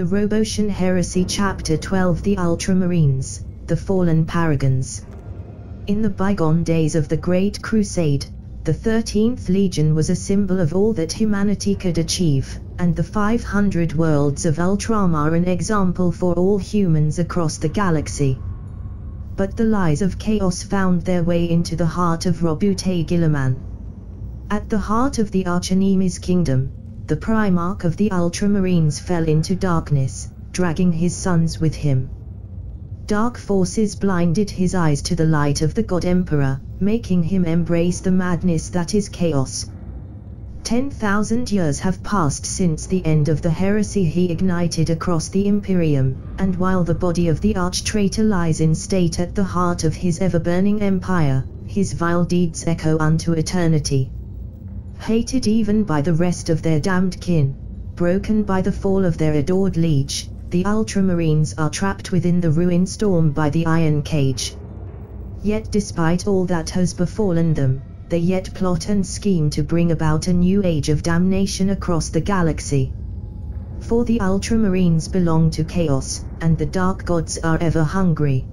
The Roboutian Heresy Chapter 12 The Ultramarines, the Fallen Paragons. In the bygone days of the Great Crusade, the 13th Legion was a symbol of all that humanity could achieve, and the 500 worlds of Ultramar an example for all humans across the galaxy. But the lies of chaos found their way into the heart of Roboute Guilliman. At the heart of the Archenemies kingdom, the Primarch of the Ultramarines fell into darkness, dragging his sons with him. Dark forces blinded his eyes to the light of the God Emperor, making him embrace the madness that is chaos. 10,000 years have passed since the end of the heresy he ignited across the Imperium, and while the body of the arch-traitor lies in state at the heart of his ever-burning empire, his vile deeds echo unto eternity. Hated even by the rest of their damned kin, broken by the fall of their adored liege, the Ultramarines are trapped within the ruined storm by the Iron Cage. Yet despite all that has befallen them, they yet plot and scheme to bring about a new age of damnation across the galaxy. For the Ultramarines belong to chaos, and the Dark Gods are ever hungry.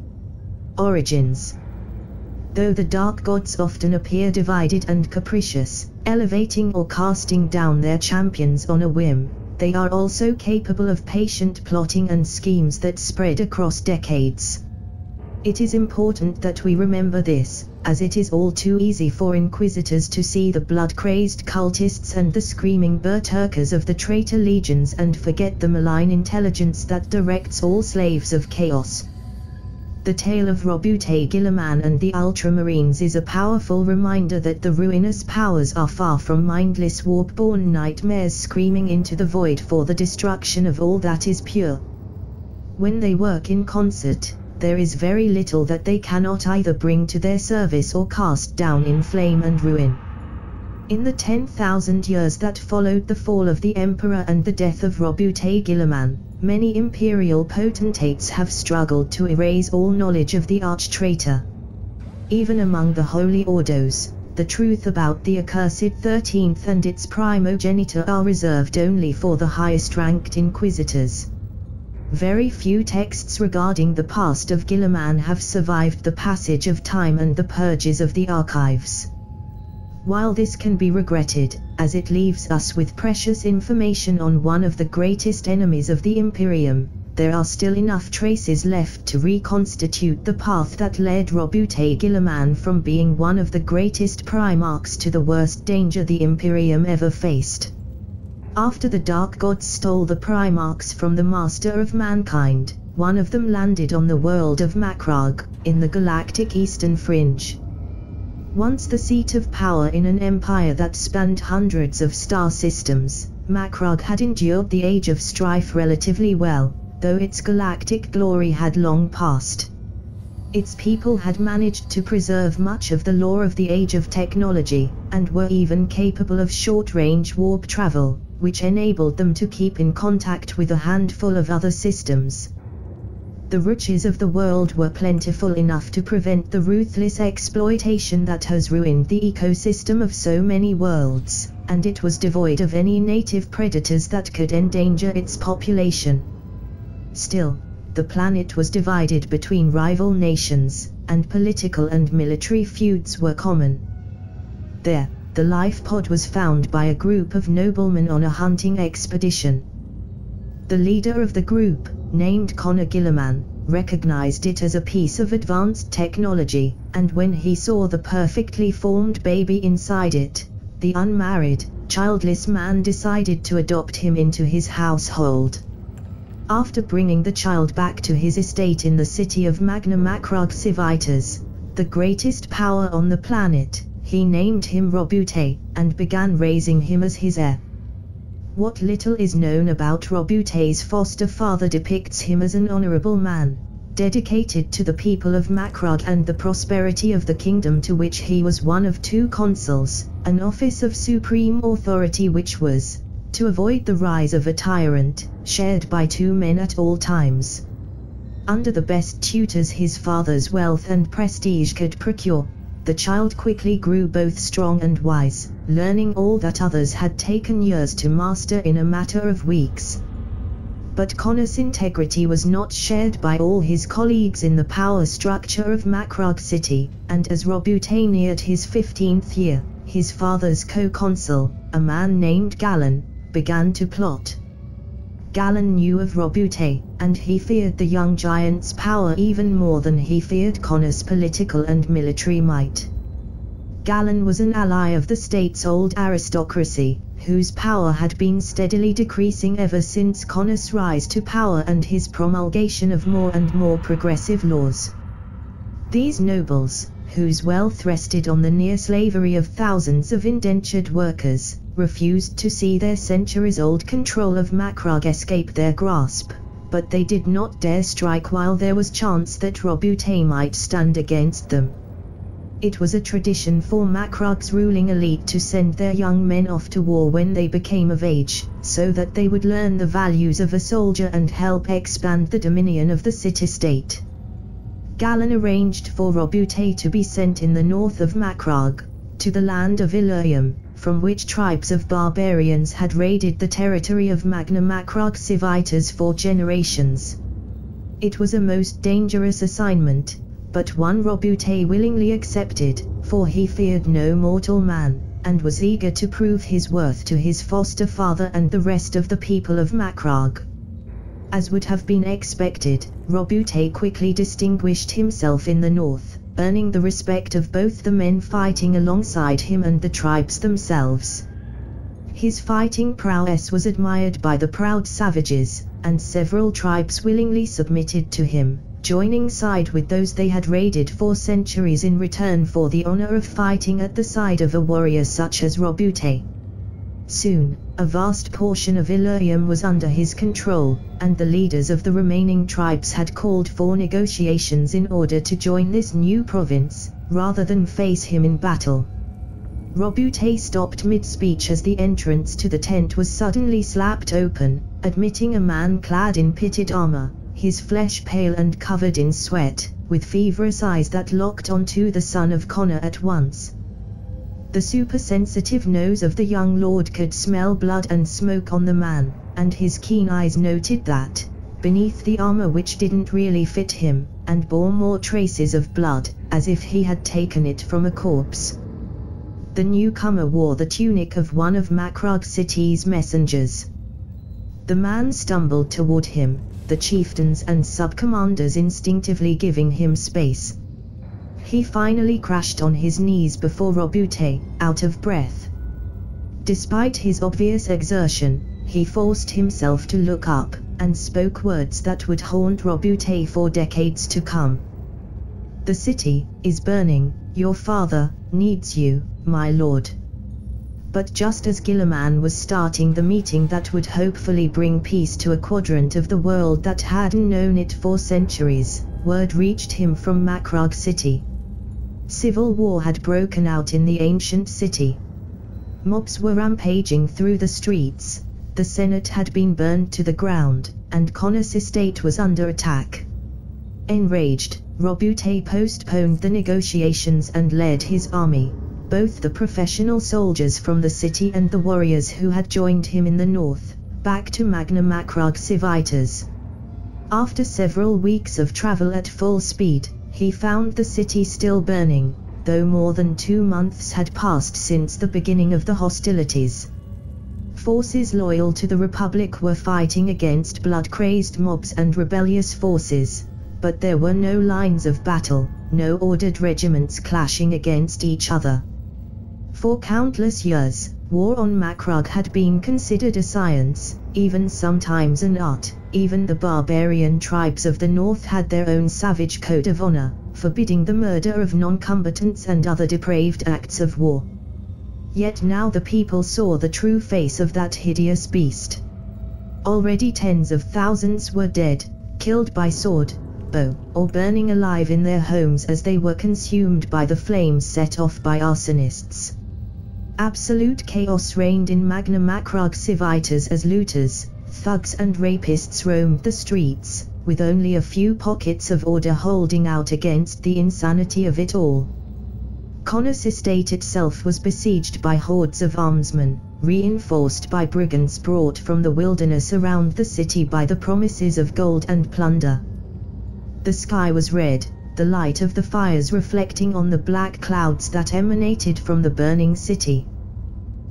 Origins Though the Dark Gods often appear divided and capricious, elevating or casting down their champions on a whim, they are also capable of patient plotting and schemes that spread across decades. It is important that we remember this, as it is all too easy for inquisitors to see the blood-crazed cultists and the screaming berserkers of the traitor legions and forget the malign intelligence that directs all slaves of chaos. The tale of Roboute Guilliman and the Ultramarines is a powerful reminder that the ruinous powers are far from mindless warp-born nightmares screaming into the void for the destruction of all that is pure. When they work in concert, there is very little that they cannot either bring to their service or cast down in flame and ruin. In the 10,000 years that followed the fall of the Emperor and the death of Roboute Guilliman, many imperial potentates have struggled to erase all knowledge of the arch-traitor. Even among the holy ordos, the truth about the accursed 13th and its primogenitor are reserved only for the highest-ranked inquisitors. Very few texts regarding the past of Guilliman have survived the passage of time and the purges of the archives. While this can be regretted, as it leaves us with precious information on one of the greatest enemies of the Imperium, there are still enough traces left to reconstitute the path that led Roboute Guilliman from being one of the greatest primarchs to the worst danger the Imperium ever faced. After the Dark Gods stole the primarchs from the Master of Mankind, one of them landed on the world of Macragge, in the galactic eastern fringe. Once the seat of power in an empire that spanned hundreds of star systems, Macragge had endured the age of strife relatively well, though its galactic glory had long passed. Its people had managed to preserve much of the lore of the age of technology, and were even capable of short-range warp travel, which enabled them to keep in contact with a handful of other systems, the riches of the world were plentiful enough to prevent the ruthless exploitation that has ruined the ecosystem of so many worlds, and it was devoid of any native predators that could endanger its population. Still, the planet was divided between rival nations, and political and military feuds were common. There, the life pod was found by a group of noblemen on a hunting expedition. The leader of the group, named Connor Guilliman, recognized it as a piece of advanced technology, and when he saw the perfectly formed baby inside it, the unmarried, childless man decided to adopt him into his household. After bringing the child back to his estate in the city of Magna Macragge Civitas, the greatest power on the planet, he named him Roboute, and began raising him as his heir. What little is known about Roboute's foster father depicts him as an honorable man, dedicated to the people of Macragge and the prosperity of the kingdom to which he was one of two consuls, an office of supreme authority which was, to avoid the rise of a tyrant, shared by two men at all times. Under the best tutors his father's wealth and prestige could procure, the child quickly grew both strong and wise, learning all that others had taken years to master in a matter of weeks. But Connor's integrity was not shared by all his colleagues in the power structure of Macragge City, and as Roboute neared his 15th year, his father's co-consul, a man named Gallen, began to plot. Gallen knew of Roboute, and he feared the young giant's power even more than he feared Connor's political and military might. Gallen was an ally of the state's old aristocracy, whose power had been steadily decreasing ever since Connor's rise to power and his promulgation of more and more progressive laws. These nobles, whose wealth rested on the near slavery of thousands of indentured workers, refused to see their centuries-old control of Macragge escape their grasp, but they did not dare strike while there was chance that Roboute might stand against them. It was a tradition for Macragge's ruling elite to send their young men off to war when they became of age, so that they would learn the values of a soldier and help expand the dominion of the city-state. Gallen arranged for Roboute to be sent in the north of Macragge, to the land of Illyrium, from which tribes of barbarians had raided the territory of Magna Macragge Civitas for generations. It was a most dangerous assignment, but one Roboute willingly accepted, for he feared no mortal man, and was eager to prove his worth to his foster father and the rest of the people of Macragge. As would have been expected, Roboute quickly distinguished himself in the north, earning the respect of both the men fighting alongside him and the tribes themselves. His fighting prowess was admired by the proud savages, and several tribes willingly submitted to him, joining side with those they had raided for centuries in return for the honor of fighting at the side of a warrior such as Roboute. Soon, a vast portion of Illyrium was under his control, and the leaders of the remaining tribes had called for negotiations in order to join this new province, rather than face him in battle. Roboute stopped mid-speech as the entrance to the tent was suddenly slapped open, admitting a man clad in pitted armor, his flesh pale and covered in sweat, with feverish eyes that locked onto the son of Connor at once. The supersensitive nose of the young lord could smell blood and smoke on the man, and his keen eyes noted that, beneath the armor which didn't really fit him, and bore more traces of blood, as if he had taken it from a corpse. The newcomer wore the tunic of one of Macragge City's messengers. The man stumbled toward him, the chieftains and sub-commanders instinctively giving him space. He finally crashed on his knees before Roboute, out of breath. Despite his obvious exertion, he forced himself to look up, and spoke words that would haunt Roboute for decades to come. The city is burning, your father needs you, my lord. But just as Guilliman was starting the meeting that would hopefully bring peace to a quadrant of the world that hadn't known it for centuries, word reached him from Macragge City. Civil war had broken out in the ancient city. Mobs were rampaging through the streets, the Senate had been burned to the ground, and Connor's estate was under attack. Enraged, Roboute postponed the negotiations and led his army, both the professional soldiers from the city and the warriors who had joined him in the north, back to Magna Macragge Civitas. After several weeks of travel at full speed, he found the city still burning, though more than two months had passed since the beginning of the hostilities. Forces loyal to the Republic were fighting against blood-crazed mobs and rebellious forces, but there were no lines of battle, no ordered regiments clashing against each other. For countless years, war on Macragge had been considered a science, even sometimes an art. Even the barbarian tribes of the north had their own savage code of honor, forbidding the murder of non-combatants and other depraved acts of war. Yet now the people saw the true face of that hideous beast. Already tens of thousands were dead, killed by sword, bow, or burning alive in their homes as they were consumed by the flames set off by arsonists. Absolute chaos reigned in Magna Macragge Civitas as looters, thugs and rapists roamed the streets, with only a few pockets of order holding out against the insanity of it all. Connor's estate itself was besieged by hordes of armsmen, reinforced by brigands brought from the wilderness around the city by the promises of gold and plunder. The sky was red, the light of the fires reflecting on the black clouds that emanated from the burning city.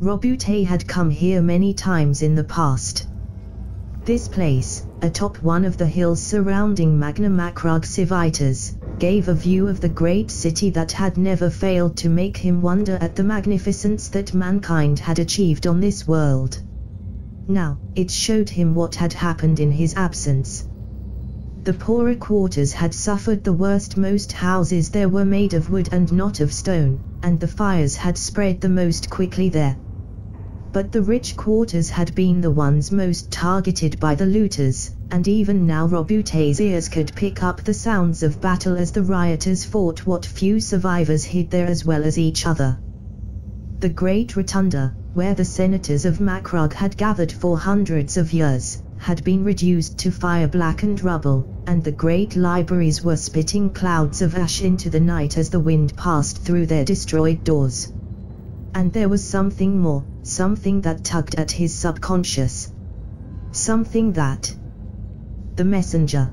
Roboute had come here many times in the past. This place, atop one of the hills surrounding Magna Macragge Civitas, gave a view of the great city that had never failed to make him wonder at the magnificence that mankind had achieved on this world. Now, it showed him what had happened in his absence. The poorer quarters had suffered the worst most houses there were made of wood and not of stone, and the fires had spread the most quickly there. But the rich quarters had been the ones most targeted by the looters, and even now Roboute's ears could pick up the sounds of battle as the rioters fought what few survivors hid there as well as each other. The great rotunda, where the senators of Macragge had gathered for hundreds of years, had been reduced to fire-blackened rubble, and the great libraries were spitting clouds of ash into the night as the wind passed through their destroyed doors. And there was something more, something that tugged at his subconscious. Something that. The messenger.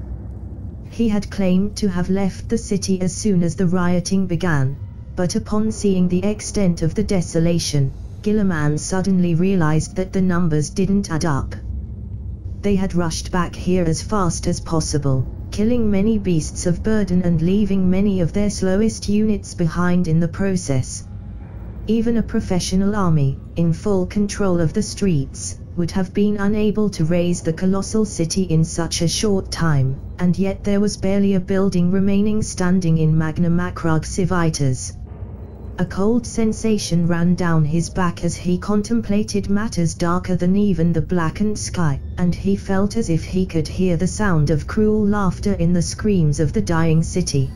He had claimed to have left the city as soon as the rioting began, but upon seeing the extent of the desolation, Guilliman suddenly realized that the numbers didn't add up. They had rushed back here as fast as possible, killing many beasts of burden and leaving many of their slowest units behind in the process. Even a professional army, in full control of the streets, would have been unable to raze the colossal city in such a short time, and yet there was barely a building remaining standing in Magna Macragge Civitas. A cold sensation ran down his back as he contemplated matters darker than even the blackened sky, and he felt as if he could hear the sound of cruel laughter in the screams of the dying city.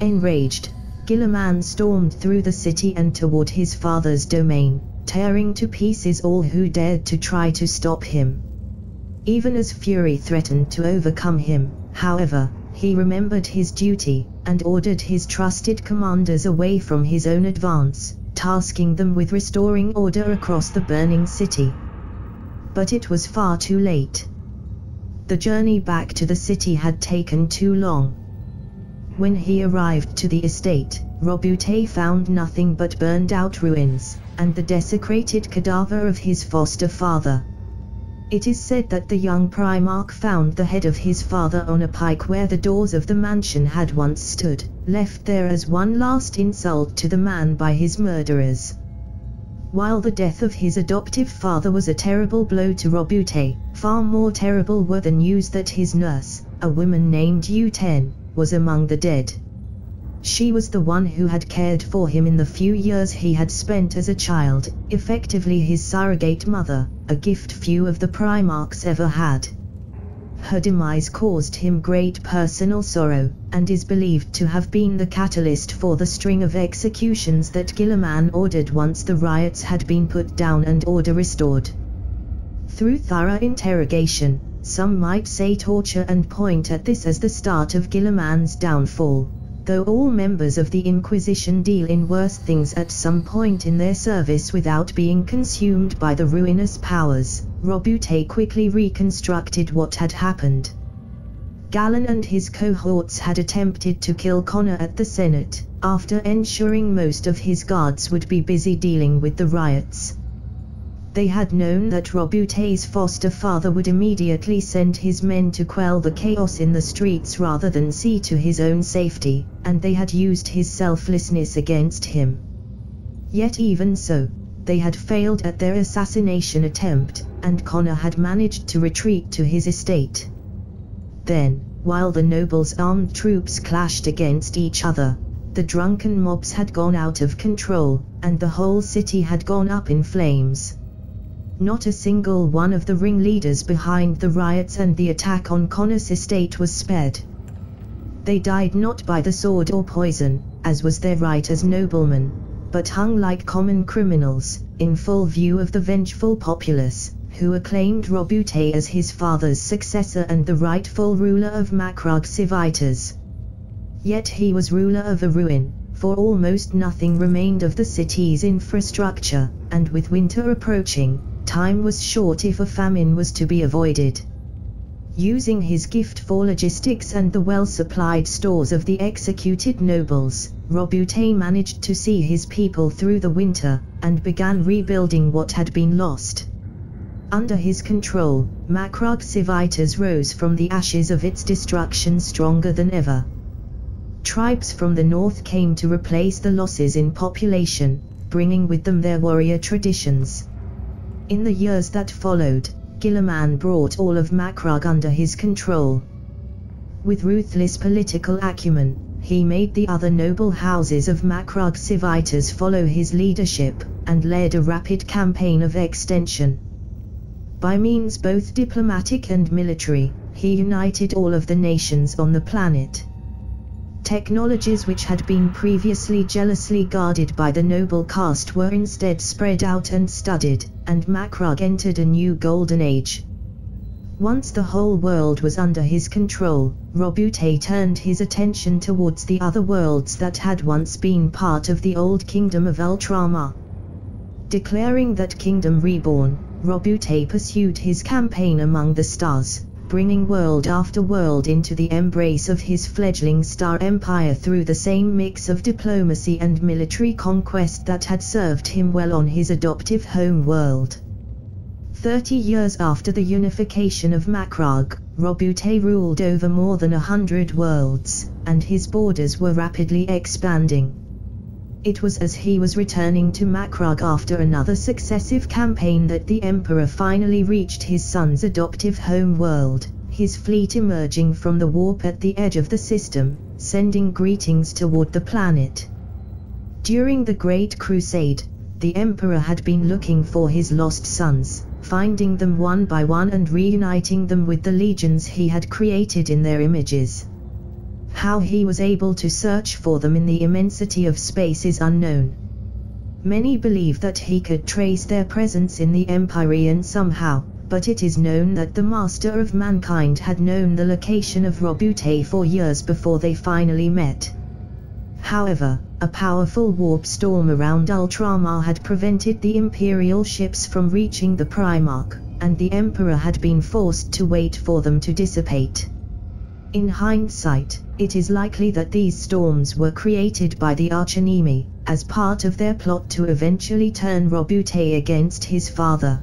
Enraged, Guilliman stormed through the city and toward his father's domain, tearing to pieces all who dared to try to stop him. Even as fury threatened to overcome him, however, he remembered his duty, and ordered his trusted commanders away from his own advance, tasking them with restoring order across the burning city. But it was far too late. The journey back to the city had taken too long. When he arrived to the estate, Roboute found nothing but burned out ruins, and the desecrated cadaver of his foster father. It is said that the young Primarch found the head of his father on a pike where the doors of the mansion had once stood, left there as one last insult to the man by his murderers. While the death of his adoptive father was a terrible blow to Roboute, far more terrible were the news that his nurse, a woman named Euten, was among the dead. She was the one who had cared for him in the few years he had spent as a child, effectively his surrogate mother, a gift few of the Primarchs ever had. Her demise caused him great personal sorrow, and is believed to have been the catalyst for the string of executions that Guilliman ordered once the riots had been put down and order restored. Through thorough interrogation, some might say torture and point at this as the start of Guilliman's downfall. Though all members of the Inquisition deal in worse things at some point in their service without being consumed by the ruinous powers, Roboute quickly reconstructed what had happened. Galen and his cohorts had attempted to kill Connor at the Senate, after ensuring most of his guards would be busy dealing with the riots. They had known that Roboute's foster father would immediately send his men to quell the chaos in the streets rather than see to his own safety, and they had used his selflessness against him. Yet even so, they had failed at their assassination attempt, and Connor had managed to retreat to his estate. Then, while the nobles' armed troops clashed against each other, the drunken mobs had gone out of control, and the whole city had gone up in flames. Not a single one of the ringleaders behind the riots and the attack on Connor's estate was spared. They died not by the sword or poison, as was their right as noblemen, but hung like common criminals, in full view of the vengeful populace, who acclaimed Roboute as his father's successor and the rightful ruler of Macragge Civitas. Yet he was ruler of a ruin, for almost nothing remained of the city's infrastructure, and with winter approaching, time was short if a famine was to be avoided. Using his gift for logistics and the well-supplied stores of the executed nobles, Roboute managed to see his people through the winter, and began rebuilding what had been lost. Under his control, Macragge Civitas rose from the ashes of its destruction stronger than ever. Tribes from the north came to replace the losses in population, bringing with them their warrior traditions. In the years that followed, Guilliman brought all of Macragge under his control. With ruthless political acumen, he made the other noble houses of Macragge Civitas follow his leadership, and led a rapid campaign of extension. By means both diplomatic and military, he united all of the nations on the planet. Technologies which had been previously jealously guarded by the noble caste were instead spread out and studied, and Macragge entered a new golden age. Once the whole world was under his control, Roboute turned his attention towards the other worlds that had once been part of the old kingdom of Ultramar. Declaring that kingdom reborn, Roboute pursued his campaign among the stars, bringing world after world into the embrace of his fledgling star empire through the same mix of diplomacy and military conquest that had served him well on his adoptive home world. Thirty years after the unification of Macragge, Roboute ruled over more than a hundred worlds, and his borders were rapidly expanding. It was as he was returning to Macragge after another successive campaign that the Emperor finally reached his son's adoptive home world, his fleet emerging from the warp at the edge of the system, sending greetings toward the planet. During the Great Crusade, the Emperor had been looking for his lost sons, finding them one by one and reuniting them with the legions he had created in their images. How he was able to search for them in the immensity of space is unknown. Many believe that he could trace their presence in the Empyrean somehow, but it is known that the Master of Mankind had known the location of Roboute for years before they finally met. However, a powerful warp storm around Ultramar had prevented the Imperial ships from reaching the Primarch, and the Emperor had been forced to wait for them to dissipate. In hindsight, it is likely that these storms were created by the Archenemy, as part of their plot to eventually turn Roboute against his father.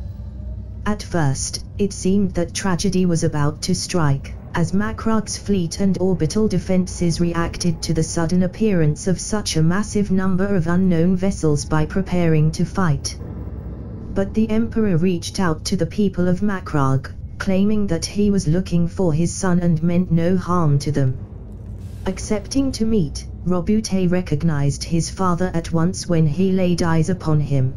At first, it seemed that tragedy was about to strike, as Macragge's fleet and orbital defenses reacted to the sudden appearance of such a massive number of unknown vessels by preparing to fight. But the Emperor reached out to the people of Macragge, claiming that he was looking for his son and meant no harm to them. Accepting to meet, Roboute recognized his father at once when he laid eyes upon him.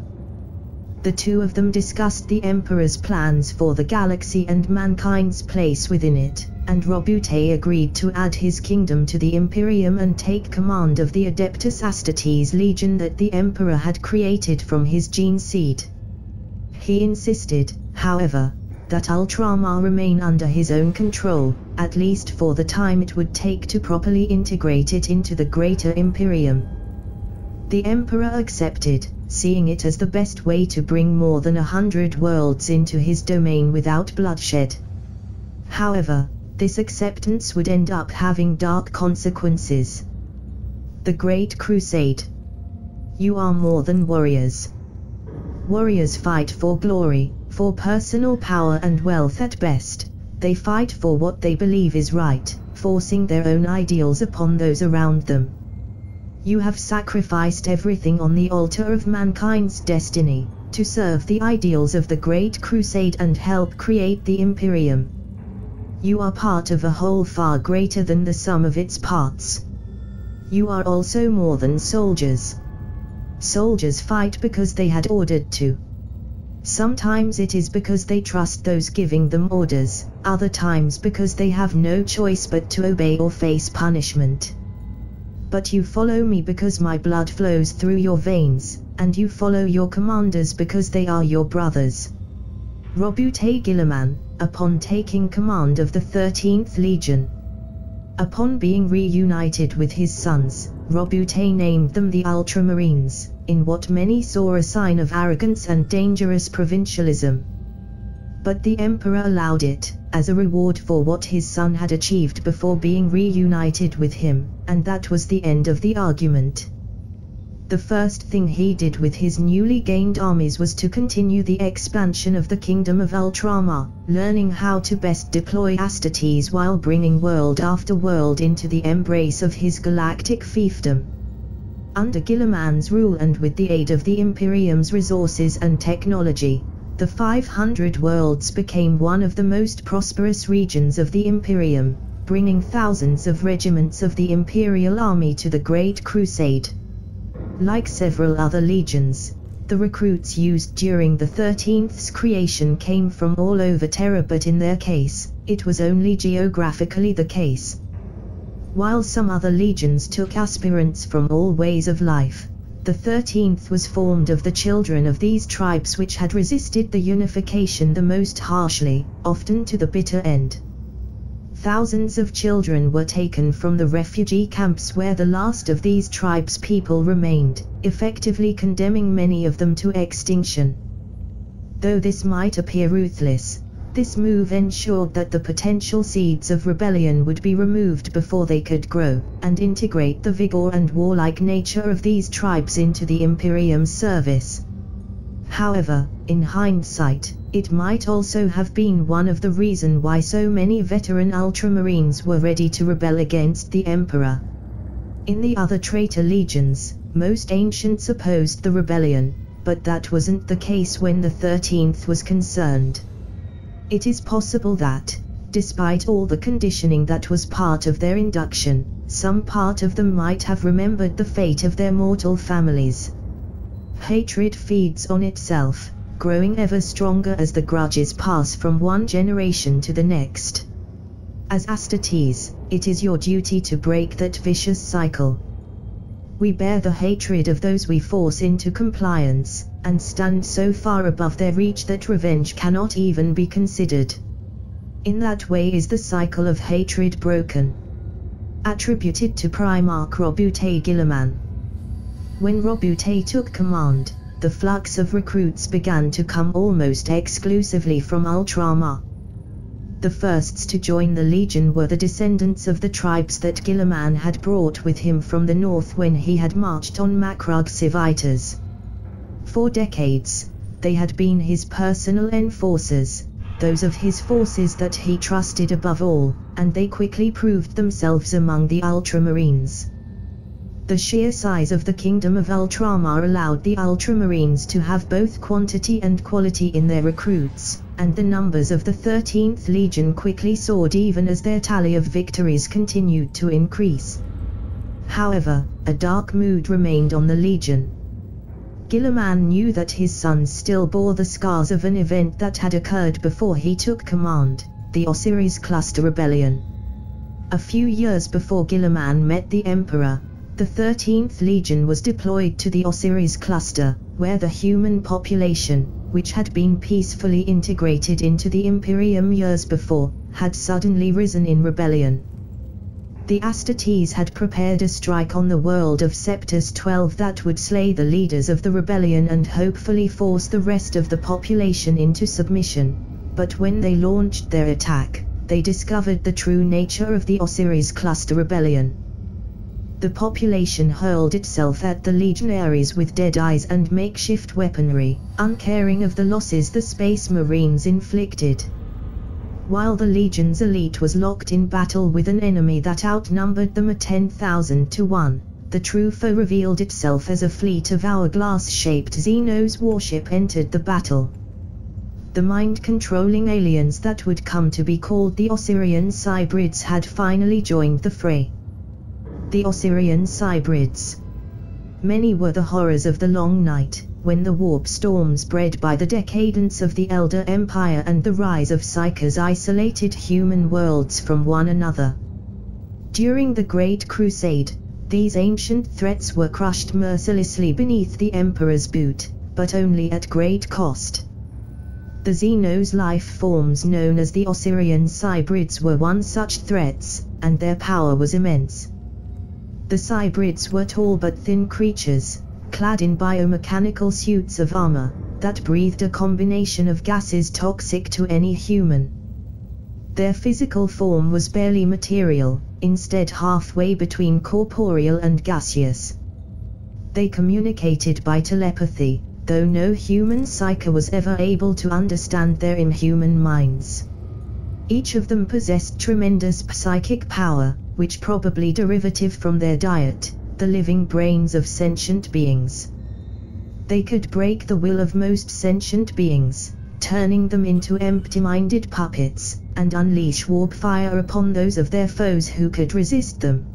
The two of them discussed the Emperor's plans for the galaxy and mankind's place within it, and Roboute agreed to add his kingdom to the Imperium and take command of the Adeptus Astartes legion that the Emperor had created from his gene seed. He insisted, however, that Ultramar remain under his own control, at least for the time it would take to properly integrate it into the greater Imperium. The Emperor accepted, seeing it as the best way to bring more than a hundred worlds into his domain without bloodshed. However, this acceptance would end up having dark consequences. The Great Crusade. You are more than warriors. Warriors fight for glory, for personal power and wealth at best, they fight for what they believe is right, forcing their own ideals upon those around them. You have sacrificed everything on the altar of mankind's destiny, to serve the ideals of the Great Crusade and help create the Imperium. You are part of a whole far greater than the sum of its parts. You are also more than soldiers. Soldiers fight because they had ordered to. Sometimes it is because they trust those giving them orders, other times because they have no choice but to obey or face punishment. But you follow me because my blood flows through your veins, and you follow your commanders because they are your brothers. Roboute Guilliman, upon taking command of the 13th Legion. Upon being reunited with his sons, Roboute named them the Ultramarines, in what many saw a sign of arrogance and dangerous provincialism. But the emperor allowed it, as a reward for what his son had achieved before being reunited with him, and that was the end of the argument. The first thing he did with his newly gained armies was to continue the expansion of the kingdom of Ultramar, learning how to best deploy Astartes while bringing world after world into the embrace of his galactic fiefdom. Under Guilliman's rule and with the aid of the Imperium's resources and technology, the 500 worlds became one of the most prosperous regions of the Imperium, bringing thousands of regiments of the Imperial Army to the Great Crusade. Like several other legions, the recruits used during the 13th's creation came from all over Terra but in their case, it was only geographically the case. While some other legions took aspirants from all ways of life, the 13th was formed of the children of these tribes which had resisted the unification the most harshly, often to the bitter end. Thousands of children were taken from the refugee camps where the last of these tribes' people remained, effectively condemning many of them to extinction. Though this might appear ruthless, this move ensured that the potential seeds of rebellion would be removed before they could grow, and integrate the vigor and warlike nature of these tribes into the Imperium's service. However, in hindsight, it might also have been one of the reason why so many veteran Ultramarines were ready to rebel against the Emperor. In the other traitor legions, most ancients opposed the rebellion, but that wasn't the case when the 13th was concerned. It is possible that, despite all the conditioning that was part of their induction, some part of them might have remembered the fate of their mortal families. Hatred feeds on itself, growing ever stronger as the grudges pass from one generation to the next. As Astartes, it is your duty to break that vicious cycle. We bear the hatred of those we force into compliance, and stand so far above their reach that revenge cannot even be considered. In that way is the cycle of hatred broken. Attributed to Primarch Roboute Guilliman. When Roboute took command, the flux of recruits began to come almost exclusively from Ultramar. The firsts to join the Legion were the descendants of the tribes that Guilliman had brought with him from the north when he had marched on Civitas. For decades, they had been his personal enforcers, those of his forces that he trusted above all, and they quickly proved themselves among the Ultramarines. The sheer size of the kingdom of Ultramar allowed the Ultramarines to have both quantity and quality in their recruits, and the numbers of the 13th Legion quickly soared even as their tally of victories continued to increase. However, a dark mood remained on the Legion. Guilliman knew that his sons still bore the scars of an event that had occurred before he took command, the Osiris Cluster Rebellion. A few years before Guilliman met the Emperor, the 13th Legion was deployed to the Osiris Cluster, where the human population, which had been peacefully integrated into the Imperium years before, had suddenly risen in rebellion. The Astartes had prepared a strike on the world of Septus 12 that would slay the leaders of the rebellion and hopefully force the rest of the population into submission. But when they launched their attack, they discovered the true nature of the Osiris cluster rebellion. The population hurled itself at the legionaries with dead eyes and makeshift weaponry, uncaring of the losses the space marines inflicted. While the legion's elite was locked in battle with an enemy that outnumbered them a 10,000 to 1, the true foe revealed itself as a fleet of hourglass-shaped Xenos warship entered the battle. The mind-controlling aliens that would come to be called the Osirian Cybrids had finally joined the fray the Osirian Cybrids. Many were the horrors of the long night, when the warp storms bred by the decadence of the Eldar Empire and the rise of psykers isolated human worlds from one another. During the Great Crusade, these ancient threats were crushed mercilessly beneath the Emperor's boot, but only at great cost. The Xenos life forms known as the Osirian Cybrids were one such threats, and their power was immense. The cybrids were tall but thin creatures, clad in biomechanical suits of armor that breathed a combination of gases toxic to any human. Their physical form was barely material, instead halfway between corporeal and gaseous. They communicated by telepathy, though no human psyche was ever able to understand their inhuman minds. Each of them possessed tremendous psychic power, which probably derivative from their diet, the living brains of sentient beings. They could break the will of most sentient beings, turning them into empty-minded puppets, and unleash warp fire upon those of their foes who could resist them.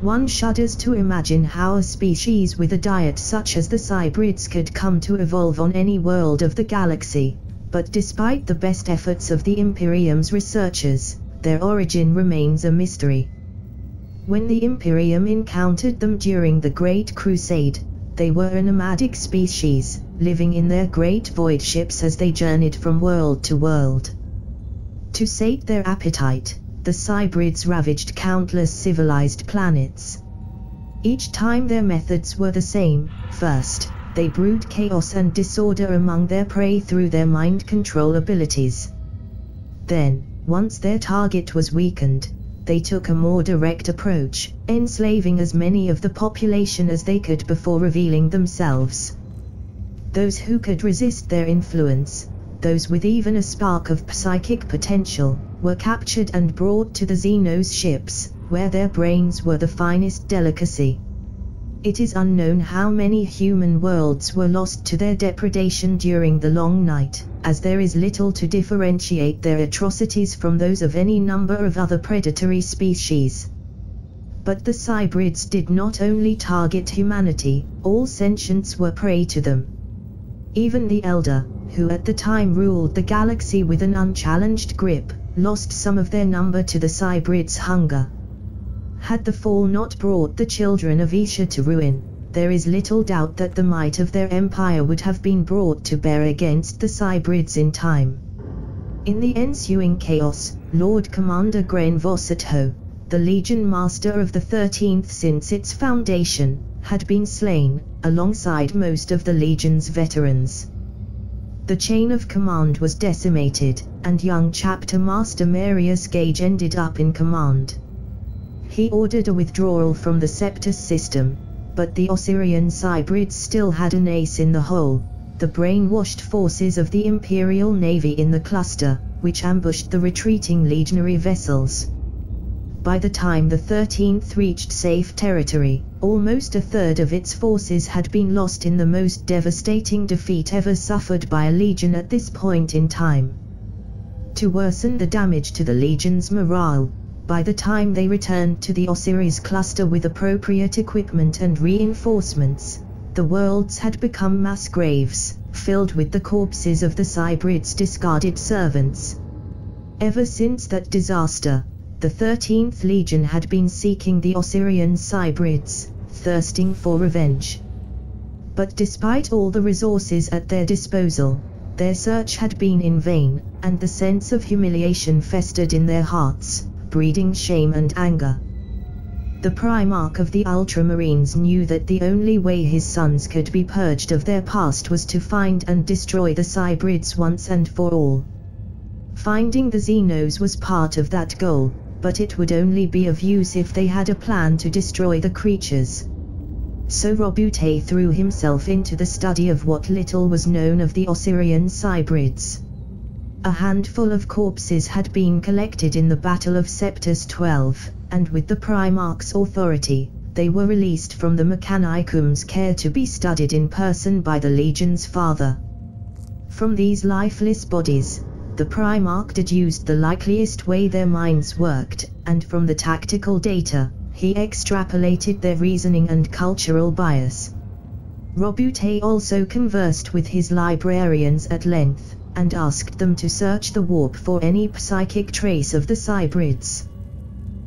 One shudders to imagine how a species with a diet such as the cybrids could come to evolve on any world of the galaxy, but despite the best efforts of the Imperium's researchers, their origin remains a mystery. When the Imperium encountered them during the Great Crusade, they were a nomadic species, living in their great void ships as they journeyed from world to world. To sate their appetite, the cybrids ravaged countless civilized planets. Each time their methods were the same, first, they brewed chaos and disorder among their prey through their mind control abilities. Then, once their target was weakened, they took a more direct approach, enslaving as many of the population as they could before revealing themselves. Those who could resist their influence, those with even a spark of psychic potential, were captured and brought to the Xenos ships, where their brains were the finest delicacy. It is unknown how many human worlds were lost to their depredation during the long night, as there is little to differentiate their atrocities from those of any number of other predatory species. But the cybrids did not only target humanity, all sentients were prey to them. Even the Eldar, who at the time ruled the galaxy with an unchallenged grip, lost some of their number to the Cybrids' hunger. Had the fall not brought the children of Isha to ruin, there is little doubt that the might of their empire would have been brought to bear against the Cybrids in time. In the ensuing chaos, Lord Commander Gren Vossetho, the Legion Master of the 13th since its foundation, had been slain, alongside most of the Legion's veterans. The chain of command was decimated, and young Chapter Master Marius Gage ended up in command. He ordered a withdrawal from the Septus system, but the Osirian Cybrids still had an ace in the hole, the brainwashed forces of the Imperial Navy in the cluster, which ambushed the retreating legionary vessels. By the time the 13th reached safe territory, almost a third of its forces had been lost in the most devastating defeat ever suffered by a legion at this point in time. To worsen the damage to the legion's morale, by the time they returned to the Osiris cluster with appropriate equipment and reinforcements, the worlds had become mass graves, filled with the corpses of the Cybrids' discarded servants. Ever since that disaster, the 13th Legion had been seeking the Osirian Cybrids, thirsting for revenge. But despite all the resources at their disposal, their search had been in vain, and the sense of humiliation festered in their hearts, breeding shame and anger. The Primarch of the Ultramarines knew that the only way his sons could be purged of their past was to find and destroy the Cybrids once and for all. Finding the Xenos was part of that goal, but it would only be of use if they had a plan to destroy the creatures. So Roboute threw himself into the study of what little was known of the Osirian Cybrids. A handful of corpses had been collected in the Battle of Septus 12, and with the Primarch's authority, they were released from the Mechanicum's care to be studied in person by the Legion's father. From these lifeless bodies, the Primarch deduced the likeliest way their minds worked, and from the tactical data, he extrapolated their reasoning and cultural bias. Roboute also conversed with his librarians at length, and asked them to search the warp for any psychic trace of the Cybrids.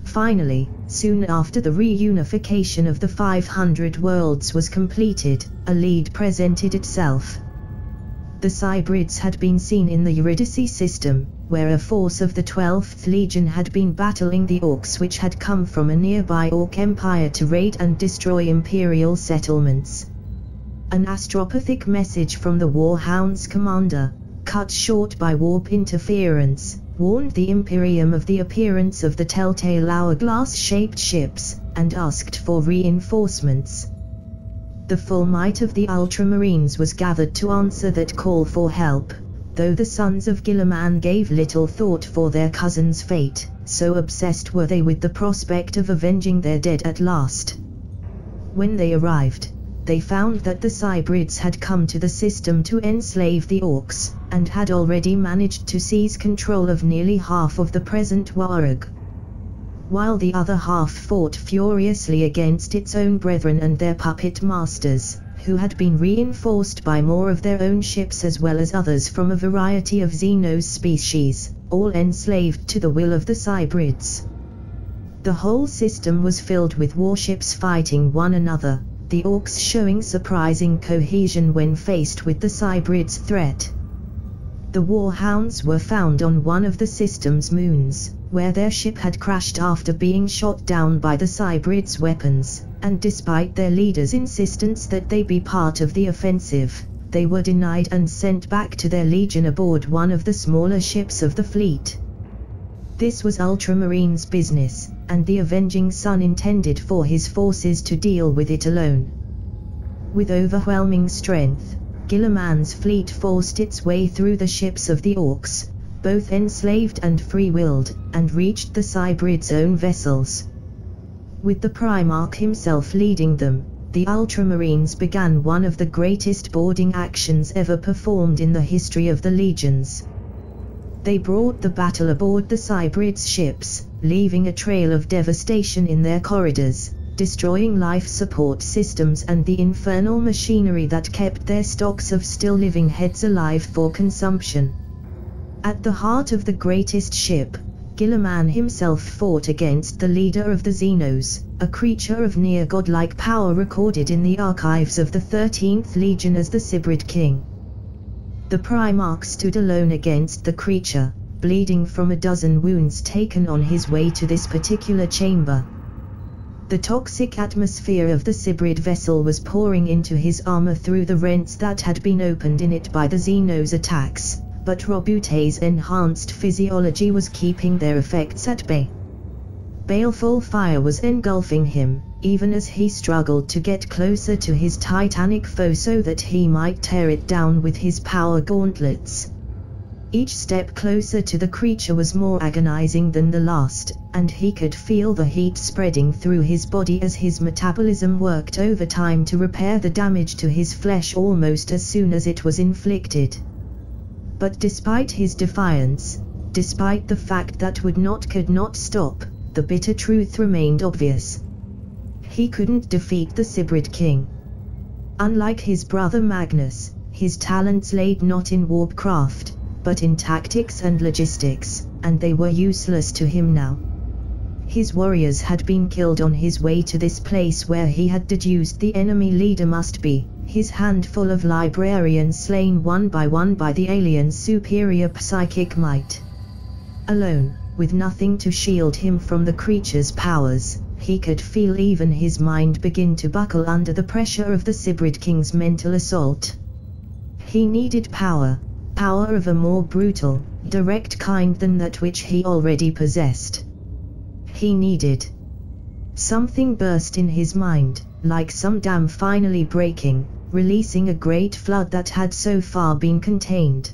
Finally, soon after the reunification of the 500 worlds was completed, a lead presented itself, the Cybrids had been seen in the Eurydice system, where a force of the 12th Legion had been battling the orcs which had come from a nearby orc empire to raid and destroy imperial settlements. An astropathic message from the Warhound's commander, cut short by warp interference, warned the Imperium of the appearance of the telltale hourglass-shaped ships, and asked for reinforcements. The full might of the Ultramarines was gathered to answer that call for help, though the sons of Guilliman gave little thought for their cousin's fate, so obsessed were they with the prospect of avenging their dead at last. When they arrived, they found that the Cybrids had come to the system to enslave the Orcs, and had already managed to seize control of nearly half of the present Waaagh. While the other half fought furiously against its own brethren and their puppet masters, who had been reinforced by more of their own ships as well as others from a variety of Xenos species, all enslaved to the will of the Cybrids. The whole system was filled with warships fighting one another, the Orcs showing surprising cohesion when faced with the Cybrids' threat. The Warhounds were found on one of the system's moons, where their ship had crashed after being shot down by the Cybrids' weapons, and despite their leader's insistence that they be part of the offensive, they were denied and sent back to their legion aboard one of the smaller ships of the fleet. This was Ultramarines' business, and the Avenging Son intended for his forces to deal with it alone. With overwhelming strength, Guilliman's fleet forced its way through the ships of the Orcs, both enslaved and free-willed, and reached the Cybrids' own vessels. With the Primarch himself leading them, the Ultramarines began one of the greatest boarding actions ever performed in the history of the legions. They brought the battle aboard the Cybrids' ships, leaving a trail of devastation in their corridors, destroying life support systems and the infernal machinery that kept their stocks of still living heads alive for consumption. At the heart of the greatest ship, Guilliman himself fought against the leader of the Xenos, a creature of near godlike power recorded in the archives of the 13th Legion as the Cybrid King. The Primarch stood alone against the creature, bleeding from a dozen wounds taken on his way to this particular chamber. The toxic atmosphere of the Cybrid vessel was pouring into his armor through the rents that had been opened in it by the Xenos attacks, but Roboute's enhanced physiology was keeping their effects at bay. Baleful fire was engulfing him, even as he struggled to get closer to his titanic foe so that he might tear it down with his power gauntlets. Each step closer to the creature was more agonizing than the last, and he could feel the heat spreading through his body as his metabolism worked overtime to repair the damage to his flesh almost as soon as it was inflicted. But despite his defiance, despite the fact that would not could not stop, the bitter truth remained obvious. He couldn't defeat the Cybrid King. Unlike his brother Magnus, his talents laid not in warpcraft, but in tactics and logistics, and they were useless to him now. His warriors had been killed on his way to this place where he had deduced the enemy leader must be, his handful of librarians slain one by one by the alien's superior psychic might. Alone, with nothing to shield him from the creature's powers, he could feel even his mind begin to buckle under the pressure of the Cybrid King's mental assault. He needed power, power of a more brutal, direct kind than that which he already possessed. He needed. Something burst in his mind, like some dam finally breaking, releasing a great flood that had so far been contained.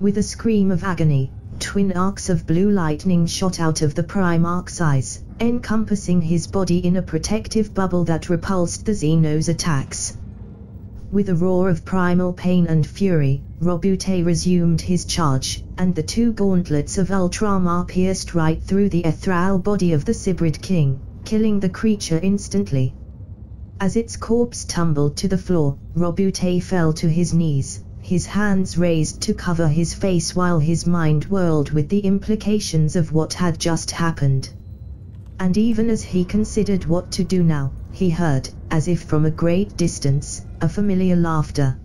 With a scream of agony, twin arcs of blue lightning shot out of the Primarch's eyes, encompassing his body in a protective bubble that repulsed the Xenos' attacks. With a roar of primal pain and fury, Roboute resumed his charge, and the two gauntlets of Ultramar pierced right through the ethereal body of the Cybrid King, killing the creature instantly. As its corpse tumbled to the floor, Roboute fell to his knees, his hands raised to cover his face while his mind whirled with the implications of what had just happened. And even as he considered what to do now, he heard, as if from a great distance, a familiar laughter.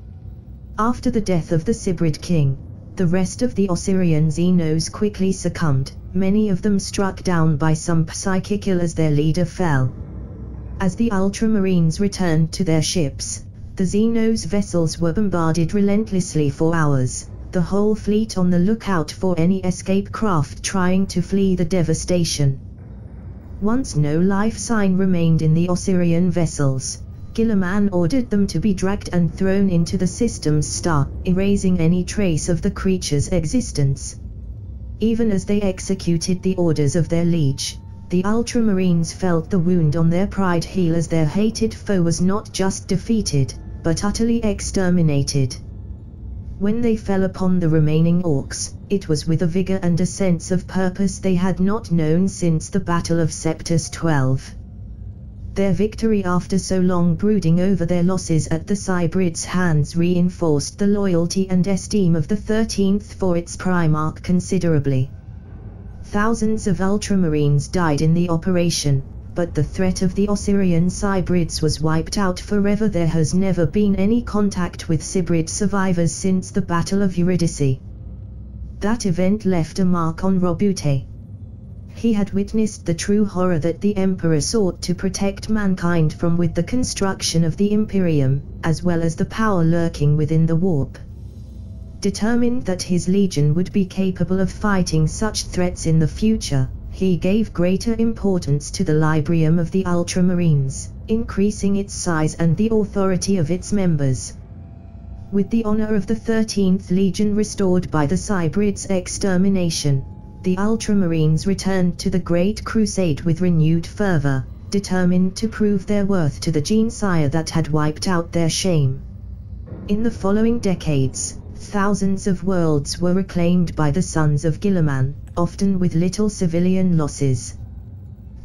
After the death of the Cybrid king, The rest of the Osirian Xenos quickly succumbed, many of them struck down by some Psychical as their leader fell. As the Ultramarines returned to their ships, the Xenos vessels were bombarded relentlessly for hours, the whole fleet on the lookout for any escape craft trying to flee the devastation. Once no life sign remained in the Osirian vessels, Guilliman ordered them to be dragged and thrown into the system's star, erasing any trace of the creature's existence. Even as they executed the orders of their liege, the Ultramarines felt the wound on their pride heal as their hated foe was not just defeated, but utterly exterminated. When they fell upon the remaining orcs, it was with a vigor and a sense of purpose they had not known since the Battle of Septus 12. Their victory after so long brooding over their losses at the Cybrids' hands reinforced the loyalty and esteem of the 13th for its Primarch considerably. Thousands of Ultramarines died in the operation, but the threat of the Osirian Cybrids was wiped out forever. There has never been any contact with Cybrid survivors since the Battle of Eurydice. That event left a mark on Roboute. He had witnessed the true horror that the Emperor sought to protect mankind from with the construction of the Imperium, as well as the power lurking within the warp. Determined that his legion would be capable of fighting such threats in the future, he gave greater importance to the Librium of the Ultramarines, increasing its size and the authority of its members. With the honor of the 13th Legion restored by the Cybrids' extermination, the Ultramarines returned to the Great Crusade with renewed fervor, determined to prove their worth to the Gene-sire that had wiped out their shame. In the following decades, thousands of worlds were reclaimed by the sons of Guilliman, often with little civilian losses.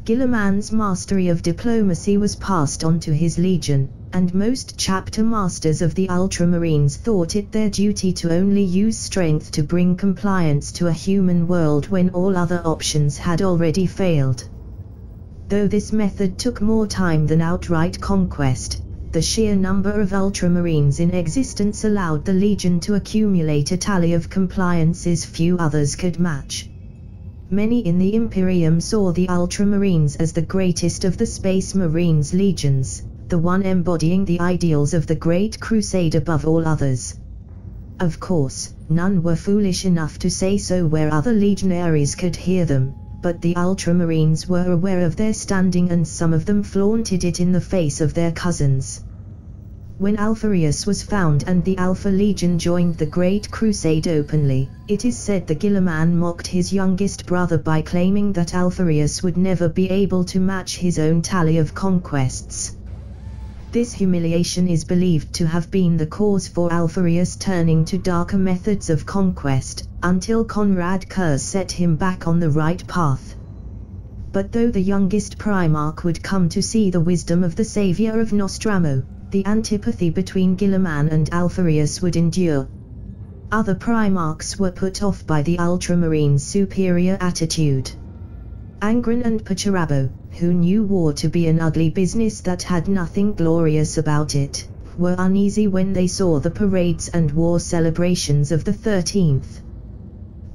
Guilliman's mastery of diplomacy was passed on to his legion, and most chapter masters of the Ultramarines thought it their duty to only use strength to bring compliance to a human world when all other options had already failed. Though this method took more time than outright conquest, the sheer number of Ultramarines in existence allowed the Legion to accumulate a tally of compliances few others could match. Many in the Imperium saw the Ultramarines as the greatest of the Space Marines legions, the one embodying the ideals of the Great Crusade above all others. Of course, none were foolish enough to say so where other legionaries could hear them, but the Ultramarines were aware of their standing and some of them flaunted it in the face of their cousins. When Alpharius was found and the Alpha Legion joined the Great Crusade openly, it is said the Guilliman mocked his youngest brother by claiming that Alpharius would never be able to match his own tally of conquests. This humiliation is believed to have been the cause for Alpharius turning to darker methods of conquest, until Konrad Curze set him back on the right path. But though the youngest Primarch would come to see the wisdom of the Saviour of Nostramo, the antipathy between Guilliman and Alpharius would endure. Other Primarchs were put off by the Ultramarines' superior attitude. Angron and Perturabo, who knew war to be an ugly business that had nothing glorious about it, were uneasy when they saw the parades and war celebrations of the 13th.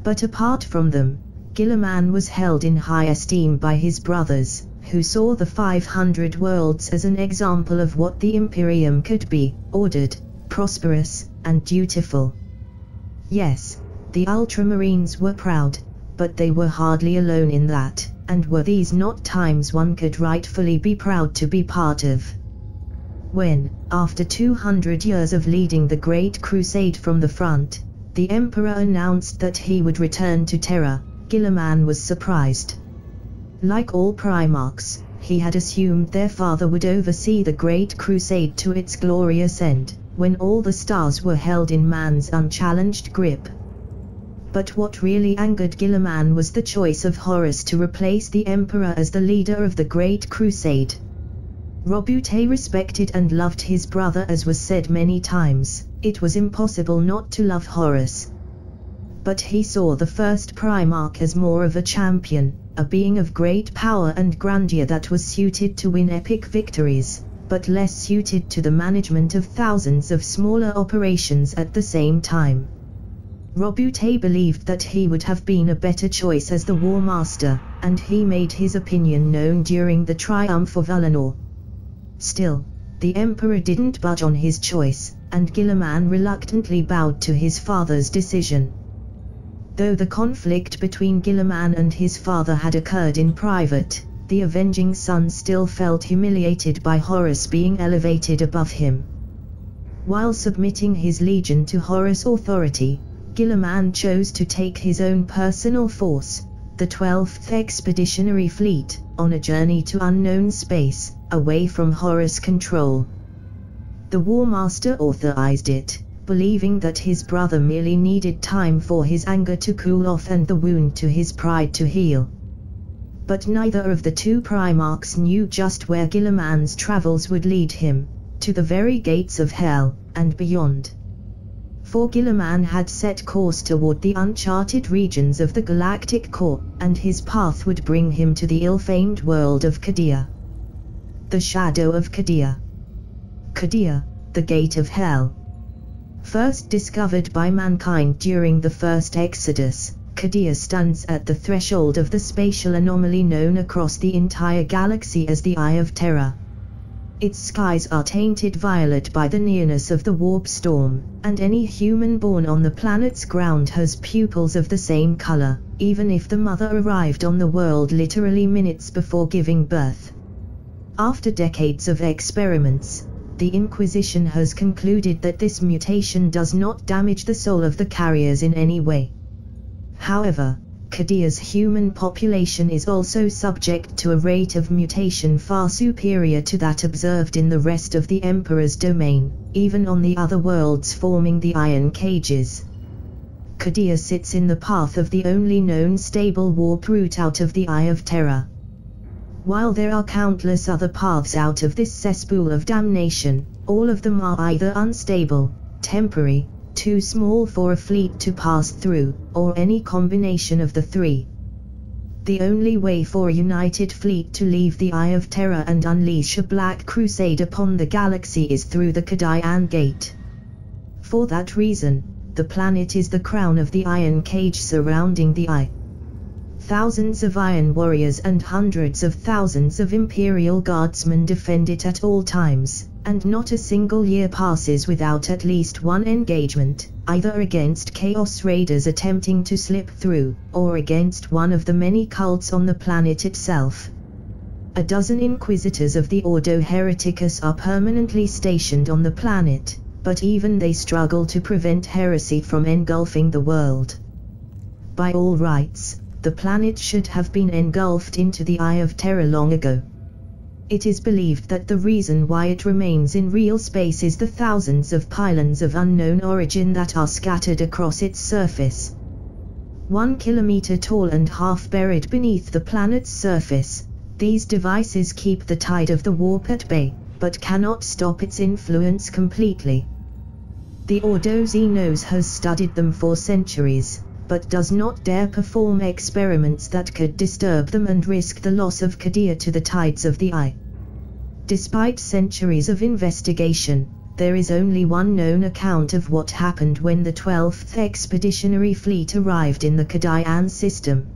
But apart from them, Guilliman was held in high esteem by his brothers, who saw the 500 worlds as an example of what the Imperium could be, ordered, prosperous, and dutiful. Yes, the Ultramarines were proud, but they were hardly alone in that, and were these not times one could rightfully be proud to be part of. When, after 200 years of leading the Great Crusade from the front, the Emperor announced that he would return to Terra, Guilliman was surprised. Like all Primarchs, he had assumed their father would oversee the Great Crusade to its glorious end, when all the stars were held in man's unchallenged grip. But what really angered Guilliman was the choice of Horus to replace the Emperor as the leader of the Great Crusade. Roboute respected and loved his brother as was said many times, it was impossible not to love Horus. But he saw the first Primarch as more of a champion, a being of great power and grandeur that was suited to win epic victories, but less suited to the management of thousands of smaller operations at the same time. Roboute believed that he would have been a better choice as the War Master, and he made his opinion known during the triumph of Ullanor. Still, the Emperor didn't budge on his choice, and Guilliman reluctantly bowed to his father's decision. Though the conflict between Guilliman and his father had occurred in private, the avenging son still felt humiliated by Horus being elevated above him. While submitting his legion to Horus' authority, Guilliman chose to take his own personal force, the 12th Expeditionary Fleet, on a journey to unknown space, away from Horus' control. The War Master authorized it, believing that his brother merely needed time for his anger to cool off and the wound to his pride to heal. But neither of the two Primarchs knew just where Guilliman's travels would lead him, to the very gates of hell, and beyond for Guilliman had set course toward the uncharted regions of the galactic core, and his path would bring him to the ill-famed world of Cadia. The Shadow of Cadia. Cadia, the Gate of Hell. First discovered by mankind during the first Exodus, Cadia stands at the threshold of the spatial anomaly known across the entire galaxy as the Eye of Terror. Its skies are tainted violet by the nearness of the warp storm, and any human born on the planet's ground has pupils of the same color, even if the mother arrived on the world literally minutes before giving birth. After decades of experiments, the Inquisition has concluded that this mutation does not damage the soul of the carriers in any way. However, Cadia's human population is also subject to a rate of mutation far superior to that observed in the rest of the Emperor's domain, even on the other worlds forming the Iron Cages. Qadia sits in the path of the only known stable warp route out of the Eye of Terror. While there are countless other paths out of this cesspool of damnation, all of them are either unstable, temporary, too small for a fleet to pass through, or any combination of the three. The only way for a united fleet to leave the Eye of Terror and unleash a black crusade upon the galaxy is through the Cadian Gate. For that reason, the planet is the crown of the iron cage surrounding the Eye. Thousands of iron warriors and hundreds of thousands of Imperial Guardsmen defend it at all times and not a single year passes without at least one engagement, either against Chaos Raiders attempting to slip through, or against one of the many cults on the planet itself. A dozen Inquisitors of the Ordo Hereticus are permanently stationed on the planet, but even they struggle to prevent heresy from engulfing the world. By all rights, the planet should have been engulfed into the Eye of Terror long ago. It is believed that the reason why it remains in real space is the thousands of pylons of unknown origin that are scattered across its surface. One kilometer tall and half buried beneath the planet's surface, these devices keep the tide of the warp at bay, but cannot stop its influence completely. The Ordo Xenos has studied them for centuries, but does not dare perform experiments that could disturb them and risk the loss of Cadia to the tides of the eye. Despite centuries of investigation, there is only one known account of what happened when the 12th Expeditionary Fleet arrived in the Cadian system.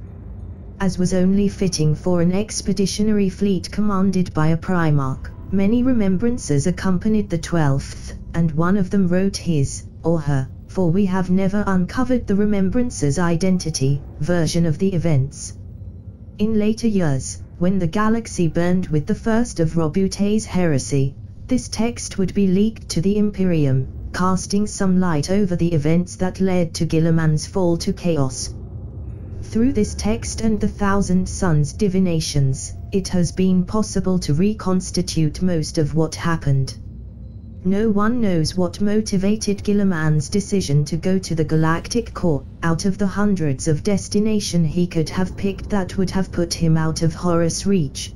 As was only fitting for an expeditionary fleet commanded by a Primarch, many remembrancers accompanied the 12th, and one of them wrote his, or her, for we have never uncovered the Remembrancer's identity, version of the events. In later years, when the galaxy burned with the first of Roboute's heresy, this text would be leaked to the Imperium, casting some light over the events that led to Guilliman's fall to chaos. Through this text and the Thousand Sons divinations, it has been possible to reconstitute most of what happened. No one knows what motivated Guilliman's decision to go to the galactic core, out of the hundreds of destination he could have picked that would have put him out of Horus' reach.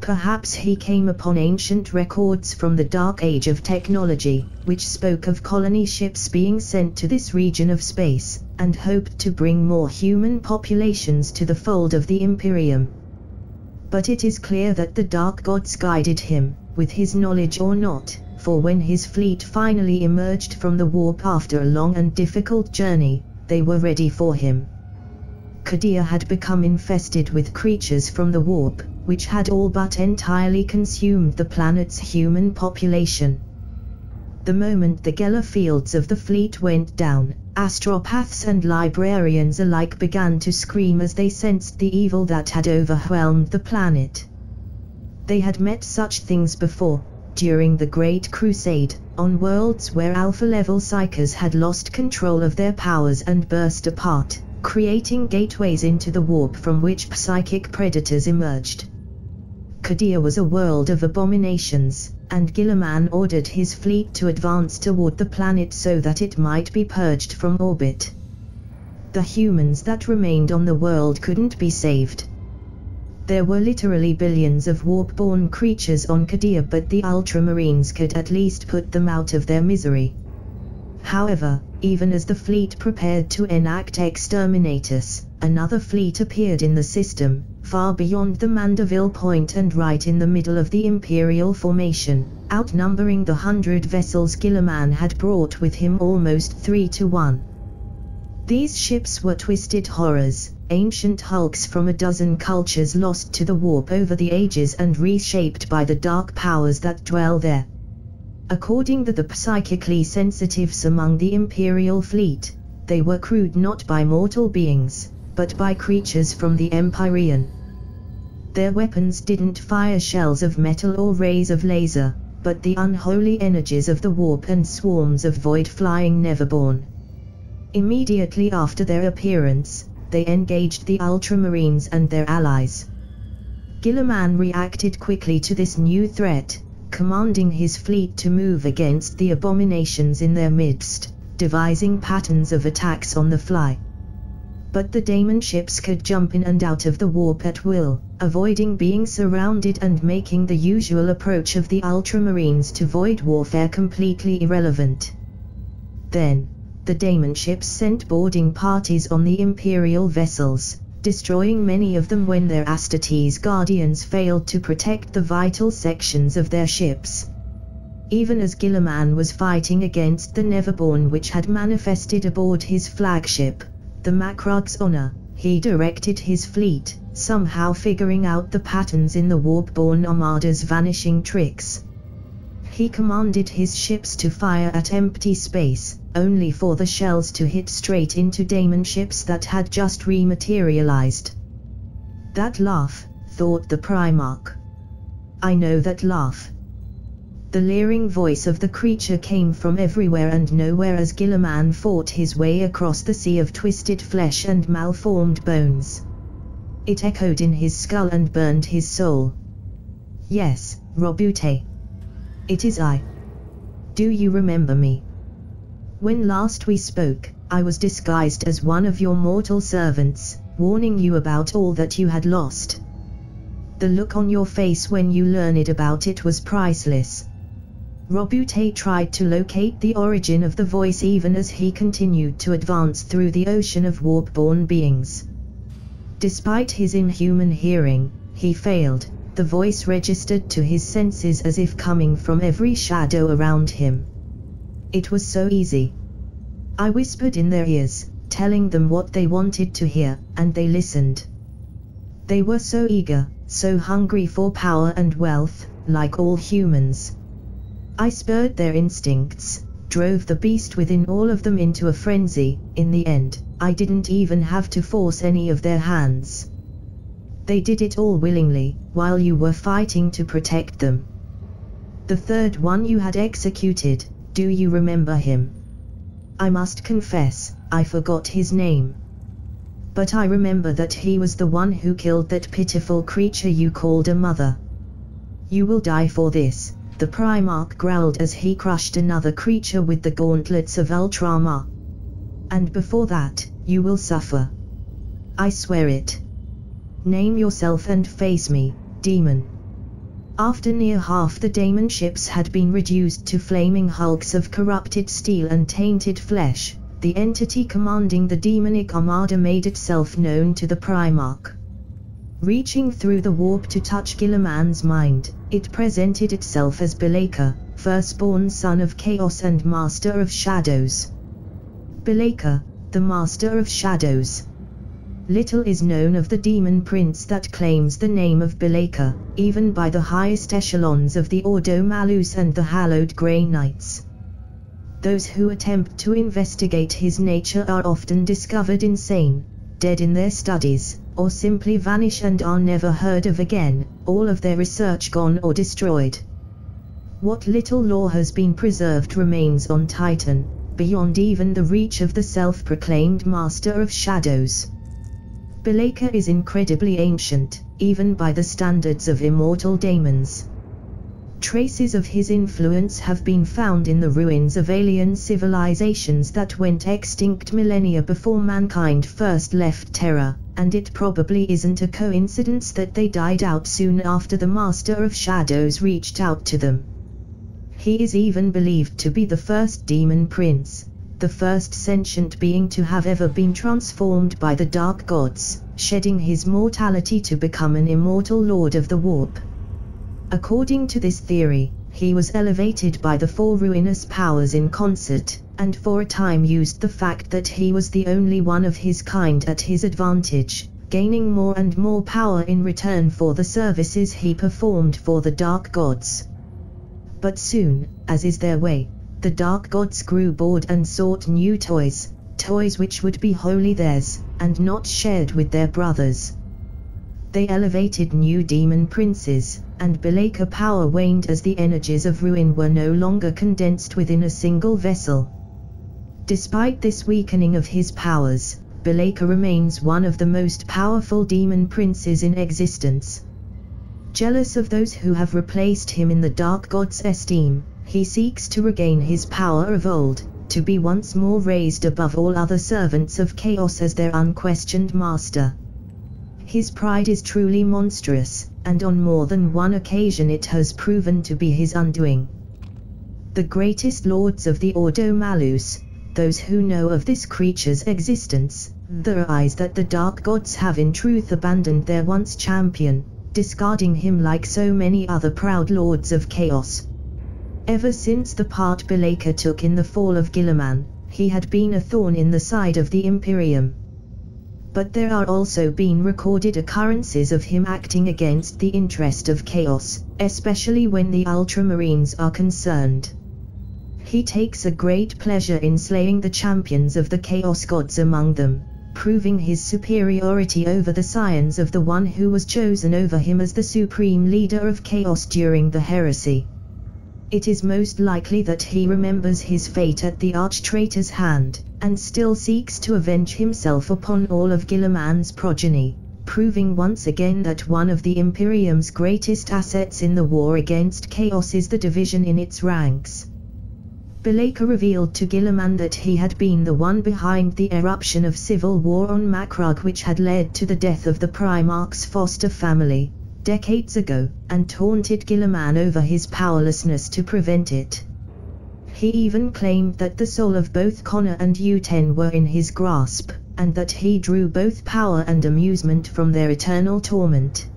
Perhaps he came upon ancient records from the dark age of technology, which spoke of colony ships being sent to this region of space, and hoped to bring more human populations to the fold of the Imperium. But it is clear that the Dark Gods guided him, with his knowledge or not, for when his fleet finally emerged from the warp after a long and difficult journey, they were ready for him. Cadia had become infested with creatures from the warp, which had all but entirely consumed the planet's human population. The moment the Geller fields of the fleet went down, astropaths and librarians alike began to scream as they sensed the evil that had overwhelmed the planet. They had met such things before, during the Great Crusade, on worlds where alpha-level psykers had lost control of their powers and burst apart, creating gateways into the warp from which psychic predators emerged. Cadia was a world of abominations, and Guilliman ordered his fleet to advance toward the planet so that it might be purged from orbit. The humans that remained on the world couldn't be saved, there were literally billions of warp-born creatures on Cadia but the Ultramarines could at least put them out of their misery. However, even as the fleet prepared to enact Exterminatus, another fleet appeared in the system, far beyond the Mandeville point and right in the middle of the Imperial formation, outnumbering the hundred vessels Guilliman had brought with him almost three to one. These ships were twisted horrors, ancient hulks from a dozen cultures lost to the warp over the ages and reshaped by the dark powers that dwell there. According to the psychically sensitives among the Imperial fleet, they were crewed not by mortal beings, but by creatures from the Empyrean. Their weapons didn't fire shells of metal or rays of laser, but the unholy energies of the warp and swarms of void-flying Neverborn. Immediately after their appearance, they engaged the Ultramarines and their allies. Guilliman reacted quickly to this new threat, commanding his fleet to move against the abominations in their midst, devising patterns of attacks on the fly. But the Daemon ships could jump in and out of the warp at will, avoiding being surrounded and making the usual approach of the Ultramarines to void warfare completely irrelevant. Then, the Daemon ships sent boarding parties on the Imperial vessels, destroying many of them when their Astartes guardians failed to protect the vital sections of their ships. Even as Guilliman was fighting against the Neverborn which had manifested aboard his flagship, the Macragge's Honor, he directed his fleet, somehow figuring out the patterns in the warp-born armada's vanishing tricks. He commanded his ships to fire at empty space, only for the shells to hit straight into Daemon ships that had just rematerialized. That laugh, thought the Primarch. I know that laugh. The leering voice of the creature came from everywhere and nowhere as Guilliman fought his way across the sea of twisted flesh and malformed bones. It echoed in his skull and burned his soul. Yes, Roboute. It is I. Do you remember me? When last we spoke, I was disguised as one of your mortal servants, warning you about all that you had lost. The look on your face when you learned about it was priceless. Roboute tried to locate the origin of the voice even as he continued to advance through the ocean of warp-born beings. Despite his inhuman hearing, he failed, the voice registered to his senses as if coming from every shadow around him. It was so easy. I whispered in their ears, telling them what they wanted to hear, and they listened. They were so eager, so hungry for power and wealth, like all humans. I spurred their instincts, drove the beast within all of them into a frenzy, in the end, I didn't even have to force any of their hands. They did it all willingly, while you were fighting to protect them. The third one you had executed, do you remember him? I must confess, I forgot his name. But I remember that he was the one who killed that pitiful creature you called a mother. You will die for this, the Primarch growled as he crushed another creature with the gauntlets of Ultramar. And before that, you will suffer. I swear it. Name yourself and face me, demon. After near half the Daemon ships had been reduced to flaming hulks of corrupted steel and tainted flesh, the entity commanding the demonic armada made itself known to the Primarch. Reaching through the warp to touch Guilliman's mind, it presented itself as Be'lakor, firstborn son of Chaos and Master of Shadows. Be'lakor, the Master of Shadows. Little is known of the demon prince that claims the name of Be'lakor, even by the highest echelons of the Ordo Malus and the Hallowed Grey Knights. Those who attempt to investigate his nature are often discovered insane, dead in their studies, or simply vanish and are never heard of again, all of their research gone or destroyed. What little lore has been preserved remains on Titan, beyond even the reach of the self-proclaimed Master of Shadows. Be'lakor is incredibly ancient, even by the standards of immortal daemons. Traces of his influence have been found in the ruins of alien civilizations that went extinct millennia before mankind first left Terra, and it probably isn't a coincidence that they died out soon after the Master of Shadows reached out to them. He is even believed to be the first demon prince, the first sentient being to have ever been transformed by the dark gods, shedding his mortality to become an immortal lord of the warp. According to this theory, he was elevated by the four ruinous powers in concert, and for a time used the fact that he was the only one of his kind at his advantage, gaining more and more power in return for the services he performed for the dark gods. But soon, as is their way, the dark gods grew bored and sought new toys, toys which would be wholly theirs, and not shared with their brothers. They elevated new demon princes, and Be'lakor power waned as the energies of ruin were no longer condensed within a single vessel. Despite this weakening of his powers, Be'lakor remains one of the most powerful demon princes in existence, Jealous of those who have replaced him in the dark god's esteem, he seeks to regain his power of old, to be once more raised above all other servants of chaos as their unquestioned master. His pride is truly monstrous, and on more than one occasion it has proven to be his undoing. The greatest lords of the Ordo Malus, those who know of this creature's existence, eyes that the dark gods have in truth abandoned their once champion, discarding him like so many other proud lords of chaos. Ever since the part Be'lakor took in the fall of Guilliman, he had been a thorn in the side of the Imperium. But there are also been recorded occurrences of him acting against the interest of chaos, especially when the Ultramarines are concerned. He takes a great pleasure in slaying the champions of the chaos gods among them, proving his superiority over the scions of the one who was chosen over him as the supreme leader of chaos during the heresy. It is most likely that he remembers his fate at the arch-traitor's hand, and still seeks to avenge himself upon all of Guilliman's progeny, proving once again that one of the Imperium's greatest assets in the war against chaos is the division in its ranks. Be'lakor revealed to Guilliman that he had been the one behind the eruption of civil war on Macragge which had led to the death of the Primarch's foster family, decades ago, and taunted Guilliman over his powerlessness to prevent it. He even claimed that the soul of both Konor and Euten were in his grasp, and that he drew both power and amusement from their eternal torment.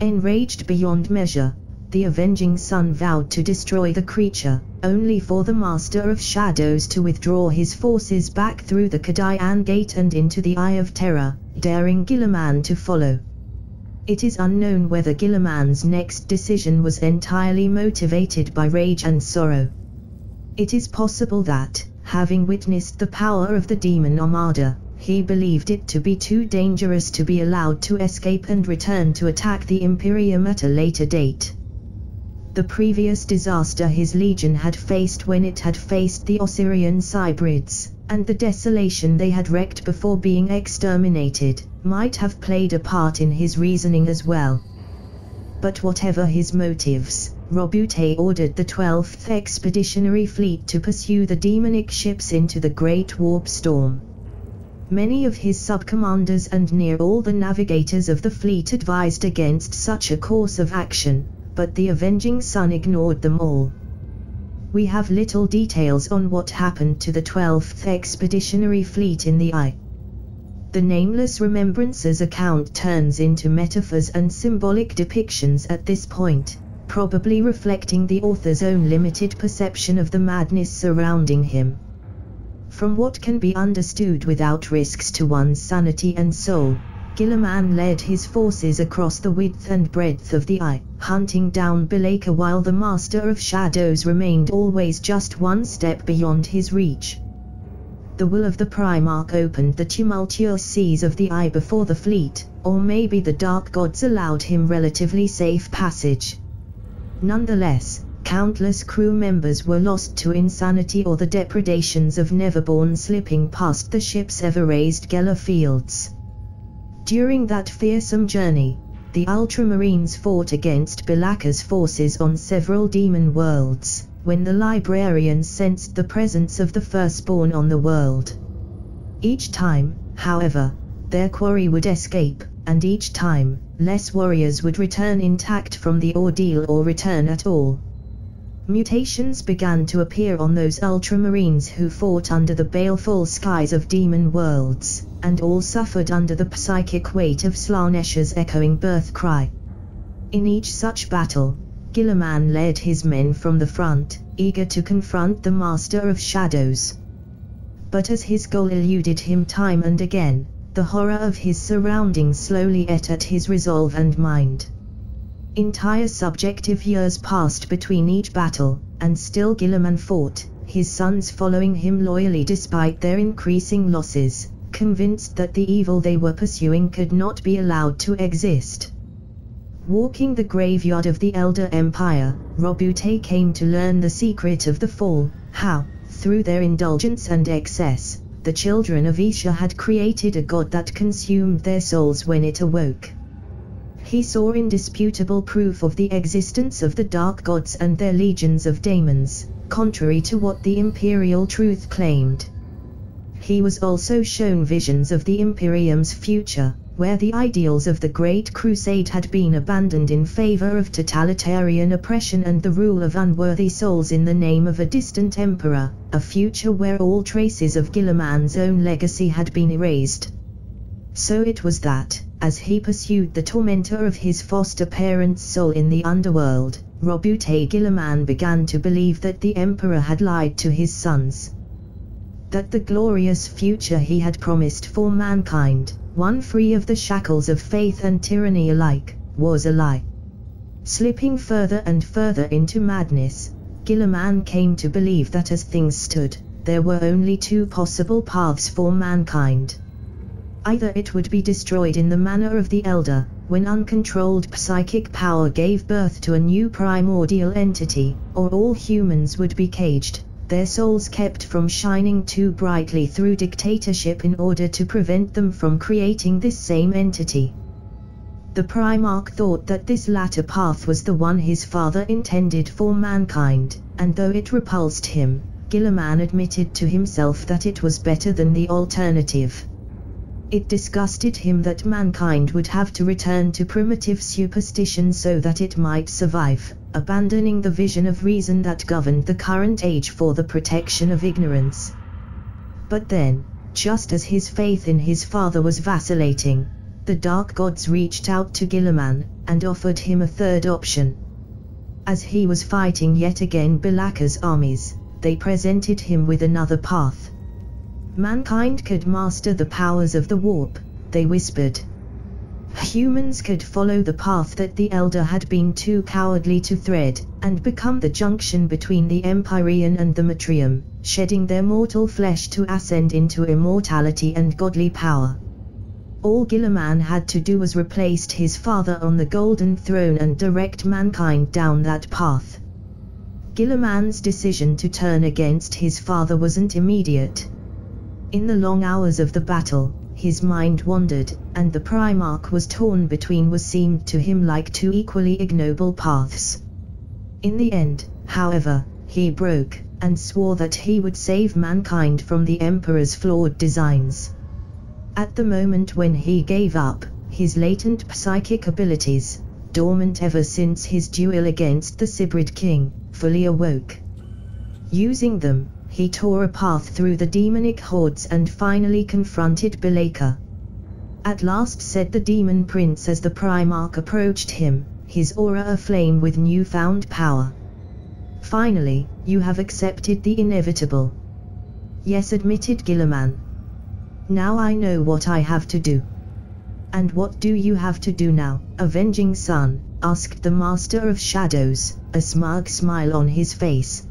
Enraged beyond measure, the avenging son vowed to destroy the creature, only for the Master of Shadows to withdraw his forces back through the Cadian Gate and into the Eye of Terror, daring Guilliman to follow. It is unknown whether Guilliman's next decision was entirely motivated by rage and sorrow. It is possible that, having witnessed the power of the demon Armada, he believed it to be too dangerous to be allowed to escape and return to attack the Imperium at a later date the previous disaster his legion had faced when it had faced the Osirian Cybrids, and the desolation they had wrecked before being exterminated, might have played a part in his reasoning as well. But whatever his motives, Roboute ordered the 12th Expeditionary Fleet to pursue the demonic ships into the Great Warp Storm. Many of his subcommanders and near all the navigators of the fleet advised against such a course of action, but the avenging son ignored them all. We have little details on what happened to the 12th Expeditionary Fleet in the Eye. The Nameless Remembrances account turns into metaphors and symbolic depictions at this point, probably reflecting the author's own limited perception of the madness surrounding him. From what can be understood without risks to one's sanity and soul, Guilliman led his forces across the width and breadth of the eye, hunting down Be'lakor while the Master of Shadows remained always just one step beyond his reach. The will of the Primarch opened the tumultuous seas of the eye before the fleet, or maybe the Dark Gods allowed him relatively safe passage. Nonetheless, countless crew members were lost to insanity or the depredations of Neverborn slipping past the ship's ever-raised Geller fields. During that fearsome journey, the Ultramarines fought against Be'lakor's forces on several demon worlds, when the librarians sensed the presence of the firstborn on the world. Each time, however, their quarry would escape, and each time, less warriors would return intact from the ordeal or return at all. Mutations began to appear on those ultramarines who fought under the baleful skies of demon worlds, and all suffered under the psychic weight of Slaanesh's echoing birth cry. In each such battle, Guilliman led his men from the front, eager to confront the Master of Shadows. But as his goal eluded him time and again, the horror of his surroundings slowly ate at his resolve and mind. Entire subjective years passed between each battle, and still Guilliman fought, his sons following him loyally despite their increasing losses, convinced that the evil they were pursuing could not be allowed to exist. Walking the graveyard of the Eldar Empire, Roboute came to learn the secret of the fall, how, through their indulgence and excess, the children of Isha had created a god that consumed their souls when it awoke. He saw indisputable proof of the existence of the dark gods and their legions of daemons, contrary to what the imperial truth claimed. He was also shown visions of the Imperium's future, where the ideals of the Great Crusade had been abandoned in favor of totalitarian oppression and the rule of unworthy souls in the name of a distant emperor, a future where all traces of Guilliman's own legacy had been erased. So it was that, as he pursued the tormentor of his foster parent's soul in the underworld, Roboute Guilliman began to believe that the Emperor had lied to his sons. That the glorious future he had promised for mankind, one free of the shackles of faith and tyranny alike, was a lie. Slipping further and further into madness, Guilliman came to believe that as things stood, there were only two possible paths for mankind. Either it would be destroyed in the manner of the Eldar, when uncontrolled psychic power gave birth to a new primordial entity, or all humans would be caged, their souls kept from shining too brightly through dictatorship in order to prevent them from creating this same entity. The Primarch thought that this latter path was the one his father intended for mankind, and though it repulsed him, Guilliman admitted to himself that it was better than the alternative. It disgusted him that mankind would have to return to primitive superstition so that it might survive, abandoning the vision of reason that governed the current age for the protection of ignorance. But then, just as his faith in his father was vacillating, the dark gods reached out to Guilliman and offered him a third option. As he was fighting yet again Be'lakor's armies, they presented him with another path. Mankind could master the powers of the warp, they whispered. Humans could follow the path that the Eldar had been too cowardly to thread, and become the junction between the Empyrean and the Materium, shedding their mortal flesh to ascend into immortality and godly power. All Guilliman had to do was replace his father on the Golden Throne and direct mankind down that path. Guilliman's decision to turn against his father wasn't immediate. In the long hours of the battle, his mind wandered, and the Primarch was torn between what seemed to him like two equally ignoble paths. In the end, however, he broke, and swore that he would save mankind from the Emperor's flawed designs. At the moment when he gave up, his latent psychic abilities, dormant ever since his duel against the Cybrid King, fully awoke. Using them, he tore a path through the demonic hordes and finally confronted Be'lakor. At last said the demon prince as the Primarch approached him, his aura aflame with newfound power. Finally, you have accepted the inevitable. Yes, admitted Guilliman. Now I know what I have to do. And what do you have to do now, avenging son? asked the Master of Shadows, a smug smile on his face.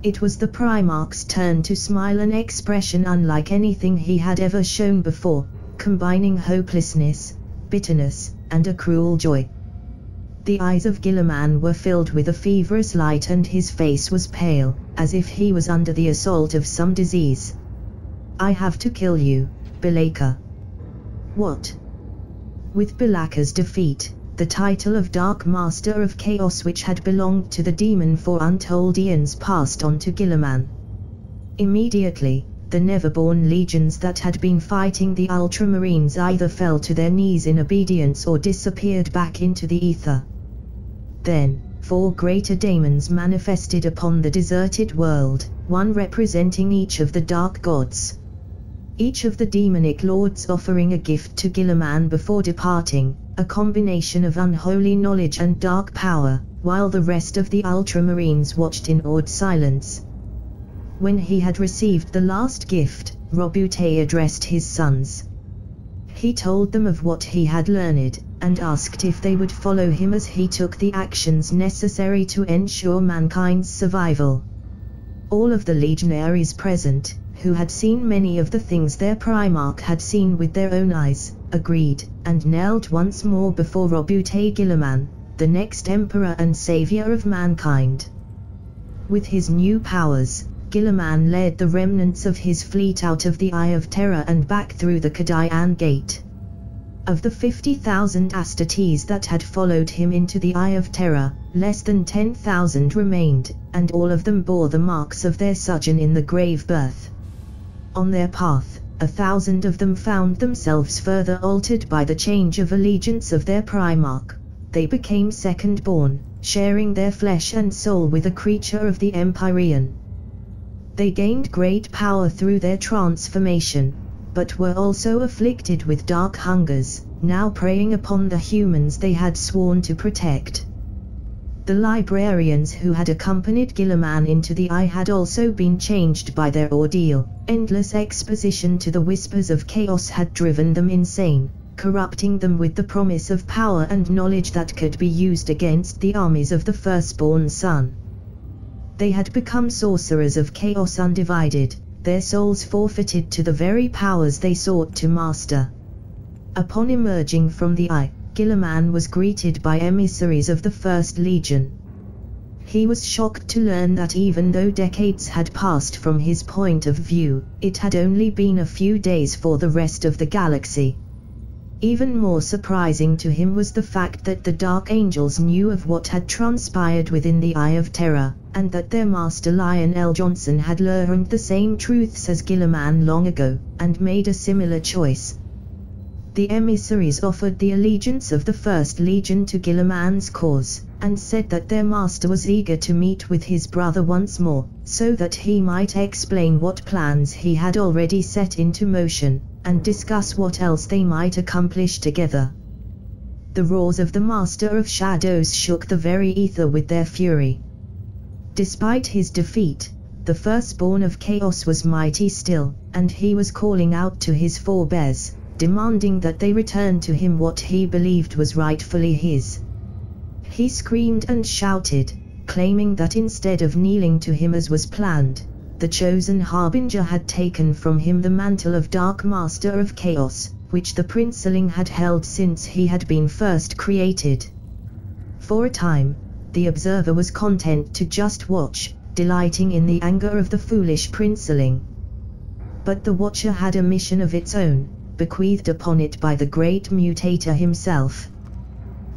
It was the Primarch's turn to smile an expression unlike anything he had ever shown before, combining hopelessness, bitterness, and a cruel joy. The eyes of Guilliman were filled with a feverish light and his face was pale, as if he was under the assault of some disease. I have to kill you, Be'lakor. What? With Be'lakor's defeat, the title of Dark Master of Chaos which had belonged to the demon for untold eons passed on to Guilliman. Immediately, the Neverborn legions that had been fighting the Ultramarines either fell to their knees in obedience or disappeared back into the ether. Then, four greater daemons manifested upon the deserted world, one representing each of the dark gods. Each of the demonic lords offering a gift to Guilliman before departing, a combination of unholy knowledge and dark power, while the rest of the Ultramarines watched in awed silence. When he had received the last gift, Roboute addressed his sons. He told them of what he had learned, and asked if they would follow him as he took the actions necessary to ensure mankind's survival. All of the legionaries present, who had seen many of the things their Primarch had seen with their own eyes, agreed, and knelt once more before Roboute Guilliman, the next Emperor and Savior of mankind. With his new powers, Guilliman led the remnants of his fleet out of the Eye of Terror and back through the Cadian Gate. Of the 50,000 Astartes that had followed him into the Eye of Terror, less than 10,000 remained, and all of them bore the marks of their sojourn in the grave birth. On their path, a thousand of them found themselves further altered by the change of allegiance of their Primarch. They became second born, sharing their flesh and soul with a creature of the Empyrean. They gained great power through their transformation, but were also afflicted with dark hungers, now preying upon the humans they had sworn to protect. The librarians who had accompanied Guilliman into the eye had also been changed by their ordeal. Endless exposition to the whispers of chaos had driven them insane, corrupting them with the promise of power and knowledge that could be used against the armies of the firstborn son. They had become sorcerers of chaos undivided, their souls forfeited to the very powers they sought to master. Upon emerging from the eye, Guilliman was greeted by emissaries of the First Legion. He was shocked to learn that even though decades had passed from his point of view, it had only been a few days for the rest of the galaxy. Even more surprising to him was the fact that the Dark Angels knew of what had transpired within the Eye of Terror, and that their master Lion El'Jonson had learned the same truths as Guilliman long ago, and made a similar choice. The emissaries offered the allegiance of the First Legion to Guilliman's cause, and said that their master was eager to meet with his brother once more, so that he might explain what plans he had already set into motion, and discuss what else they might accomplish together. The roars of the Master of Shadows shook the very ether with their fury. Despite his defeat, the firstborn of Chaos was mighty still, and he was calling out to his forebears, demanding that they return to him what he believed was rightfully his. He screamed and shouted, claiming that instead of kneeling to him as was planned, the chosen harbinger had taken from him the mantle of Dark Master of Chaos, which the princeling had held since he had been first created. For a time, the observer was content to just watch, delighting in the anger of the foolish princeling. But the watcher had a mission of its own, bequeathed upon it by the great mutator himself.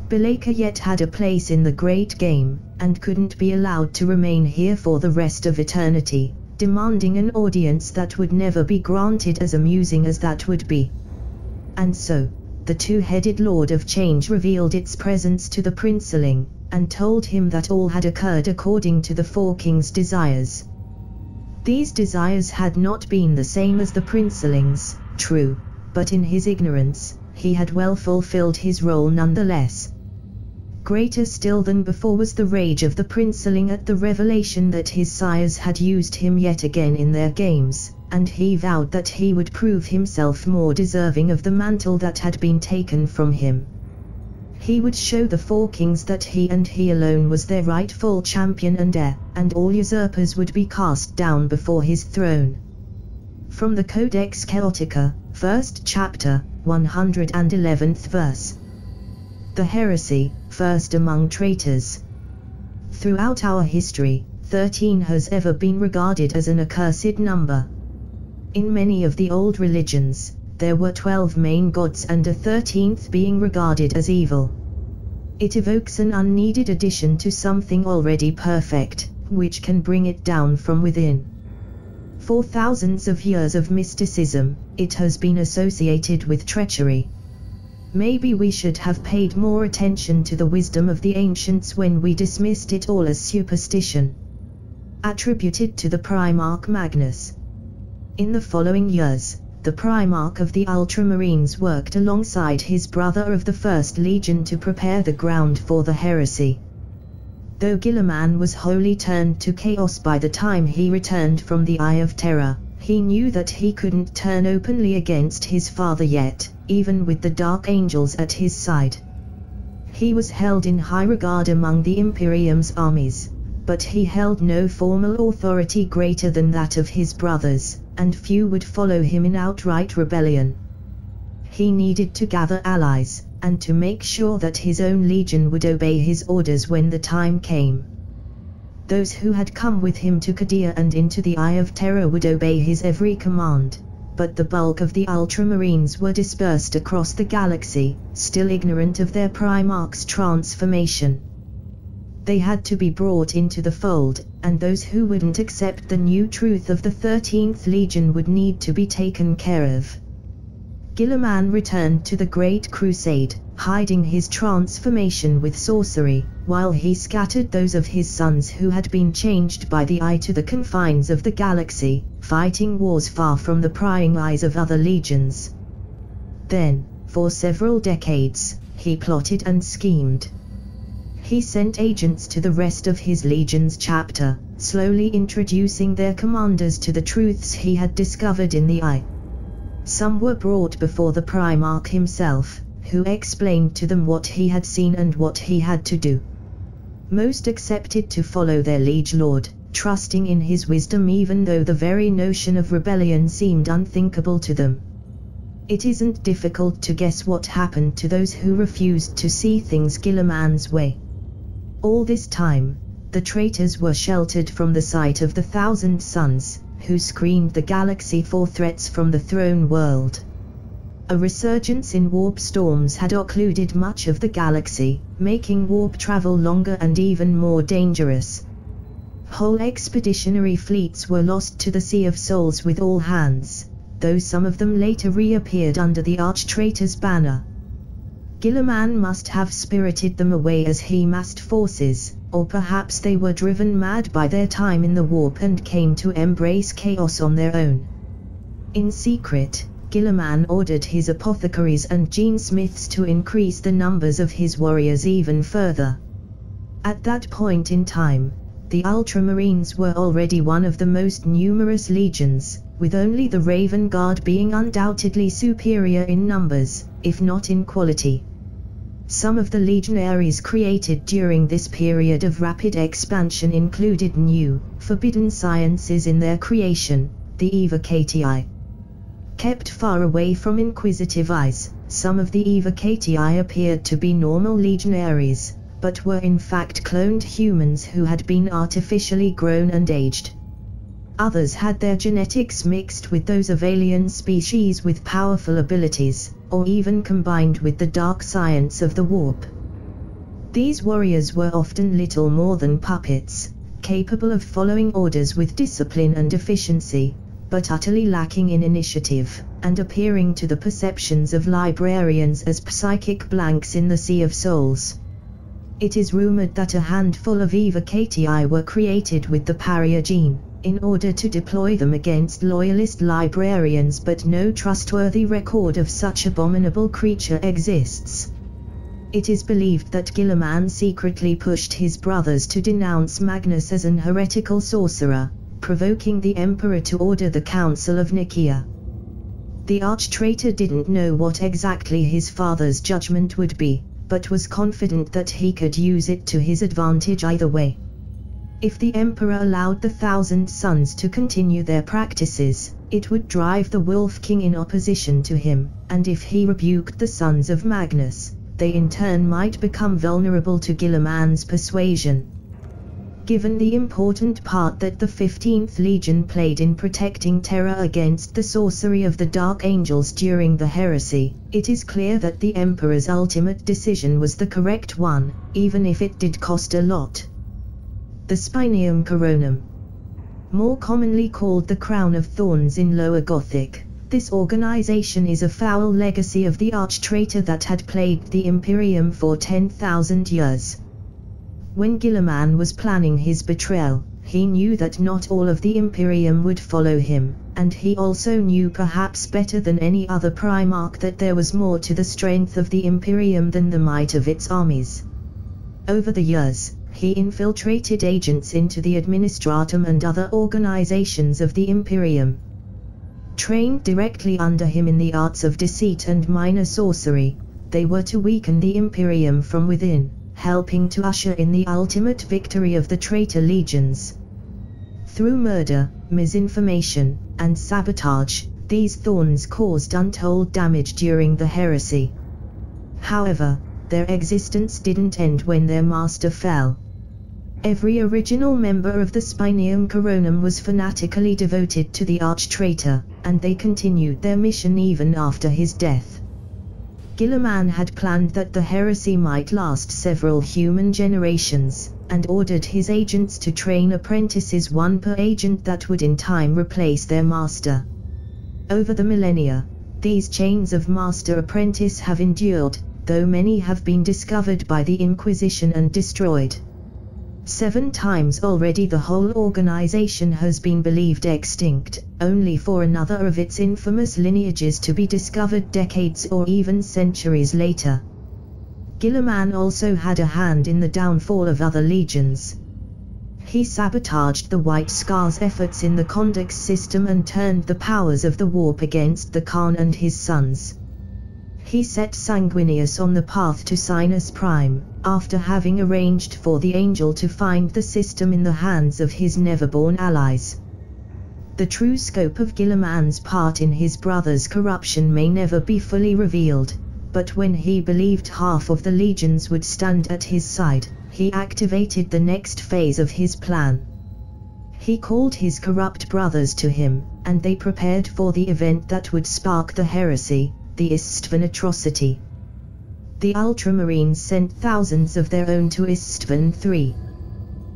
Be'lakor yet had a place in the great game, and couldn't be allowed to remain here for the rest of eternity, demanding an audience that would never be granted as amusing as that would be. And so, the two-headed Lord of Change revealed its presence to the princeling, and told him that all had occurred according to the four kings' desires. These desires had not been the same as the princeling's, true, but in his ignorance, he had well fulfilled his role nonetheless. Greater still than before was the rage of the princeling at the revelation that his sires had used him yet again in their games, and he vowed that he would prove himself more deserving of the mantle that had been taken from him. He would show the four kings that he and he alone was their rightful champion and heir, and all usurpers would be cast down before his throne. From the Codex Chaotica, first chapter, 111th verse. The heresy, first among traitors. Throughout our history, 13 has ever been regarded as an accursed number. In many of the old religions, there were 12 main gods and a 13th being regarded as evil. It evokes an unneeded addition to something already perfect, which can bring it down from within. For thousands of years of mysticism, it has been associated with treachery. Maybe we should have paid more attention to the wisdom of the ancients when we dismissed it all as superstition. Attributed to the Primarch Magnus. In the following years, the Primarch of the Ultramarines worked alongside his brother of the First Legion to prepare the ground for the heresy. Though Guilliman was wholly turned to chaos by the time he returned from the Eye of Terror, he knew that he couldn't turn openly against his father yet even with the Dark Angels at his side. He was held in high regard among the Imperium's armies, but he held no formal authority greater than that of his brothers, and few would follow him in outright rebellion. He needed to gather allies, and to make sure that his own legion would obey his orders when the time came. Those who had come with him to Cadia and into the Eye of Terror would obey his every command but the bulk of the Ultramarines were dispersed across the galaxy, still ignorant of their Primarch's transformation. They had to be brought into the fold, and those who wouldn't accept the new truth of the 13th Legion would need to be taken care of. Guilliman returned to the Great Crusade, hiding his transformation with sorcery, while he scattered those of his sons who had been changed by the eye to the confines of the galaxy, fighting wars far from the prying eyes of other legions. Then, for several decades, he plotted and schemed. He sent agents to the rest of his legion's chapter, slowly introducing their commanders to the truths he had discovered in the eye. Some were brought before the Primarch himself, who explained to them what he had seen and what he had to do. Most accepted to follow their liege lord, trusting in his wisdom even though the very notion of rebellion seemed unthinkable to them. It isn't difficult to guess what happened to those who refused to see things Guilliman's way. All this time, the traitors were sheltered from the sight of the Thousand Sons, who screened the galaxy for threats from the throne world. A resurgence in warp storms had occluded much of the galaxy, making warp travel longer and even more dangerous, Whole expeditionary fleets were lost to the Sea of Souls with all hands, though some of them later reappeared under the Arch-Traitor's banner. Guilliman must have spirited them away as he massed forces, or perhaps they were driven mad by their time in the warp and came to embrace chaos on their own. In secret, Guilliman ordered his apothecaries and genesmiths to increase the numbers of his warriors even further. At that point in time, the Ultramarines were already one of the most numerous legions, with only the Raven Guard being undoubtedly superior in numbers, if not in quality. Some of the legionaries created during this period of rapid expansion included new, forbidden sciences in their creation, the Evocati. Kept far away from inquisitive eyes, some of the Evocati appeared to be normal legionaries, but were in fact cloned humans who had been artificially grown and aged. Others had their genetics mixed with those of alien species with powerful abilities, or even combined with the dark science of the warp. These warriors were often little more than puppets, capable of following orders with discipline and efficiency, but utterly lacking in initiative, and appearing to the perceptions of librarians as psychic blanks in the Sea of Souls. It is rumored that a handful of Eva Evocati were created with the Pariah gene, in order to deploy them against loyalist librarians but no trustworthy record of such abominable creature exists. It is believed that Guilliman secretly pushed his brothers to denounce Magnus as an heretical sorcerer, provoking the emperor to order the Council of Nikaea. The arch-traitor didn't know what exactly his father's judgment would be, but was confident that he could use it to his advantage either way. If the emperor allowed the Thousand Sons to continue their practices, it would drive the Wolf King in opposition to him, and if he rebuked the sons of Magnus, they in turn might become vulnerable to Guilliman's persuasion. Given the important part that the 15th Legion played in protecting Terra against the sorcery of the Dark Angels during the heresy, it is clear that the Emperor's ultimate decision was the correct one, even if it did cost a lot. The Spinium Coronum. More commonly called the Crown of Thorns in Lower Gothic, this organization is a foul legacy of the arch-traitor that had plagued the Imperium for 10,000 years. When Guilliman was planning his betrayal, he knew that not all of the Imperium would follow him, and he also knew perhaps better than any other Primarch that there was more to the strength of the Imperium than the might of its armies. Over the years, he infiltrated agents into the Administratum and other organizations of the Imperium. Trained directly under him in the arts of deceit and minor sorcery, they were to weaken the Imperium from within, helping to usher in the ultimate victory of the traitor legions. Through murder, misinformation, and sabotage, these thorns caused untold damage during the heresy. However, their existence didn't end when their master fell. Every original member of the Spinium Coronum was fanatically devoted to the arch-traitor, and they continued their mission even after his death. Guilliman had planned that the heresy might last several human generations, and ordered his agents to train apprentices one per agent that would in time replace their master. Over the millennia, these chains of master-apprentice have endured, though many have been discovered by the Inquisition and destroyed. Seven times already the whole organization has been believed extinct, only for another of its infamous lineages to be discovered decades or even centuries later. Guilliman also had a hand in the downfall of other legions. He sabotaged the White Scar's efforts in the Chondax system and turned the powers of the warp against the Khan and his sons. He set Sanguinius on the path to Signus Prime, after having arranged for the Angel to find the system in the hands of his never-born allies. The true scope of Guilliman's part in his brother's corruption may never be fully revealed, but when he believed half of the legions would stand at his side, he activated the next phase of his plan. He called his corrupt brothers to him, and they prepared for the event that would spark the heresy, the Isstvan atrocity. The Ultramarines sent thousands of their own to Isstvan III.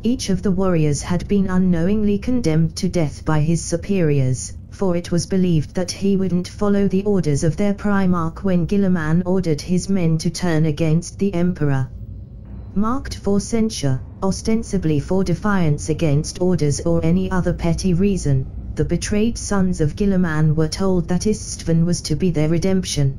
Each of the warriors had been unknowingly condemned to death by his superiors, for it was believed that he wouldn't follow the orders of their Primarch when Guilliman ordered his men to turn against the Emperor. Marked for censure, ostensibly for defiance against orders or any other petty reason, the betrayed sons of Guilliman were told that Isstvan was to be their redemption.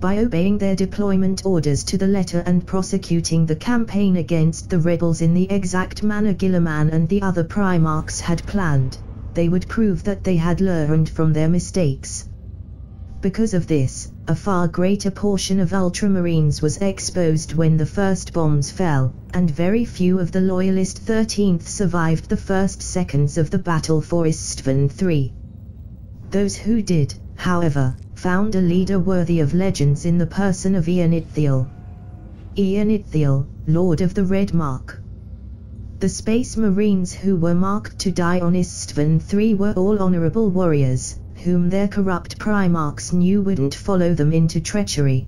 By obeying their deployment orders to the letter and prosecuting the campaign against the rebels in the exact manner Guilliman and the other Primarchs had planned, they would prove that they had learned from their mistakes. Because of this, a far greater portion of Ultramarines was exposed when the first bombs fell, and very few of the Loyalist 13th survived the first seconds of the battle for Isstvan III. Those who did, however, found a leader worthy of legends in the person of Ian Ithiel. Ian Ithiel, Lord of the Red Mark. The Space Marines who were marked to die on Isstvan III were all honorable warriors, whom their corrupt primarchs knew wouldn't mm. follow them into treachery.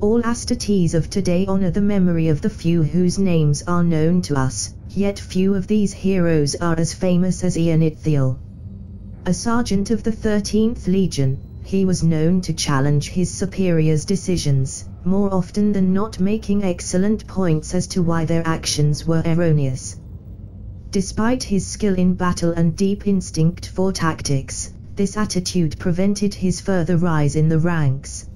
All Astartes of today honor the memory of the few whose names are known to us, yet few of these heroes are as famous as Ian Ithiel. A sergeant of the 13th Legion, he was known to challenge his superiors' decisions, more often than not making excellent points as to why their actions were erroneous. Despite his skill in battle and deep instinct for tactics, this attitude prevented his further rise in the ranks.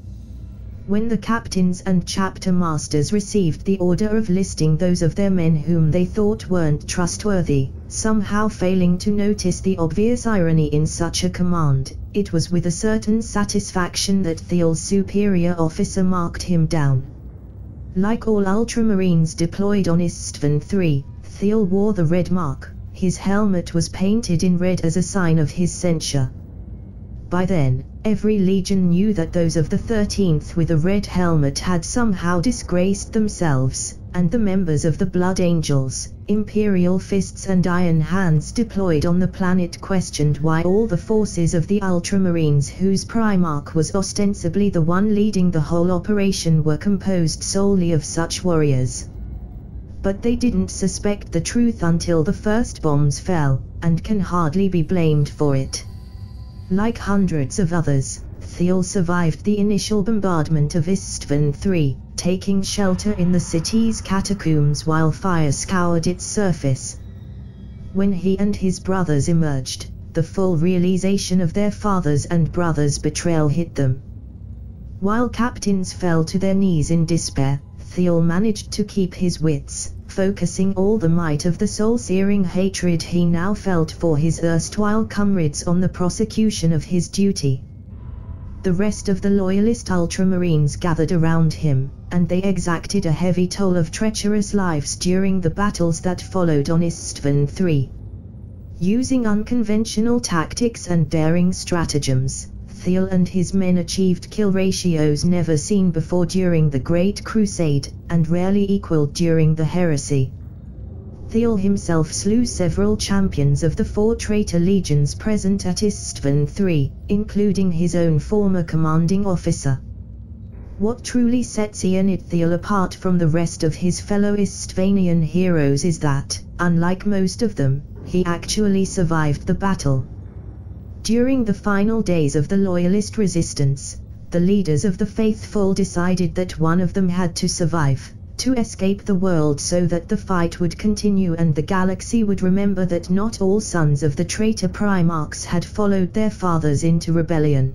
When the captains and chapter masters received the order of listing those of their men whom they thought weren't trustworthy, somehow failing to notice the obvious irony in such a command, it was with a certain satisfaction that Thiel's superior officer marked him down. Like all ultramarines deployed on Isstvan III, Thiel wore the red mark, his helmet was painted in red as a sign of his censure. By then, every legion knew that those of the 13th with a red helmet had somehow disgraced themselves, and the members of the Blood Angels, Imperial Fists and Iron Hands deployed on the planet questioned why all the forces of the Ultramarines whose Primarch was ostensibly the one leading the whole operation were composed solely of such warriors. But they didn't suspect the truth until the first bombs fell, and can hardly be blamed for it. Like hundreds of others, Thiel survived the initial bombardment of Isstvan III, taking shelter in the city's catacombs while fire scoured its surface. When he and his brothers emerged, the full realization of their father's and brother's betrayal hit them. While captains fell to their knees in despair, Thiel managed to keep his wits, focusing all the might of the soul-searing hatred he now felt for his erstwhile comrades on the prosecution of his duty. The rest of the loyalist ultramarines gathered around him, and they exacted a heavy toll of treacherous lives during the battles that followed on Isstvan III. Using unconventional tactics and daring stratagems, Thiel and his men achieved kill ratios never seen before during the Great Crusade, and rarely equaled during the Heresy. Thiel himself slew several champions of the four traitor legions present at Isstvan III, including his own former commanding officer. What truly sets Leonid Thiel apart from the rest of his fellow Isstvanian heroes is that, unlike most of them, he actually survived the battle. During the final days of the Loyalist resistance, the leaders of the faithful decided that one of them had to survive, to escape the world so that the fight would continue and the galaxy would remember that not all sons of the traitor Primarchs had followed their fathers into rebellion.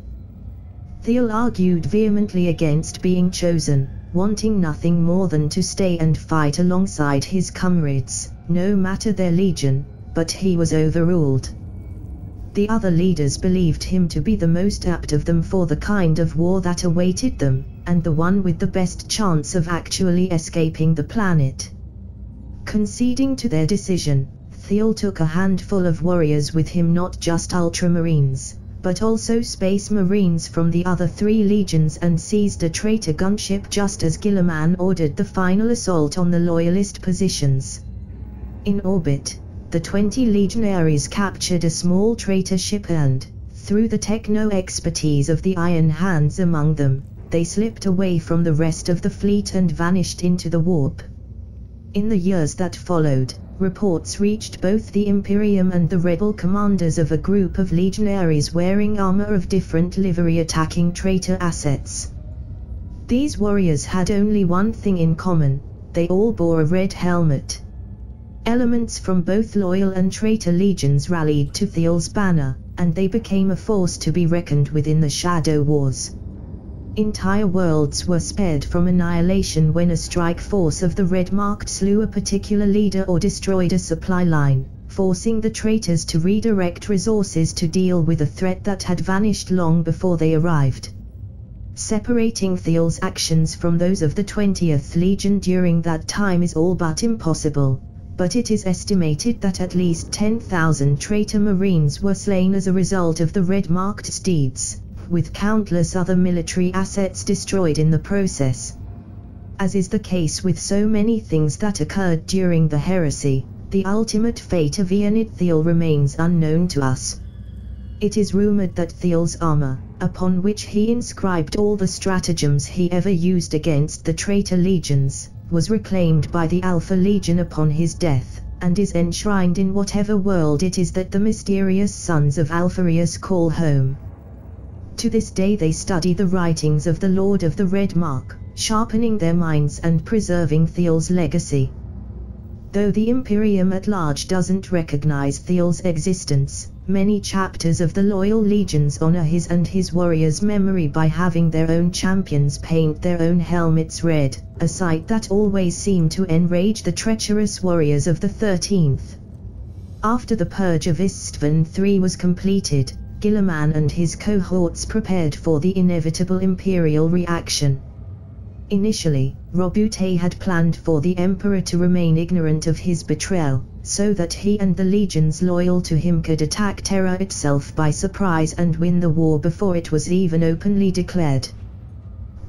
Thiel argued vehemently against being chosen, wanting nothing more than to stay and fight alongside his comrades, no matter their legion, but he was overruled. The other leaders believed him to be the most apt of them for the kind of war that awaited them, and the one with the best chance of actually escaping the planet. Conceding to their decision, Thiel took a handful of warriors with him not just ultramarines, but also space marines from the other three legions and seized a traitor gunship just as Guilliman ordered the final assault on the loyalist positions. In orbit, the 20 legionaries captured a small traitor ship and, through the techno-expertise of the Iron Hands among them, they slipped away from the rest of the fleet and vanished into the warp. In the years that followed, reports reached both the Imperium and the rebel commanders of a group of legionaries wearing armor of different livery attacking traitor assets. These warriors had only one thing in common, they all bore a red helmet. Elements from both loyal and traitor legions rallied to Thiel's banner, and they became a force to be reckoned with in the Shadow Wars. Entire worlds were spared from annihilation when a strike force of the Red Marked slew a particular leader or destroyed a supply line, forcing the traitors to redirect resources to deal with a threat that had vanished long before they arrived. Separating Thiel's actions from those of the 20th Legion during that time is all but impossible but it is estimated that at least 10,000 traitor marines were slain as a result of the red-marked steeds, with countless other military assets destroyed in the process. As is the case with so many things that occurred during the heresy, the ultimate fate of Leonid Thiel remains unknown to us. It is rumored that Thiel's armor, upon which he inscribed all the stratagems he ever used against the traitor legions, was reclaimed by the Alpha Legion upon his death, and is enshrined in whatever world it is that the mysterious sons of Alpharius call home. To this day they study the writings of the Lord of the Red Mark, sharpening their minds and preserving Thiel's legacy. Though the Imperium at large doesn't recognize Thiel's existence, many chapters of the Loyal Legions honor his and his warriors' memory by having their own champions paint their own helmets red, a sight that always seemed to enrage the treacherous warriors of the 13th. After the purge of Isstvan III was completed, Guilliman and his cohorts prepared for the inevitable imperial reaction. Initially, Roboute had planned for the emperor to remain ignorant of his betrayal, so that he and the legions loyal to him could attack Terra itself by surprise and win the war before it was even openly declared.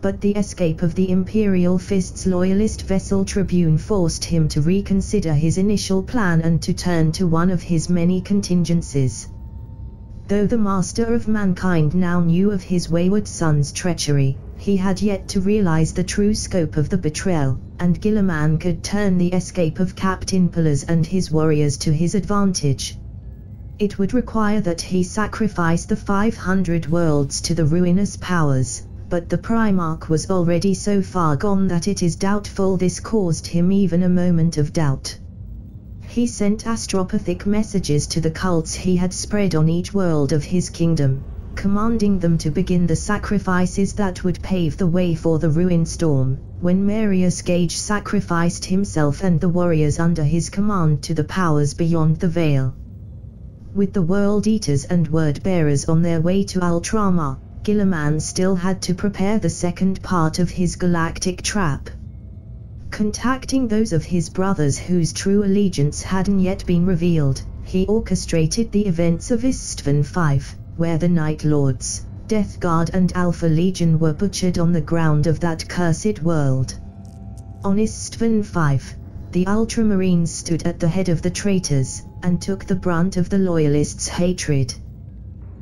But the escape of the Imperial Fist's loyalist vessel Tribune forced him to reconsider his initial plan and to turn to one of his many contingencies. Though the master of mankind now knew of his wayward son's treachery, he had yet to realize the true scope of the betrayal, and Guilliman could turn the escape of Captain Pillars and his warriors to his advantage. It would require that he sacrifice the 500 worlds to the ruinous powers, but the Primarch was already so far gone that it is doubtful this caused him even a moment of doubt. He sent astropathic messages to the cults he had spread on each world of his kingdom, commanding them to begin the sacrifices that would pave the way for the ruin storm, when Marius Gage sacrificed himself and the warriors under his command to the powers beyond the veil. With the World Eaters and Word Bearers on their way to Ultramar, Guilliman still had to prepare the second part of his galactic trap. Contacting those of his brothers whose true allegiance hadn't yet been revealed, he orchestrated the events of Isstvan V where the Night Lords, Death Guard and Alpha Legion were butchered on the ground of that cursed world. On Isstvan V, the Ultramarines stood at the head of the traitors, and took the brunt of the Loyalists' hatred.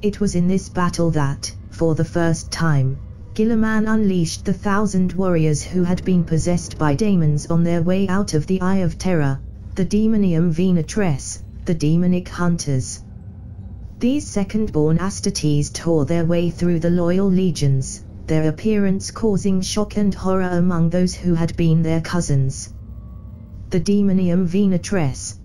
It was in this battle that, for the first time, Guilliman unleashed the thousand warriors who had been possessed by daemons on their way out of the Eye of Terror, the Demonium Venatress, the demonic hunters. These second-born Astartes tore their way through the loyal legions, their appearance causing shock and horror among those who had been their cousins. The Demonium Venatress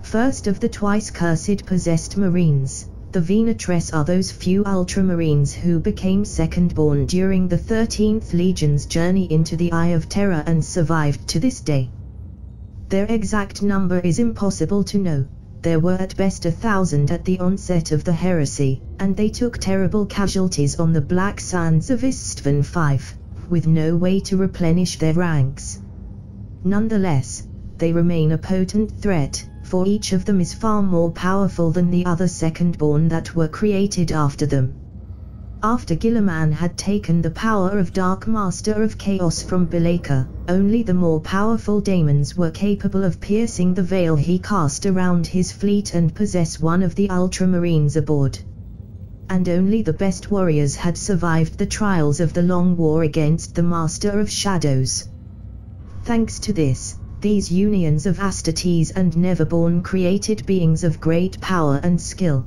First of the twice cursed possessed marines, the Venatress are those few ultramarines who became second-born during the 13th Legion's journey into the Eye of Terror and survived to this day. Their exact number is impossible to know, there were at best a thousand at the onset of the heresy, and they took terrible casualties on the black sands of Isstvan V, with no way to replenish their ranks. Nonetheless, they remain a potent threat, for each of them is far more powerful than the other second-born that were created after them. After Guilliman had taken the power of Dark Master of Chaos from Be'lakor, only the more powerful daemons were capable of piercing the veil he cast around his fleet and possess one of the ultramarines aboard. And only the best warriors had survived the trials of the long war against the Master of Shadows. Thanks to this, these unions of Astartes and Neverborn created beings of great power and skill.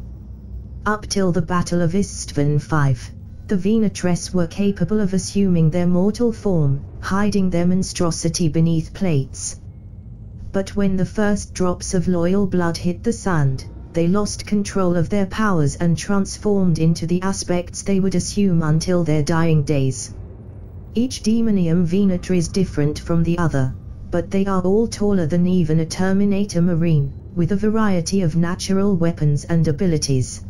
Up till the Battle of Isstvan V, the Venatress were capable of assuming their mortal form, hiding their monstrosity beneath plates. But when the first drops of loyal blood hit the sand, they lost control of their powers and transformed into the aspects they would assume until their dying days. Each Demonium Venator is different from the other, but they are all taller than even a Terminator Marine, with a variety of natural weapons and abilities.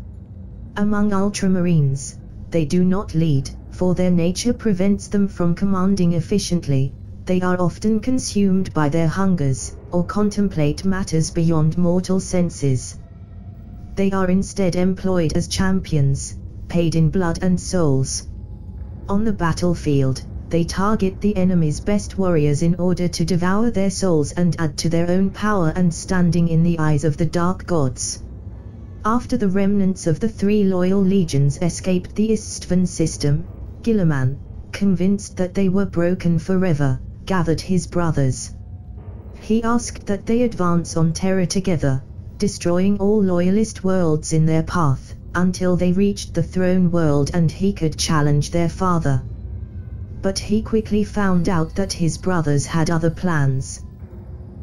Among ultramarines, they do not lead, for their nature prevents them from commanding efficiently, they are often consumed by their hungers, or contemplate matters beyond mortal senses. They are instead employed as champions, paid in blood and souls. On the battlefield, they target the enemy's best warriors in order to devour their souls and add to their own power and standing in the eyes of the dark gods. After the remnants of the three loyal legions escaped the Isstvan system, Guilliman, convinced that they were broken forever, gathered his brothers. He asked that they advance on Terra together, destroying all loyalist worlds in their path, until they reached the throne world and he could challenge their father. But he quickly found out that his brothers had other plans.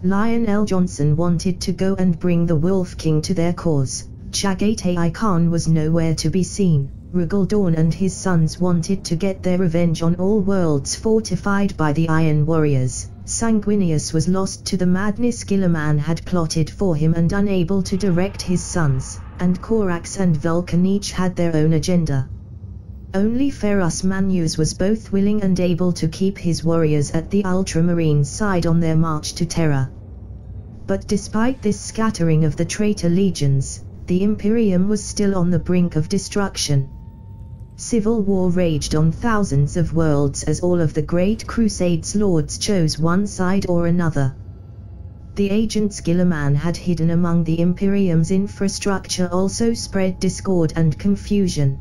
Lion El'Jonson wanted to go and bring the Wolf King to their cause. Jaghatai Khan was nowhere to be seen. Rogal Dorn and his sons wanted to get their revenge on all worlds fortified by the Iron Warriors. Sanguinius was lost to the madness Guilliman had plotted for him and unable to direct his sons, and Corax and Vulcan each had their own agenda. Only Ferrus Manus was both willing and able to keep his warriors at the Ultramarine side on their march to Terra. But despite this scattering of the traitor legions, the Imperium was still on the brink of destruction. Civil war raged on thousands of worlds as all of the Great Crusade's lords chose one side or another. The agents Guilliman had hidden among the Imperium's infrastructure also spread discord and confusion.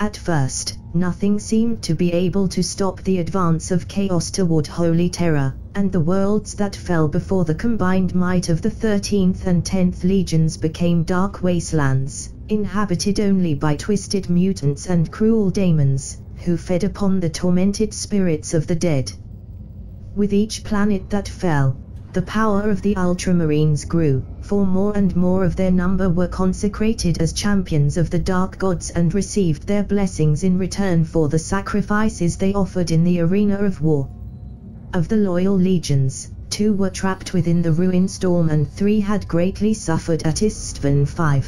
At first, nothing seemed to be able to stop the advance of chaos toward Holy Terra, and the worlds that fell before the combined might of the 13th and 10th legions became dark wastelands, inhabited only by twisted mutants and cruel daemons, who fed upon the tormented spirits of the dead. With each planet that fell, the power of the Ultramarines grew, for more and more of their number were consecrated as champions of the dark gods and received their blessings in return for the sacrifices they offered in the arena of war. Of the loyal legions, two were trapped within the ruin storm and three had greatly suffered at Isstvan V.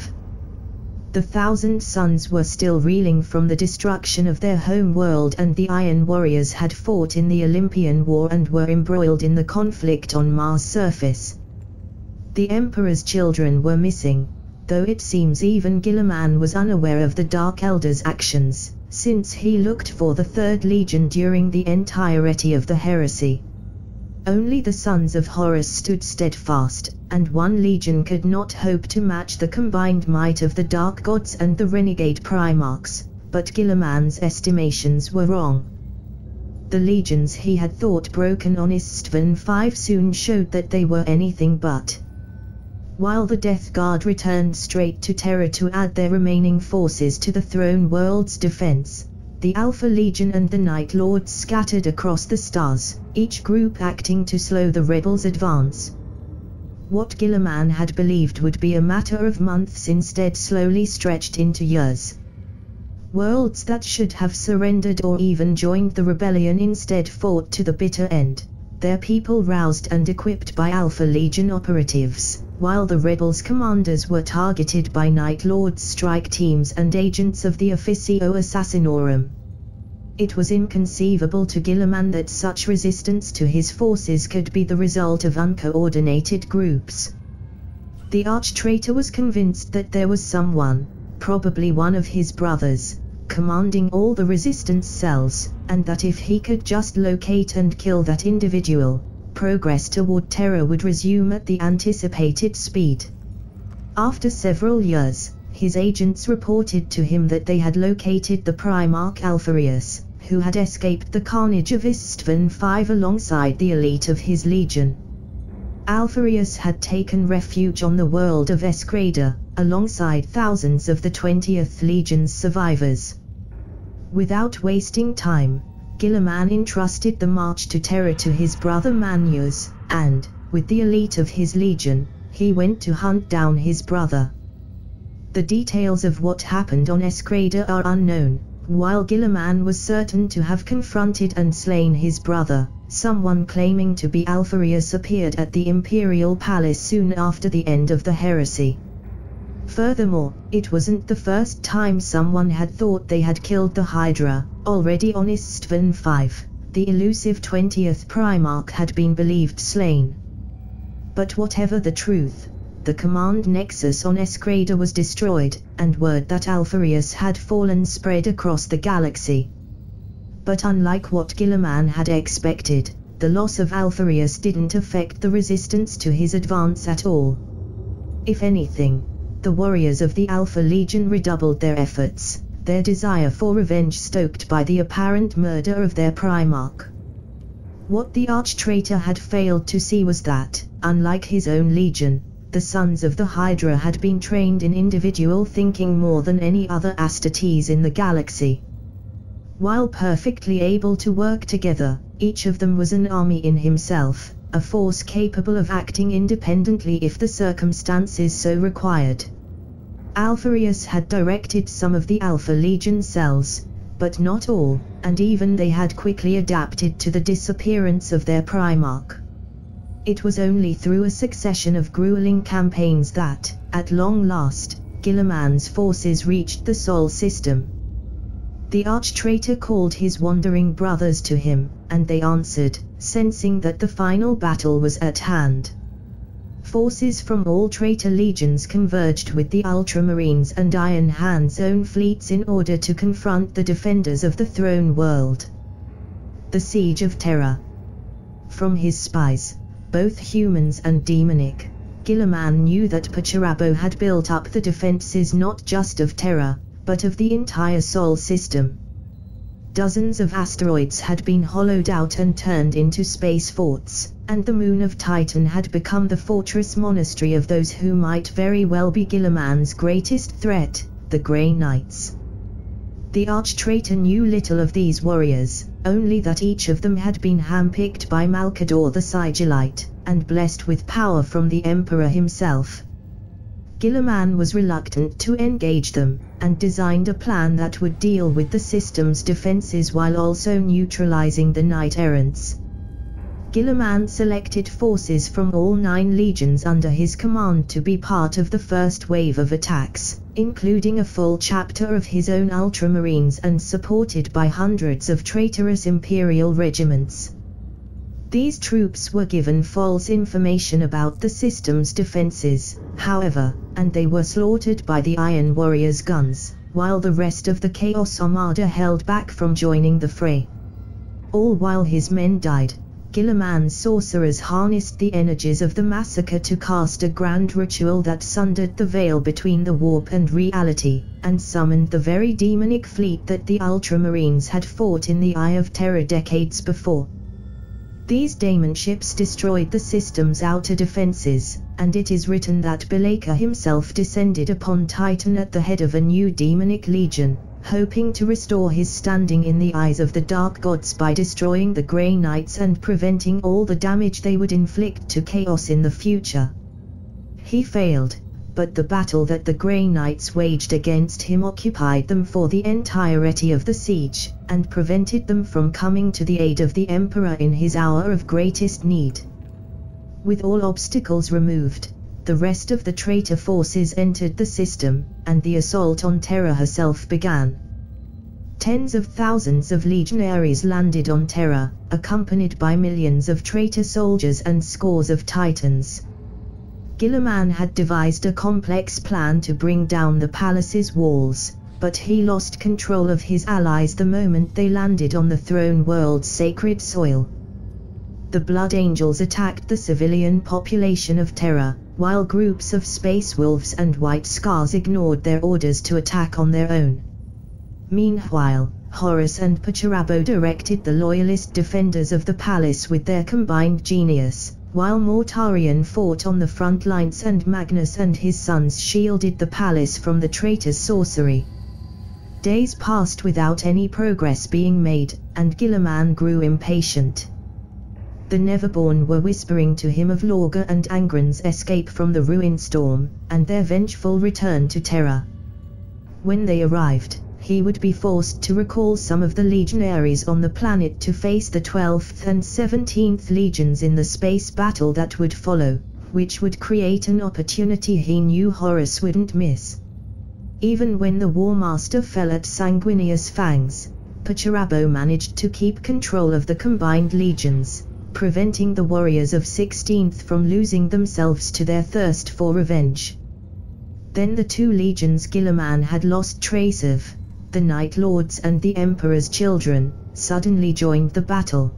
The Thousand Sons were still reeling from the destruction of their home world and the Iron Warriors had fought in the Olympian War and were embroiled in the conflict on Mars' surface. The Emperor's children were missing, though it seems even Guilliman was unaware of the Dark Eldar's actions, since he looked for the Third Legion during the entirety of the heresy. Only the sons of Horus stood steadfast, and one legion could not hope to match the combined might of the Dark Gods and the renegade Primarchs, but Guilliman's estimations were wrong. The legions he had thought broken on Isstvan V soon showed that they were anything but. While the Death Guard returned straight to Terra to add their remaining forces to the Throne World's defense, the Alpha Legion and the Night Lords scattered across the stars, each group acting to slow the rebels' advance. What Guilliman had believed would be a matter of months instead slowly stretched into years. Worlds that should have surrendered or even joined the rebellion instead fought to the bitter end, their people roused and equipped by Alpha Legion operatives, while the rebels' commanders were targeted by Night Lord's strike teams and agents of the Officio Assassinorum. It was inconceivable to Guilliman that such resistance to his forces could be the result of uncoordinated groups. The arch-traitor was convinced that there was someone, probably one of his brothers, commanding all the resistance cells, and that if he could just locate and kill that individual, progress toward Terra would resume at the anticipated speed. After several years, his agents reported to him that they had located the Primarch Alpharius, who had escaped the carnage of Isstvan V alongside the elite of his legion. Alpharius had taken refuge on the world of Eskrador, alongside thousands of the 20th Legion's survivors. Without wasting time, Guilliman entrusted the march to Terra to his brother Manus, and, with the elite of his legion, he went to hunt down his brother. The details of what happened on Eskrador are unknown, while Guilliman was certain to have confronted and slain his brother, someone claiming to be Alpharius appeared at the Imperial Palace soon after the end of the heresy. Furthermore, it wasn't the first time someone had thought they had killed the Hydra, already on Isstvan V, the elusive 20th Primarch had been believed slain. But whatever the truth, the command nexus on Eskrador was destroyed, and word that Alpharius had fallen spread across the galaxy. But unlike what Guilliman had expected, the loss of Alpharius didn't affect the resistance to his advance at all. If anything, the warriors of the Alpha Legion redoubled their efforts, their desire for revenge stoked by the apparent murder of their Primarch. What the arch-traitor had failed to see was that, unlike his own legion, the sons of the Hydra had been trained in individual thinking more than any other Astartes in the galaxy. While perfectly able to work together, each of them was an army in himself, a force capable of acting independently if the circumstances so required. Alpharius had directed some of the Alpha Legion cells, but not all, and even they had quickly adapted to the disappearance of their Primarch. It was only through a succession of grueling campaigns that, at long last, Guilliman's forces reached the Sol system. The arch-traitor called his wandering brothers to him, and they answered, sensing that the final battle was at hand. Forces from all traitor legions converged with the Ultramarines and Iron Hand's own fleets in order to confront the defenders of the throne world. The Siege of Terra. From his spies, both humans and demonic. Guilliman knew that Perturabo had built up the defenses not just of Terra, but of the entire Sol system. Dozens of asteroids had been hollowed out and turned into space forts, and the moon of Titan had become the fortress monastery of those who might very well be Guilliman's greatest threat, the Grey Knights. The arch-traitor knew little of these warriors, only that each of them had been handpicked by Malcador the Sigillite, and blessed with power from the Emperor himself. Guilliman was reluctant to engage them, and designed a plan that would deal with the system's defenses while also neutralizing the knight-errants. Guilliman selected forces from all nine legions under his command to be part of the first wave of attacks, including a full chapter of his own ultramarines and supported by hundreds of traitorous imperial regiments. These troops were given false information about the system's defenses, however, and they were slaughtered by the Iron Warriors' guns, while the rest of the Chaos Armada held back from joining the fray. All while his men died, Guilliman's sorcerers harnessed the energies of the massacre to cast a grand ritual that sundered the veil between the warp and reality, and summoned the very demonic fleet that the Ultramarines had fought in the Eye of Terror decades before. These daemon ships destroyed the system's outer defenses, and it is written that Be'lakor himself descended upon Titan at the head of a new demonic legion, hoping to restore his standing in the eyes of the Dark Gods by destroying the Grey Knights and preventing all the damage they would inflict to Chaos in the future. He failed, but the battle that the Grey Knights waged against him occupied them for the entirety of the siege, and prevented them from coming to the aid of the Emperor in his hour of greatest need. With all obstacles removed, the rest of the traitor forces entered the system, and the assault on Terra herself began. Tens of thousands of legionaries landed on Terra, accompanied by millions of traitor soldiers and scores of titans. Guilliman had devised a complex plan to bring down the palace's walls, but he lost control of his allies the moment they landed on the throne world's sacred soil. The Blood Angels attacked the civilian population of Terra, while groups of space wolves and white scars ignored their orders to attack on their own. Meanwhile, Horus and Perturabo directed the loyalist defenders of the palace with their combined genius, while Mortarion fought on the front lines and Magnus and his sons shielded the palace from the traitor's sorcery. Days passed without any progress being made, and Guilliman grew impatient the Neverborn were whispering to him of Lorgar and Angron's escape from the ruin storm, and their vengeful return to Terra. When they arrived, he would be forced to recall some of the legionaries on the planet to face the 12th and 17th legions in the space battle that would follow, which would create an opportunity he knew Horus wouldn't miss. Even when the War Master fell at Sanguinius Fangs, Perturabo managed to keep control of the combined legions, preventing the warriors of 16th from losing themselves to their thirst for revenge. Then the two legions Guilliman had lost trace of, the Night Lords and the Emperor's children, suddenly joined the battle.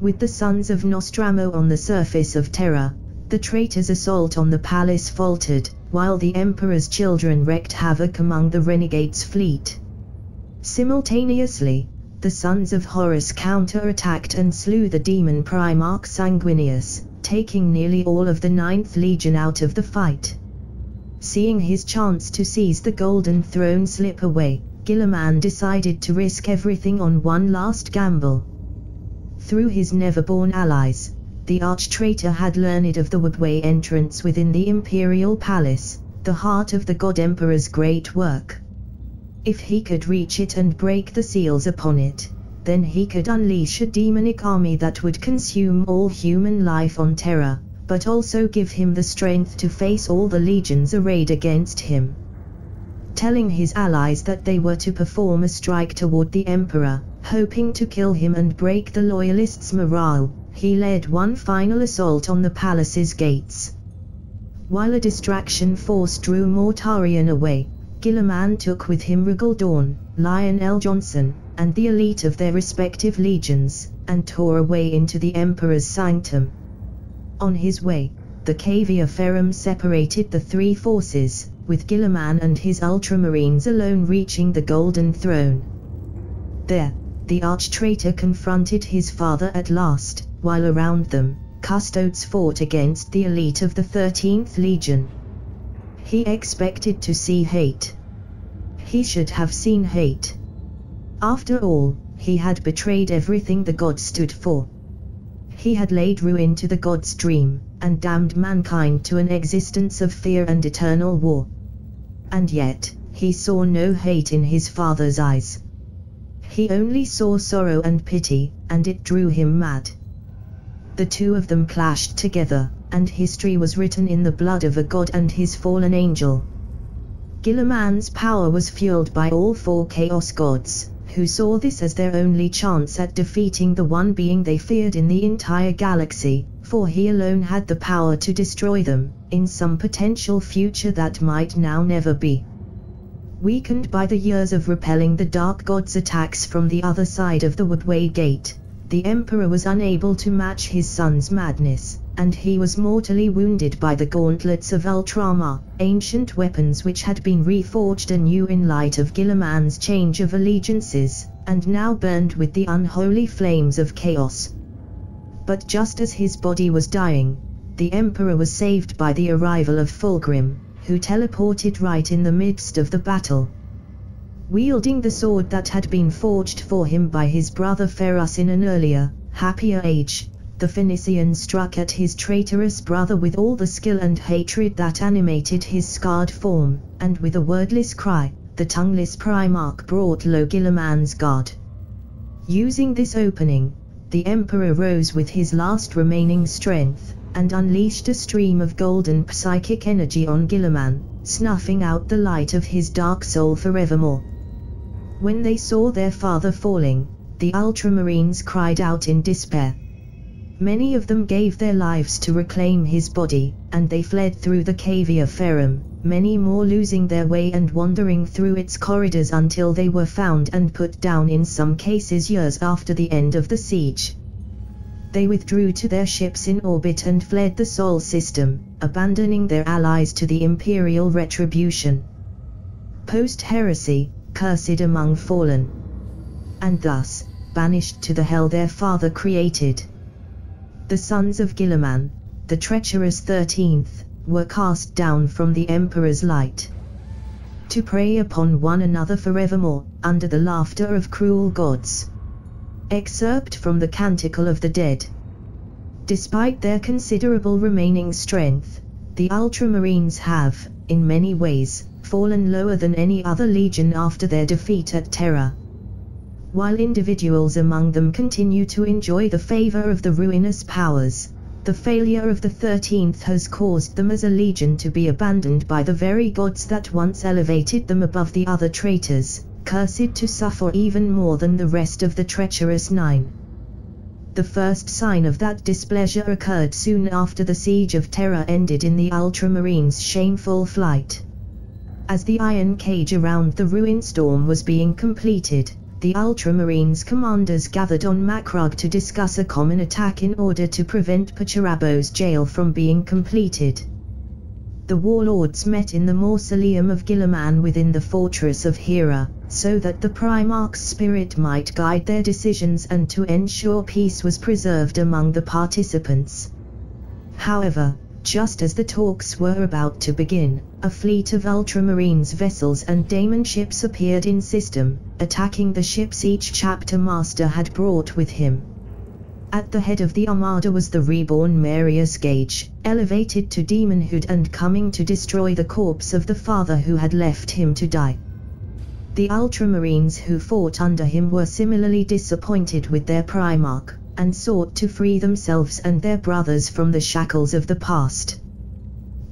With the sons of Nostramo on the surface of Terra, the traitors' assault on the palace faltered, while the Emperor's children wreaked havoc among the renegade's fleet. Simultaneously, the sons of Horus counterattacked and slew the demon Primarch Sanguinius, taking nearly all of the Ninth Legion out of the fight. Seeing his chance to seize the Golden Throne slip away, Guilliman decided to risk everything on one last gamble. Through his never-born allies, the arch-traitor had learned of the webway entrance within the imperial palace, the heart of the god emperor's great work. If he could reach it and break the seals upon it, then he could unleash a demonic army that would consume all human life on Terra, but also give him the strength to face all the legions arrayed against him. Telling his allies that they were to perform a strike toward the Emperor, hoping to kill him and break the Loyalists' morale, he led one final assault on the palace's gates. While a distraction force drew Mortarion away, Guilliman took with him Rogal Dorn, Lion El'Jonson, and the elite of their respective legions, and tore away into the Emperor's sanctum. On his way, the Cavia Ferrum separated the three forces, with Guilliman and his Ultramarines alone reaching the Golden Throne. There, the arch-traitor confronted his father at last, while around them, Custodes fought against the elite of the 13th Legion. He expected to see hate. He should have seen hate. After all, he had betrayed everything the gods stood for. He had laid ruin to the god's dream, and damned mankind to an existence of fear and eternal war. And yet, he saw no hate in his father's eyes. He only saw sorrow and pity, and it drew him mad. The two of them clashed together, and history was written in the blood of a god and his fallen angel. Guilliman's power was fueled by all four Chaos gods, who saw this as their only chance at defeating the one being they feared in the entire galaxy, for he alone had the power to destroy them, in some potential future that might now never be. Weakened by the years of repelling the Dark God's attacks from the other side of the Webway Gate, the Emperor was unable to match his son's madness, and he was mortally wounded by the gauntlets of Ultramar, ancient weapons which had been reforged anew in light of Guilliman's change of allegiances, and now burned with the unholy flames of chaos. But just as his body was dying, the Emperor was saved by the arrival of Fulgrim, who teleported right in the midst of the battle. Wielding the sword that had been forged for him by his brother Ferrus in an earlier, happier age, the Phoenician struck at his traitorous brother with all the skill and hatred that animated his scarred form, and with a wordless cry, the tongueless Primarch brought low Guilliman's guard. Using this opening, the Emperor rose with his last remaining strength, and unleashed a stream of golden psychic energy on Guilliman, snuffing out the light of his dark soul forevermore. When they saw their father falling, the Ultramarines cried out in despair. Many of them gave their lives to reclaim his body, and they fled through the Cavia Ferrum, many more losing their way and wandering through its corridors until they were found and put down in some cases years after the end of the siege. They withdrew to their ships in orbit and fled the Sol system, abandoning their allies to the Imperial retribution. Post-heresy, cursed among fallen. And thus, banished to the hell their father created. The sons of Guilliman, the treacherous thirteenth, were cast down from the Emperor's light. To prey upon one another forevermore, under the laughter of cruel gods. Excerpt from the Canticle of the Dead. Despite their considerable remaining strength, the Ultramarines have, in many ways, fallen lower than any other legion after their defeat at Terra while individuals among them continue to enjoy the favor of the ruinous powers. The failure of the 13th has caused them as a legion to be abandoned by the very gods that once elevated them above the other traitors, cursed to suffer even more than the rest of the treacherous nine. The first sign of that displeasure occurred soon after the siege of Terra ended in the Ultramarines' shameful flight. As the iron cage around the ruin storm was being completed, the Ultramarines commanders gathered on Macragge to discuss a common attack in order to prevent Perturabo's jail from being completed. The warlords met in the mausoleum of Guilliman within the fortress of Hera, so that the Primarch's spirit might guide their decisions and to ensure peace was preserved among the participants. However, just as the talks were about to begin, a fleet of Ultramarines vessels and Daemon ships appeared in system, attacking the ships each chapter master had brought with him. At the head of the armada was the reborn Marius Gage, elevated to demonhood and coming to destroy the corpse of the father who had left him to die. The Ultramarines who fought under him were similarly disappointed with their Primarch, and sought to free themselves and their brothers from the shackles of the past.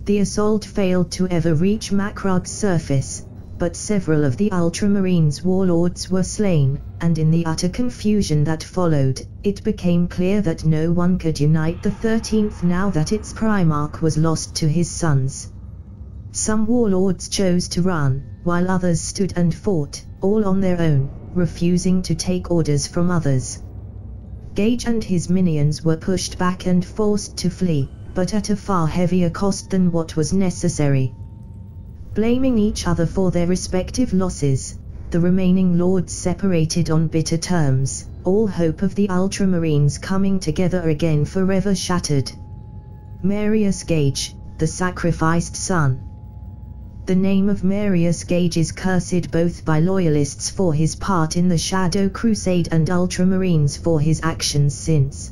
The assault failed to ever reach Macragge's surface, but several of the Ultramarines' warlords were slain, and in the utter confusion that followed, it became clear that no one could unite the 13th now that its Primarch was lost to his sons. Some warlords chose to run, while others stood and fought, all on their own, refusing to take orders from others. Gage and his minions were pushed back and forced to flee, but at a far heavier cost than what was necessary. Blaming each other for their respective losses, the remaining lords separated on bitter terms, all hope of the Ultramarines coming together again forever shattered. Marius Gage, the sacrificed son. The name of Marius Gage is cursed both by loyalists for his part in the Shadow Crusade and Ultramarines for his actions since.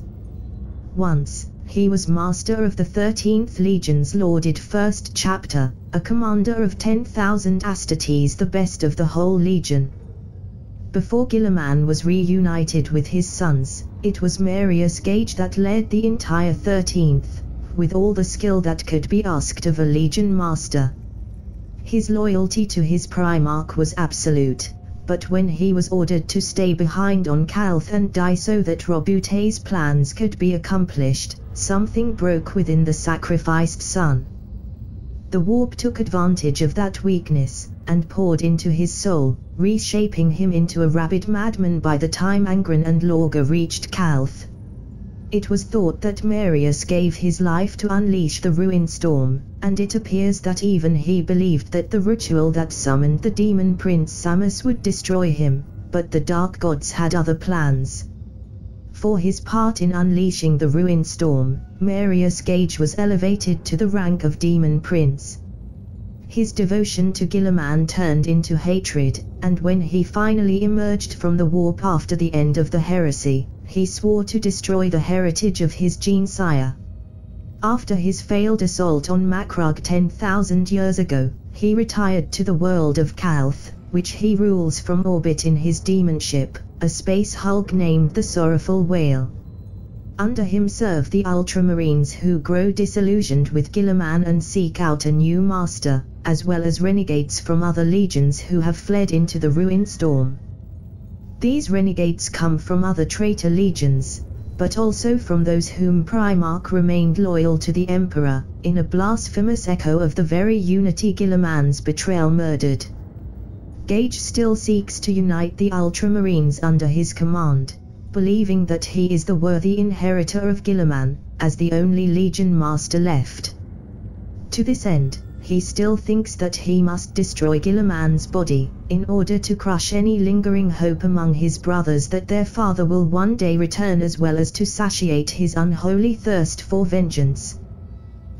Once, he was master of the 13th Legion's lauded first chapter, a commander of 10,000 Astartes the best of the whole legion. Before Guilliman was reunited with his sons, it was Marius Gage that led the entire 13th, with all the skill that could be asked of a legion master. His loyalty to his Primarch was absolute, but when he was ordered to stay behind on Calth and die so that Roboute's plans could be accomplished, something broke within the sacrificed son. The warp took advantage of that weakness, and poured into his soul, reshaping him into a rabid madman by the time Angron and Lorgar reached Calth. It was thought that Marius gave his life to unleash the ruin storm, and it appears that even he believed that the ritual that summoned the demon prince Samus would destroy him, but the dark gods had other plans. For his part in unleashing the ruin storm, Marius Gage was elevated to the rank of demon prince. His devotion to Guilliman turned into hatred, and when he finally emerged from the warp after the end of the heresy, he swore to destroy the heritage of his gene-sire. After his failed assault on Macragge 10,000 years ago, he retired to the world of Calth, which he rules from orbit in his demon ship, a space hulk named the Sorrowful Whale. Under him serve the Ultramarines who grow disillusioned with Guilliman and seek out a new master, as well as renegades from other legions who have fled into the ruin storm. These renegades come from other traitor legions, but also from those whom Primarch remained loyal to the Emperor, in a blasphemous echo of the very unity Guilliman's betrayal murdered. Gage still seeks to unite the Ultramarines under his command, believing that he is the worthy inheritor of Guilliman, as the only Legion Master left. To this end, he still thinks that he must destroy Guilliman's body, in order to crush any lingering hope among his brothers that their father will one day return as well as to satiate his unholy thirst for vengeance.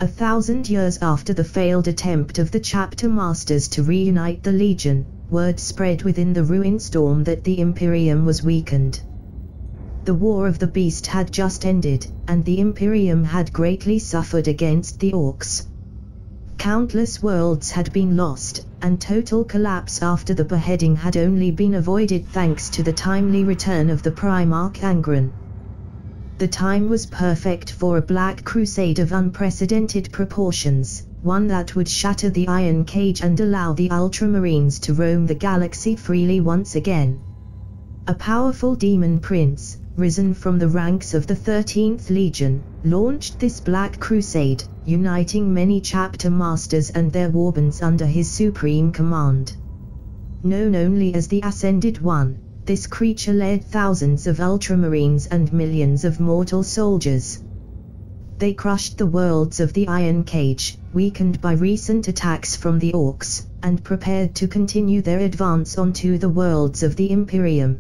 A thousand years after the failed attempt of the chapter masters to reunite the Legion, word spread within the ruin storm that the Imperium was weakened. The War of the Beast had just ended, and the Imperium had greatly suffered against the Orcs. Countless worlds had been lost, and total collapse after the beheading had only been avoided thanks to the timely return of the Primarch Angron. The time was perfect for a Black Crusade of unprecedented proportions, one that would shatter the Iron Cage and allow the Ultramarines to roam the galaxy freely once again. A powerful demon prince, risen from the ranks of the 13th Legion, launched this Black Crusade, uniting many chapter masters and their warbands under his supreme command. Known only as the Ascended One, this creature led thousands of ultramarines and millions of mortal soldiers. They crushed the worlds of the Iron Cage, weakened by recent attacks from the Orcs, and prepared to continue their advance onto the worlds of the Imperium.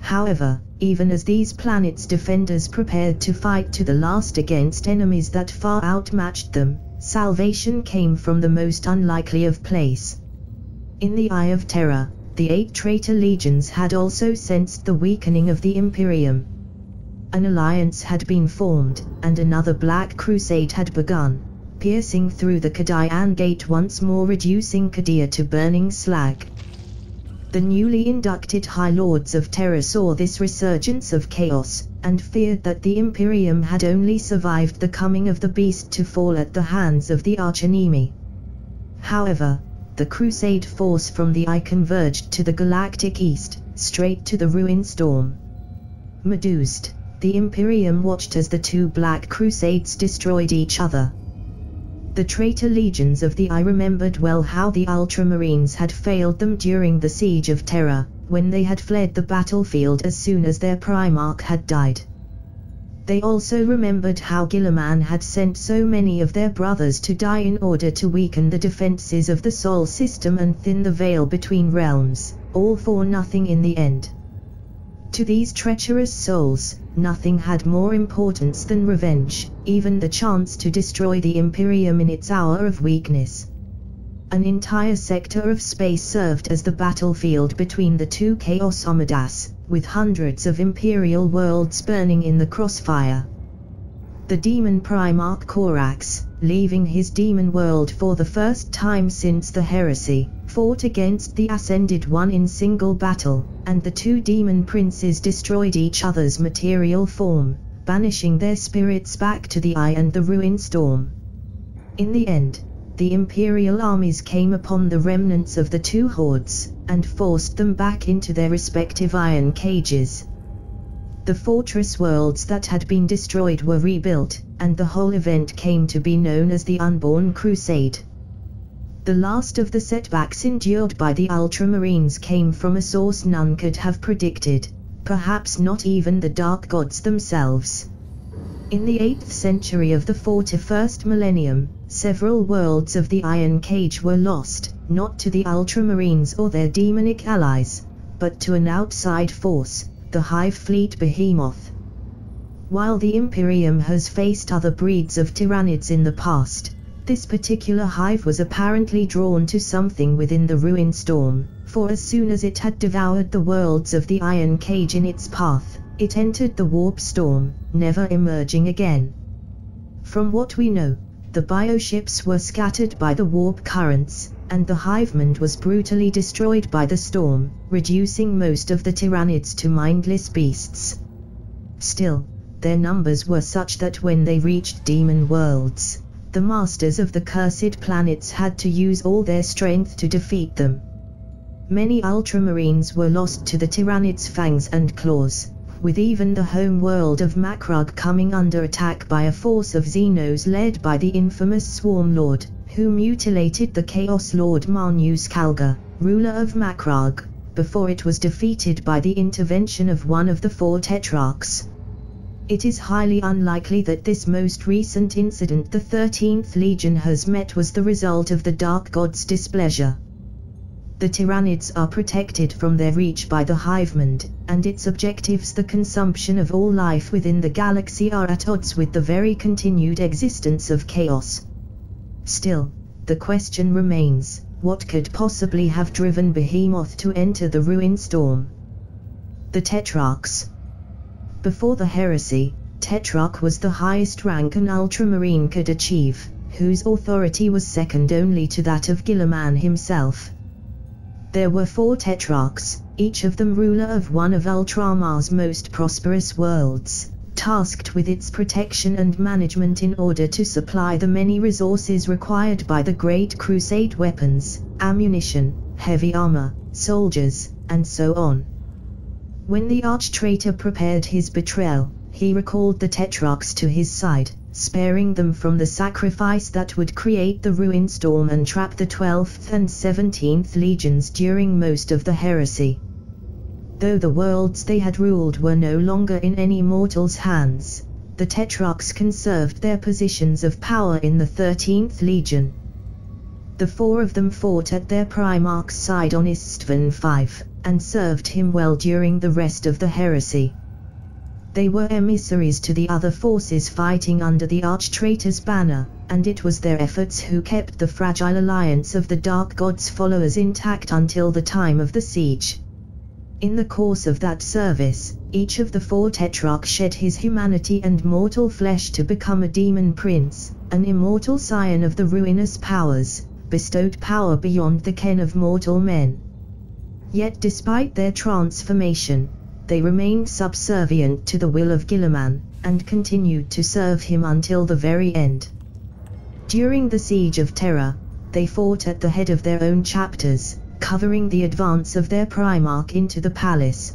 However, even as these planets' defenders prepared to fight to the last against enemies that far outmatched them, salvation came from the most unlikely of place. In the Eye of Terror, the eight traitor legions had also sensed the weakening of the Imperium. an alliance had been formed, and another Black Crusade had begun, piercing through the Cadian Gate once more reducing Cadia to burning slag. The newly inducted High Lords of Terra saw this resurgence of chaos, and feared that the Imperium had only survived the coming of the beast to fall at the hands of the archenemy. However, the Crusade force from the Eye converged to the galactic east, straight to the ruin storm. Medused, the Imperium watched as the two Black Crusades destroyed each other. The traitor legions of the Eye remembered well how the Ultramarines had failed them during the Siege of Terra, when they had fled the battlefield as soon as their Primarch had died. They also remembered how Guilliman had sent so many of their brothers to die in order to weaken the defenses of the Sol system and thin the veil between realms, all for nothing in the end. To these treacherous souls, nothing had more importance than revenge, even the chance to destroy the Imperium in its hour of weakness. An entire sector of space served as the battlefield between the two Chaos Armadas, with hundreds of Imperial worlds burning in the crossfire. The demon Primarch Corax, leaving his demon world for the first time since the heresy, fought against the Ascended One in single battle, and the two demon princes destroyed each other's material form, banishing their spirits back to the Eye and the Ruin Storm. In the end, the Imperial armies came upon the remnants of the two hordes, and forced them back into their respective iron cages. The fortress worlds that had been destroyed were rebuilt, and the whole event came to be known as the Unborn Crusade. The last of the setbacks endured by the Ultramarines came from a source none could have predicted, perhaps not even the Dark Gods themselves. In the 8th century of the 41st millennium, several worlds of the Iron Cage were lost, not to the Ultramarines or their demonic allies, but to an outside force, the Hive Fleet Behemoth. While the Imperium has faced other breeds of Tyranids in the past, this particular hive was apparently drawn to something within the ruin storm, for as soon as it had devoured the worlds of the iron cage in its path, it entered the warp storm, never emerging again. From what we know, the bioships were scattered by the warp currents, and the hive mind was brutally destroyed by the storm, reducing most of the Tyranids to mindless beasts. Still, their numbers were such that when they reached demon worlds, the masters of the cursed planets had to use all their strength to defeat them. Many ultramarines were lost to the Tyranids' fangs and claws, with even the home world of Macragge coming under attack by a force of Xenos led by the infamous Swarm Lord, who mutilated the Chaos Lord Marneus Calgar, ruler of Macragge, before it was defeated by the intervention of one of the four Tetrarchs. It is highly unlikely that this most recent incident the 13th Legion has met was the result of the Dark God's displeasure. The Tyranids are protected from their reach by the Hive Mind, and its objectives the consumption of all life within the galaxy are at odds with the very continued existence of chaos. Still, the question remains, what could possibly have driven Behemoth to enter the ruin storm? The Tetrarchs, before the heresy, Tetrarch was the highest rank an ultramarine could achieve, whose authority was second only to that of Guilliman himself. There were four Tetrarchs, each of them ruler of one of Ultramar's most prosperous worlds, tasked with its protection and management in order to supply the many resources required by the Great Crusade weapons, ammunition, heavy armor, soldiers, and so on. When the arch-traitor prepared his betrayal, he recalled the Tetrarchs to his side, sparing them from the sacrifice that would create the ruin storm and trap the 12th and 17th legions during most of the heresy. Though the worlds they had ruled were no longer in any mortal's hands, the Tetrarchs conserved their positions of power in the 13th Legion. The four of them fought at their Primarch's side on Isstvan V, and served him well during the rest of the heresy. They were emissaries to the other forces fighting under the Arch-Traitor's banner, and it was their efforts who kept the fragile alliance of the Dark God's followers intact until the time of the siege. In the course of that service, each of the four tetrarchs shed his humanity and mortal flesh to become a demon prince, an immortal scion of the ruinous powers, bestowed power beyond the ken of mortal men. Yet despite their transformation, they remained subservient to the will of Guilliman, and continued to serve him until the very end. During the Siege of Terra, they fought at the head of their own chapters, covering the advance of their Primarch into the palace.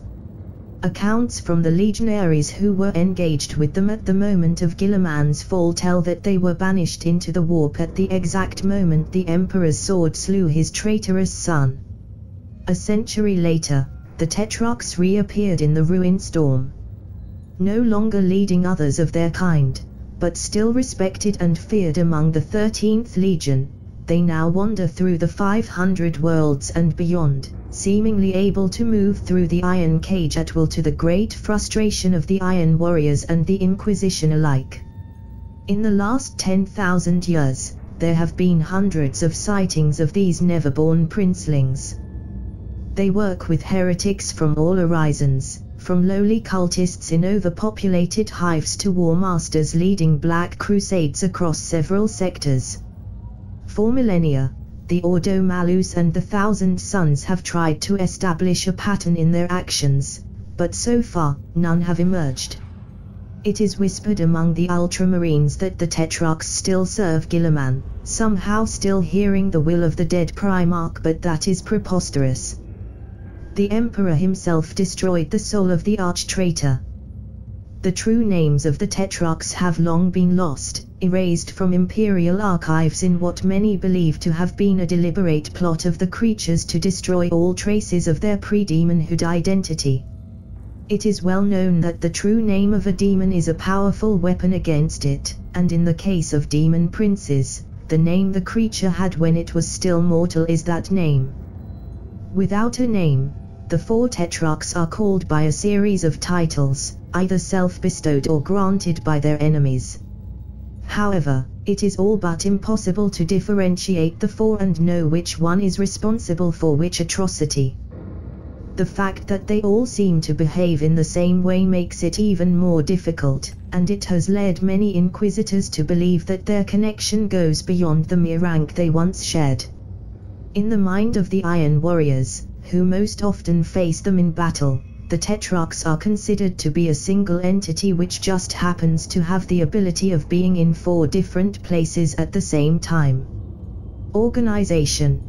Accounts from the legionaries who were engaged with them at the moment of Guilliman's fall tell that they were banished into the warp at the exact moment the Emperor's sword slew his traitorous son. A century later, the Tetrarchs reappeared in the ruined storm. No longer leading others of their kind, but still respected and feared among the 13th Legion, they now wander through the 500 worlds and beyond, seemingly able to move through the Iron Cage at will to the great frustration of the Iron Warriors and the Inquisition alike. In the last 10,000 years, there have been hundreds of sightings of these never-born princelings. They work with heretics from all horizons, from lowly cultists in overpopulated hives to war masters leading black crusades across several sectors. For millennia, the Ordo Malleus and the Thousand Sons have tried to establish a pattern in their actions, but so far, none have emerged. It is whispered among the Ultramarines that the Tetrarchs still serve Guilliman, somehow still hearing the will of the dead Primarch but that is preposterous. The Emperor himself destroyed the soul of the arch-traitor. The true names of the Tetrarchs have long been lost, erased from imperial archives in what many believe to have been a deliberate plot of the creatures to destroy all traces of their pre-demonhood identity. It is well known that the true name of a demon is a powerful weapon against it, and in the case of demon princes, the name the creature had when it was still mortal is that name. Without a name, the four tetrarchs are called by a series of titles, either self-bestowed or granted by their enemies. However, it is all but impossible to differentiate the four and know which one is responsible for which atrocity. The fact that they all seem to behave in the same way makes it even more difficult, and it has led many inquisitors to believe that their connection goes beyond the mere rank they once shared. In the mind of the Iron Warriors, who most often face them in battle, the Tetrarchs are considered to be a single entity which just happens to have the ability of being in four different places at the same time. Organization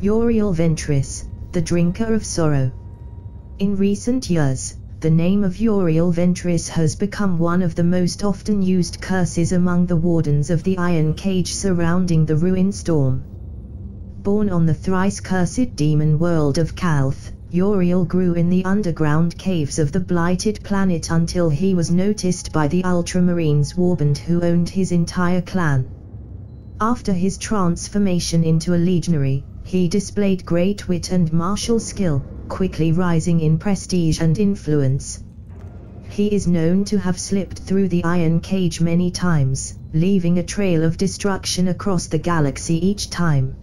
Uriel Ventris, the Drinker of Sorrow. In recent years, the name of Uriel Ventris has become one of the most often used curses among the wardens of the iron cage surrounding the ruin storm. Born on the thrice cursed demon world of Calth, Uriel grew in the underground caves of the blighted planet until he was noticed by the Ultramarines Warband who owned his entire clan. After his transformation into a legionary, he displayed great wit and martial skill, quickly rising in prestige and influence. He is known to have slipped through the iron cage many times, leaving a trail of destruction across the galaxy each time.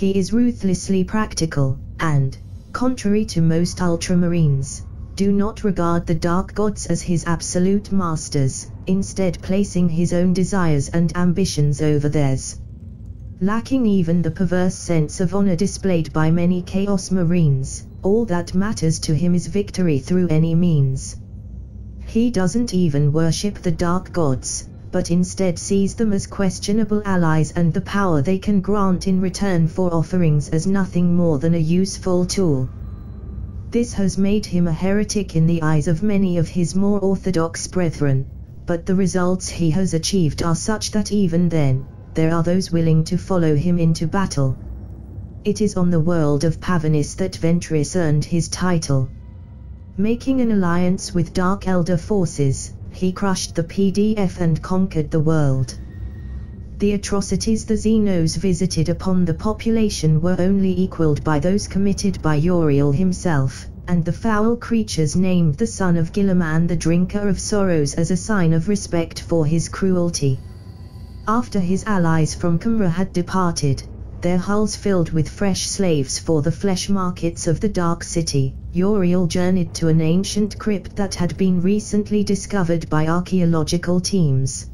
He is ruthlessly practical, and, contrary to most ultramarines, do not regard the dark gods as his absolute masters, instead placing his own desires and ambitions over theirs. Lacking even the perverse sense of honor displayed by many Chaos Marines, all that matters to him is victory through any means. He doesn't even worship the dark gods, but instead sees them as questionable allies and the power they can grant in return for offerings as nothing more than a useful tool. This has made him a heretic in the eyes of many of his more orthodox brethren, but the results he has achieved are such that even then, there are those willing to follow him into battle. It is on the world of Pavonis that Ventris earned his title. Making an alliance with Dark Eldar forces, he crushed the PDF and conquered the world. The atrocities the Xenos visited upon the population were only equaled by those committed by Uriel himself, and the foul creatures named the son of Guilliman the Drinker of Sorrows as a sign of respect for his cruelty. After his allies from Commorragh had departed, their hulls filled with fresh slaves for the flesh markets of the Dark City, Uriel journeyed to an ancient crypt that had been recently discovered by archaeological teams.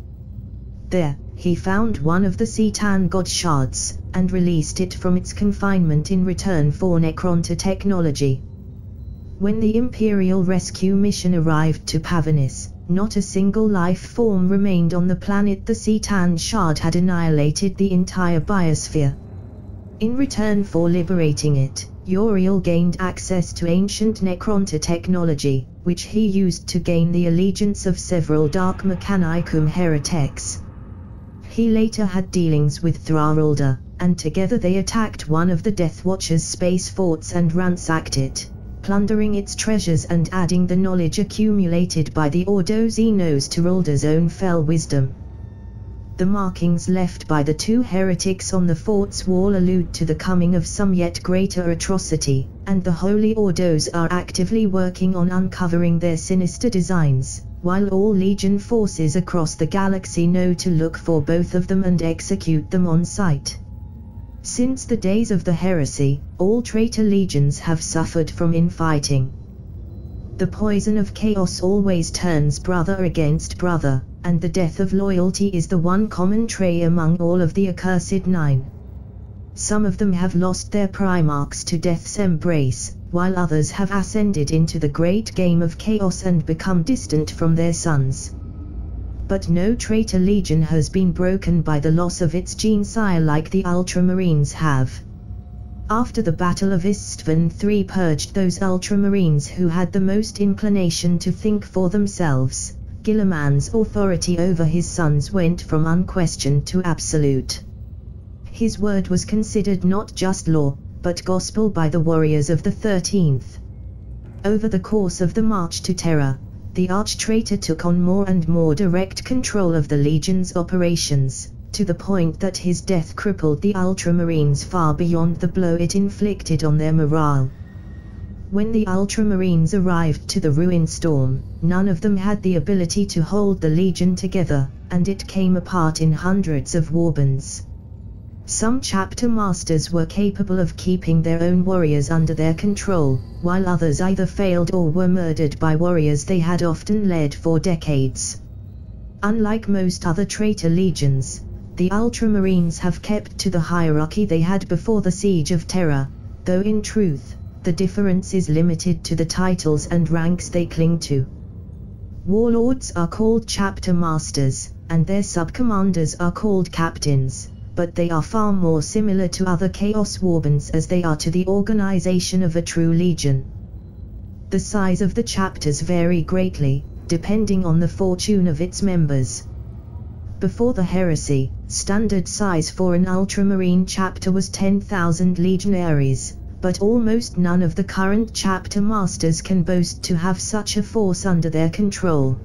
There, he found one of the C'tan god shards, and released it from its confinement in return for Necrontyr technology. When the Imperial rescue mission arrived to Pavonis, not a single life form remained on the planet the C'tan shard had annihilated the entire biosphere. In return for liberating it, Uriel gained access to ancient Necrontyr technology, which he used to gain the allegiance of several Dark Mechanicum heretics. He later had dealings with Thraralda, and together they attacked one of the Death Watcher's space forts and ransacked it, plundering its treasures and adding the knowledge accumulated by the Ordo Xenos to Ralda's own fell wisdom. The markings left by the two heretics on the fort's wall allude to the coming of some yet greater atrocity, and the Holy Ordos are actively working on uncovering their sinister designs while all Legion forces across the galaxy know to look for both of them and execute them on sight. Since the days of the heresy, all traitor legions have suffered from infighting. The poison of chaos always turns brother against brother, and the death of loyalty is the one common trait among all of the accursed nine. Some of them have lost their primarchs to death's embrace, while others have ascended into the great game of chaos and become distant from their sons. But no traitor legion has been broken by the loss of its gene-sire like the Ultramarines have. After the Battle of Isstvan III purged those Ultramarines who had the most inclination to think for themselves, Guilliman's authority over his sons went from unquestioned to absolute. His word was considered not just law, but gospel by the warriors of the 13th. Over the course of the march to Terra, the arch-traitor took on more and more direct control of the Legion's operations, to the point that his death crippled the Ultramarines far beyond the blow it inflicted on their morale. When the Ultramarines arrived to the Ruin Storm, none of them had the ability to hold the Legion together, and it came apart in hundreds of warbands. Some chapter masters were capable of keeping their own warriors under their control, while others either failed or were murdered by warriors they had often led for decades. Unlike most other traitor legions, the Ultramarines have kept to the hierarchy they had before the Siege of Terra, though in truth, the difference is limited to the titles and ranks they cling to. Warlords are called chapter masters, and their subcommanders are called captains but they are far more similar to other Chaos Warbands as they are to the organization of a true legion. The size of the chapters vary greatly, depending on the fortune of its members. Before the heresy, standard size for an ultramarine chapter was 10,000 legionaries, but almost none of the current chapter masters can boast to have such a force under their control.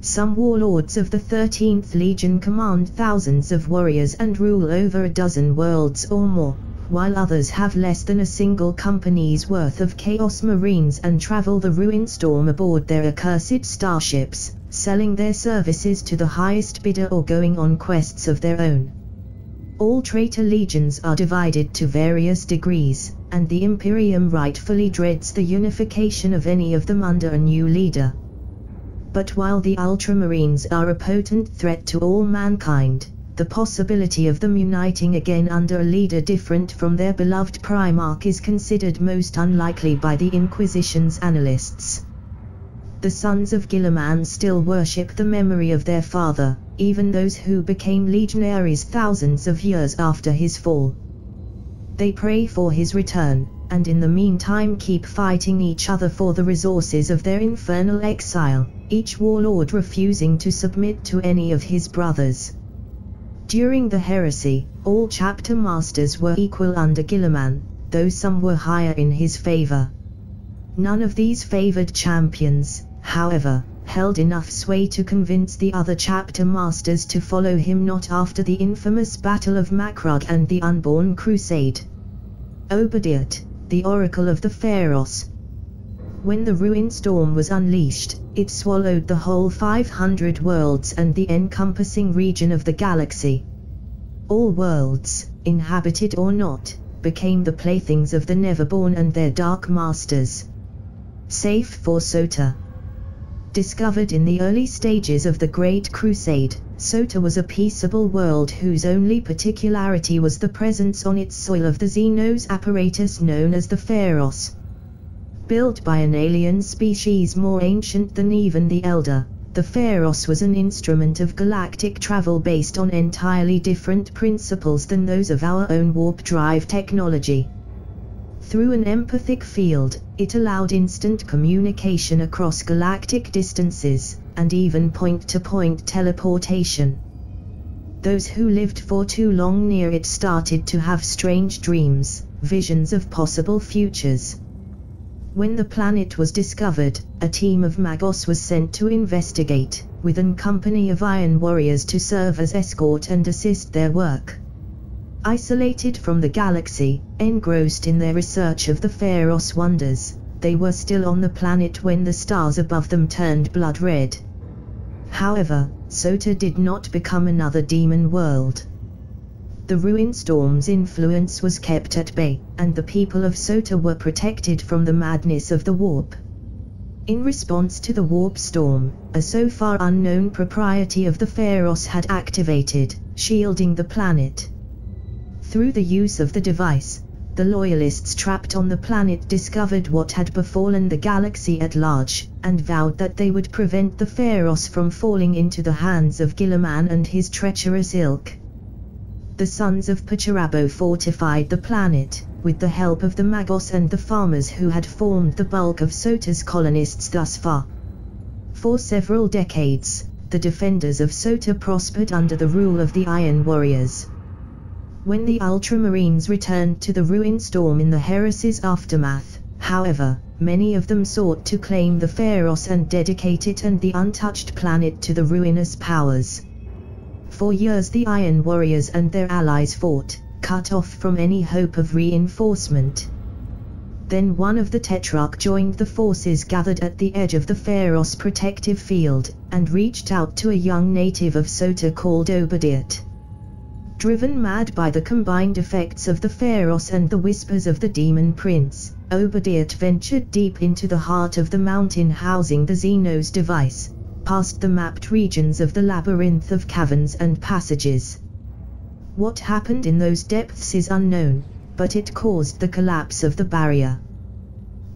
Some warlords of the 13th Legion command thousands of warriors and rule over a dozen worlds or more, while others have less than a single company's worth of Chaos Marines and travel the Ruin Storm aboard their accursed starships, selling their services to the highest bidder or going on quests of their own. All traitor legions are divided to various degrees, and the Imperium rightfully dreads the unification of any of them under a new leader. But while the Ultramarines are a potent threat to all mankind, the possibility of them uniting again under a leader different from their beloved Primarch is considered most unlikely by the Inquisition's analysts. The sons of Guilliman still worship the memory of their father, even those who became legionaries thousands of years after his fall. They pray for his return, and in the meantime keep fighting each other for the resources of their infernal exile, each warlord refusing to submit to any of his brothers. During the heresy, all chapter masters were equal under Guilliman, though some were higher in his favor. None of these favored champions, however, held enough sway to convince the other chapter masters to follow him not after the infamous Battle of Macragge and the Unborn Crusade. Obadiah, the Oracle of the Pharos. When the ruin storm was unleashed, it swallowed the whole 500 worlds and the encompassing region of the galaxy. All worlds, inhabited or not, became the playthings of the Neverborn and their dark masters. Safe for Sotha. Discovered in the early stages of the Great Crusade, Sotha was a peaceable world whose only particularity was the presence on its soil of the Xenos apparatus known as the Pharos. Built by an alien species more ancient than even the Eldar, the Pharos was an instrument of galactic travel based on entirely different principles than those of our own warp drive technology. Through an empathic field, it allowed instant communication across galactic distances, and even point-to-point teleportation. Those who lived for too long near it started to have strange dreams, visions of possible futures. When the planet was discovered, a team of Magos was sent to investigate, with an company of Iron Warriors to serve as escort and assist their work. Isolated from the galaxy, engrossed in their research of the Pharos wonders, they were still on the planet when the stars above them turned blood red. However, Sotha did not become another demon world. The ruin storm's influence was kept at bay, and the people of Sotha were protected from the madness of the warp. In response to the warp storm, a so far unknown propriety of the Pharos had activated, shielding the planet. Through the use of the device, the Loyalists trapped on the planet discovered what had befallen the galaxy at large, and vowed that they would prevent the Pharos from falling into the hands of Guilliman and his treacherous ilk. The sons of Perturabo fortified the planet, with the help of the Magos and the farmers who had formed the bulk of Sotha's colonists thus far. For several decades, the defenders of Sotha prospered under the rule of the Iron Warriors. When the Ultramarines returned to the ruin storm in the Heresy's aftermath, however, many of them sought to claim the Pharos and dedicate it and the untouched planet to the ruinous powers. For years the Iron Warriors and their allies fought, cut off from any hope of reinforcement. Then one of the Tetrarch joined the forces gathered at the edge of the Pharos protective field, and reached out to a young native of Sotha called Obadiat. Driven mad by the combined effects of the Pharos and the whispers of the demon prince, Obadiat ventured deep into the heart of the mountain housing the Xenos device, past the mapped regions of the labyrinth of caverns and passages. What happened in those depths is unknown, but it caused the collapse of the barrier.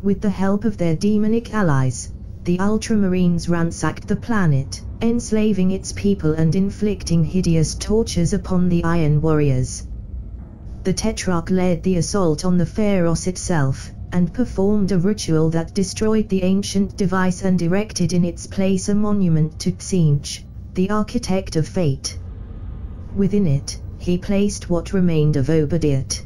With the help of their demonic allies, the Ultramarines ransacked the planet, enslaving its people and inflicting hideous tortures upon the Iron Warriors. The Tetrarch led the assault on the Pharos itself, and performed a ritual that destroyed the ancient device and erected in its place a monument to Tzeentch, the architect of fate. Within it, he placed what remained of Obadiat.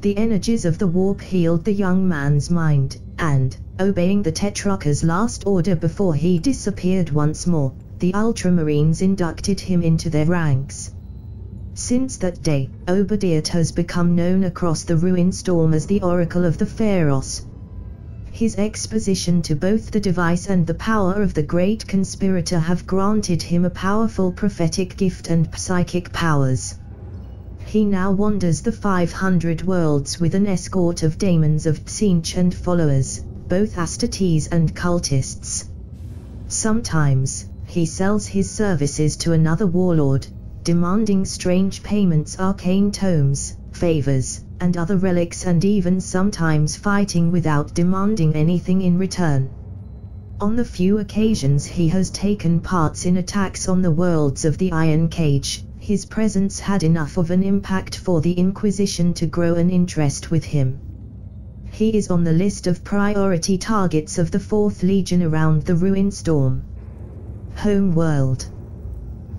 The energies of the warp healed the young man's mind, and, obeying the Tetrarch's last order before he disappeared once more, the Ultramarines inducted him into their ranks. Since that day, Obadiah has become known across the ruin storm as the Oracle of the Pharos. His exposition to both the device and the power of the Great Conspirator have granted him a powerful prophetic gift and psychic powers. He now wanders the 500 worlds with an escort of daemons of Tzeentch and followers both ascetes and cultists. Sometimes, he sells his services to another warlord, demanding strange payments, arcane tomes, favors, and other relics, and even sometimes fighting without demanding anything in return. On the few occasions he has taken parts in attacks on the worlds of the Iron Cage, his presence had enough of an impact for the Inquisition to grow an interest with him he is on the list of priority targets of the 4th Legion around the ruin storm. Home World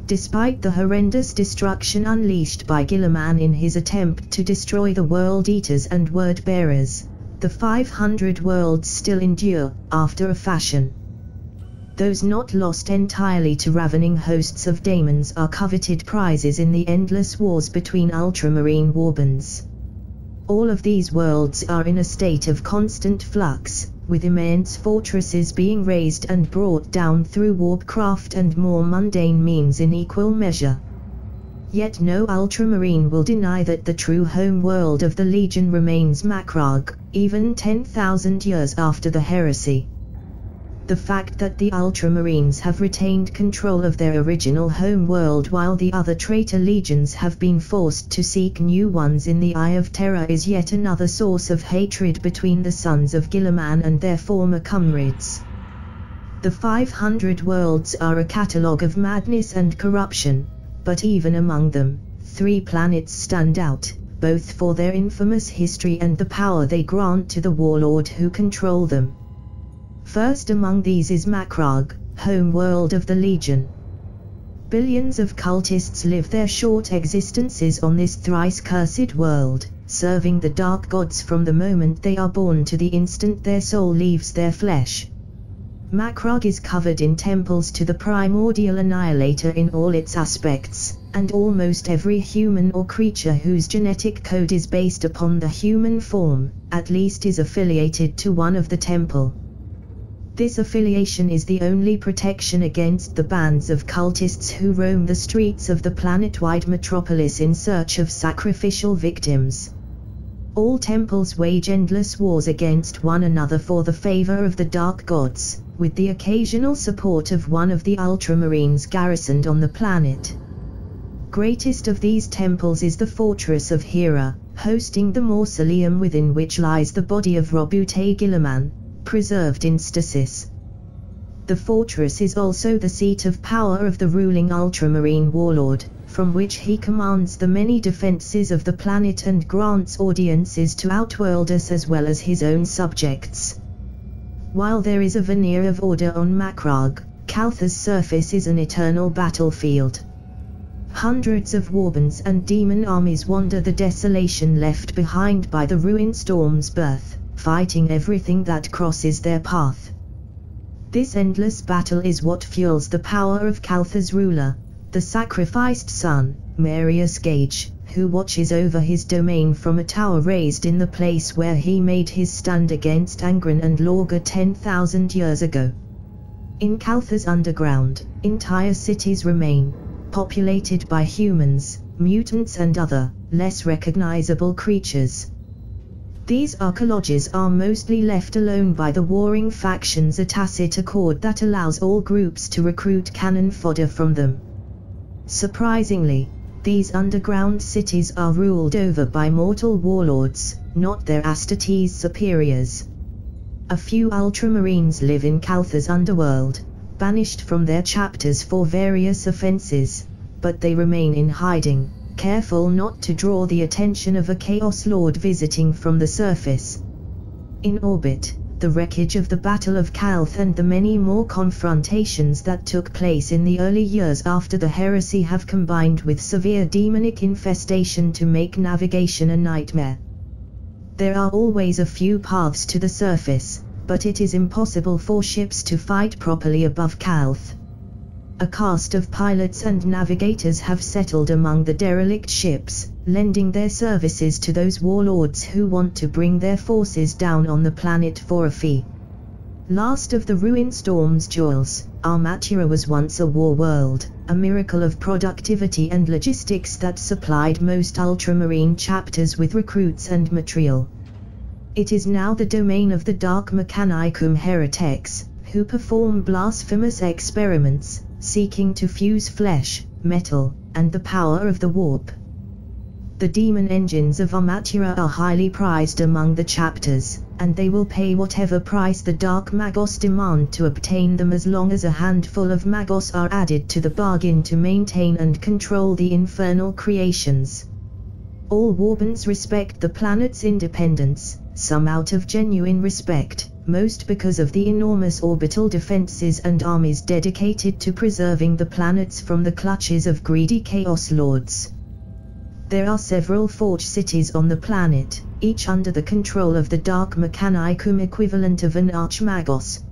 Despite the horrendous destruction unleashed by Guilliman in his attempt to destroy the World Eaters and Word Bearers, the 500 worlds still endure, after a fashion. Those not lost entirely to ravening hosts of daemons are coveted prizes in the endless wars between ultramarine warbands. All of these worlds are in a state of constant flux, with immense fortresses being raised and brought down through warpcraft and more mundane means in equal measure. Yet no ultramarine will deny that the true home world of the Legion remains Macragge, even 10,000 years after the heresy. The fact that the Ultramarines have retained control of their original home world while the other traitor legions have been forced to seek new ones in the Eye of Terror is yet another source of hatred between the sons of Guilliman and their former comrades. The 500 worlds are a catalogue of madness and corruption, but even among them, three planets stand out, both for their infamous history and the power they grant to the warlord who control them. First among these is Macragge, home world of the Legion. Billions of cultists live their short existences on this thrice cursed world, serving the dark gods from the moment they are born to the instant their soul leaves their flesh. Macragge is covered in temples to the primordial annihilator in all its aspects, and almost every human or creature whose genetic code is based upon the human form, at least is affiliated to one of the temple. This affiliation is the only protection against the bands of cultists who roam the streets of the planet-wide metropolis in search of sacrificial victims. All temples wage endless wars against one another for the favor of the dark gods, with the occasional support of one of the ultramarines garrisoned on the planet. Greatest of these temples is the fortress of Hera, hosting the mausoleum within which lies the body of Roboute Guilliman, preserved in stasis. The fortress is also the seat of power of the ruling ultramarine warlord, from which he commands the many defenses of the planet and grants audiences to outworlders as well as his own subjects. While there is a veneer of order on Macragge, Calth's surface is an eternal battlefield. Hundreds of warbands and demon armies wander the desolation left behind by the ruined storm's birth fighting everything that crosses their path. This endless battle is what fuels the power of Calth's ruler, the sacrificed son, Marius Gage, who watches over his domain from a tower raised in the place where he made his stand against Angron and Lorgar 10,000 years ago. In Calth's underground, entire cities remain, populated by humans, mutants and other, less recognizable creatures. These archaeologies are mostly left alone by the warring factions a tacit accord that allows all groups to recruit cannon fodder from them. Surprisingly, these underground cities are ruled over by mortal warlords, not their Astartes superiors. A few ultramarines live in Calth's underworld, banished from their chapters for various offenses, but they remain in hiding careful not to draw the attention of a Chaos Lord visiting from the surface. In orbit, the wreckage of the Battle of Calth and the many more confrontations that took place in the early years after the heresy have combined with severe demonic infestation to make navigation a nightmare. There are always a few paths to the surface, but it is impossible for ships to fight properly above Calth a cast of pilots and navigators have settled among the derelict ships, lending their services to those warlords who want to bring their forces down on the planet for a fee. Last of the ruined storm's jewels, Armatura was once a war world, a miracle of productivity and logistics that supplied most ultramarine chapters with recruits and material. It is now the domain of the Dark Mechanicum heretics, who perform blasphemous experiments, seeking to fuse flesh, metal, and the power of the warp. The demon engines of Armatura are highly prized among the chapters, and they will pay whatever price the Dark Magos demand to obtain them as long as a handful of Magos are added to the bargain to maintain and control the infernal creations. All Warbands respect the planet's independence, some out of genuine respect, most because of the enormous orbital defenses and armies dedicated to preserving the planets from the clutches of greedy Chaos Lords. There are several forge cities on the planet, each under the control of the Dark Mechanicum equivalent of an Archmagos.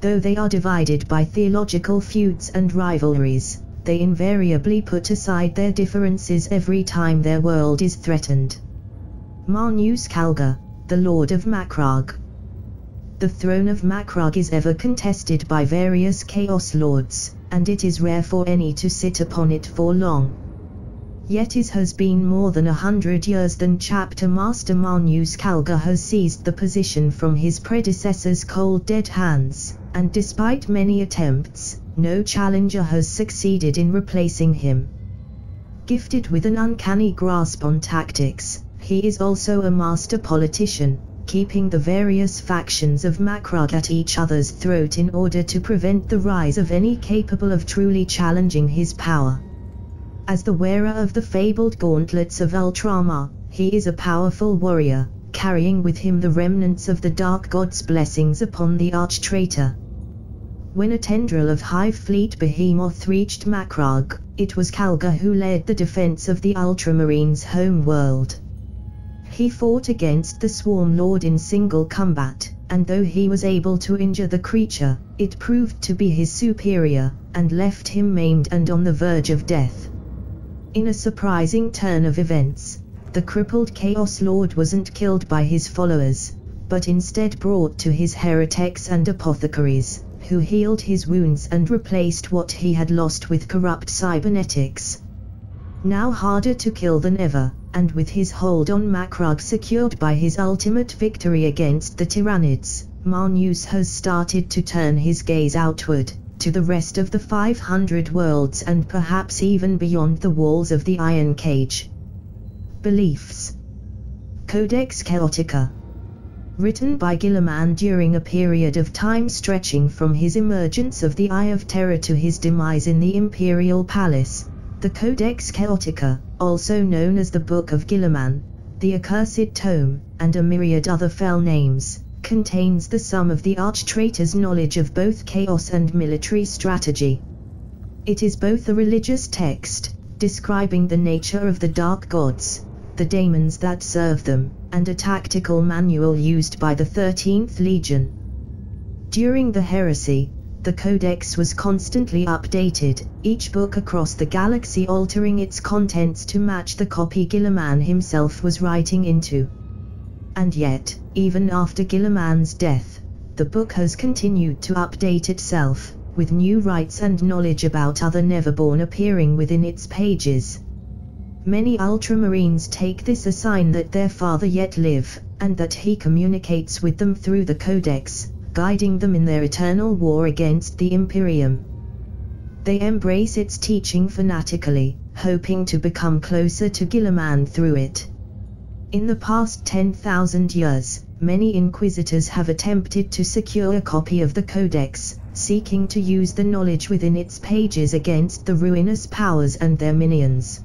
Though they are divided by theological feuds and rivalries, they invariably put aside their differences every time their world is threatened. Marneus Calgar, the Lord of Macragge, the throne of Macragge is ever contested by various Chaos Lords, and it is rare for any to sit upon it for long. Yet it has been more than a hundred years than Chapter Master Marneus Calgar has seized the position from his predecessor's cold dead hands, and despite many attempts, no challenger has succeeded in replacing him. Gifted with an uncanny grasp on tactics, he is also a master politician, keeping the various factions of Macragge at each other's throat in order to prevent the rise of any capable of truly challenging his power. As the wearer of the fabled gauntlets of Ultramar, he is a powerful warrior, carrying with him the remnants of the Dark God's blessings upon the arch-traitor. When a tendril of Hive Fleet behemoth reached Macragge, it was Calgar who led the defense of the Ultramarines' home world. He fought against the Swarm Lord in single combat, and though he was able to injure the creature, it proved to be his superior, and left him maimed and on the verge of death. In a surprising turn of events, the crippled Chaos Lord wasn't killed by his followers, but instead brought to his heretics and apothecaries, who healed his wounds and replaced what he had lost with corrupt cybernetics. Now harder to kill than ever, and with his hold on Macragge secured by his ultimate victory against the Tyranids, Marneus has started to turn his gaze outward, to the rest of the 500 worlds and perhaps even beyond the walls of the Iron Cage. Beliefs. Codex Chaotica. Written by Guilliman during a period of time stretching from his emergence of the Eye of Terror to his demise in the Imperial Palace, the Codex Chaotica, also known as the Book of Guilliman, the Accursed Tome, and a myriad other fell names, contains the sum of the arch-traitor's knowledge of both chaos and military strategy. It is both a religious text, describing the nature of the dark gods, the daemons that serve them, and a tactical manual used by the 13th Legion. During the heresy, the codex was constantly updated, each book across the galaxy altering its contents to match the copy Guilliman himself was writing into. And yet, even after Guilliman's death, the book has continued to update itself, with new rites and knowledge about other Neverborn appearing within its pages. Many Ultramarines take this a sign that their father yet live, and that he communicates with them through the Codex, guiding them in their eternal war against the Imperium. They embrace its teaching fanatically, hoping to become closer to Guilliman through it. In the past 10,000 years, many inquisitors have attempted to secure a copy of the Codex, seeking to use the knowledge within its pages against the ruinous powers and their minions.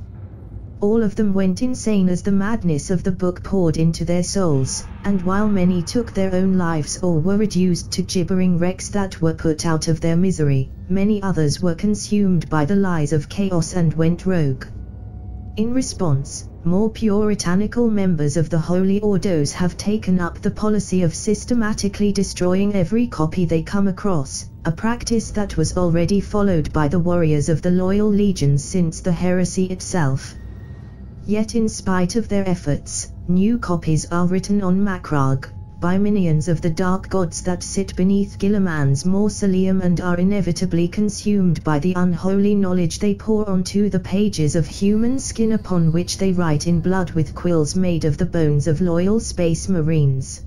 All of them went insane as the madness of the book poured into their souls, and while many took their own lives or were reduced to gibbering wrecks that were put out of their misery, many others were consumed by the lies of chaos and went rogue. In response, more puritanical members of the Holy Ordos have taken up the policy of systematically destroying every copy they come across, a practice that was already followed by the warriors of the loyal legions since the heresy itself. Yet in spite of their efforts, new copies are written on Macragge, by minions of the dark gods that sit beneath Guilliman's mausoleum and are inevitably consumed by the unholy knowledge they pour onto the pages of human skin upon which they write in blood with quills made of the bones of loyal space marines.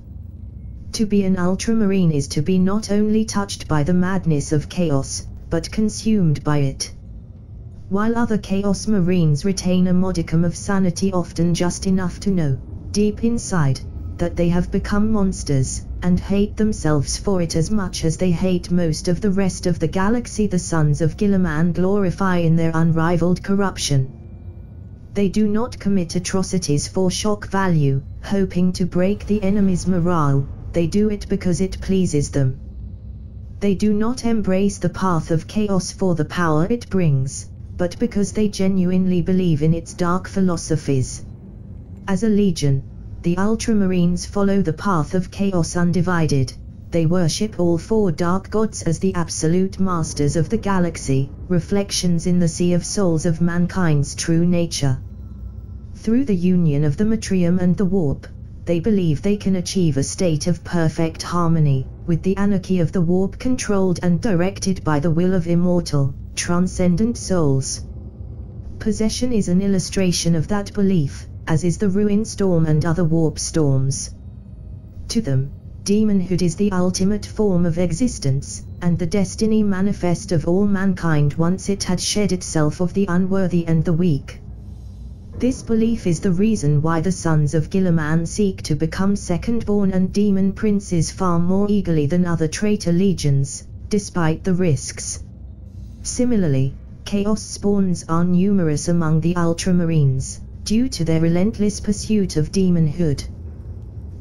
To be an ultramarine is to be not only touched by the madness of chaos, but consumed by it. While other Chaos Marines retain a modicum of sanity often just enough to know, deep inside, that they have become monsters, and hate themselves for it as much as they hate most of the rest of the galaxy the sons of Guilliman glorify in their unrivaled corruption. They do not commit atrocities for shock value, hoping to break the enemy's morale, they do it because it pleases them. They do not embrace the path of chaos for the power it brings, but because they genuinely believe in its dark philosophies. As a legion, the Ultramarines follow the path of chaos undivided. They worship all four dark gods as the absolute masters of the galaxy, reflections in the sea of souls of mankind's true nature. Through the union of the Materium and the Warp, they believe they can achieve a state of perfect harmony, with the anarchy of the Warp controlled and directed by the will of immortal, transcendent souls. possession is an illustration of that belief, as is the ruin storm and other warp storms. To them, demonhood is the ultimate form of existence, and the destiny manifest of all mankind once it had shed itself of the unworthy and the weak. This belief is the reason why the sons of Guilliman seek to become second-born and demon princes far more eagerly than other traitor legions, despite the risks. Similarly, chaos spawns are numerous among the Ultramarines, due to their relentless pursuit of demonhood.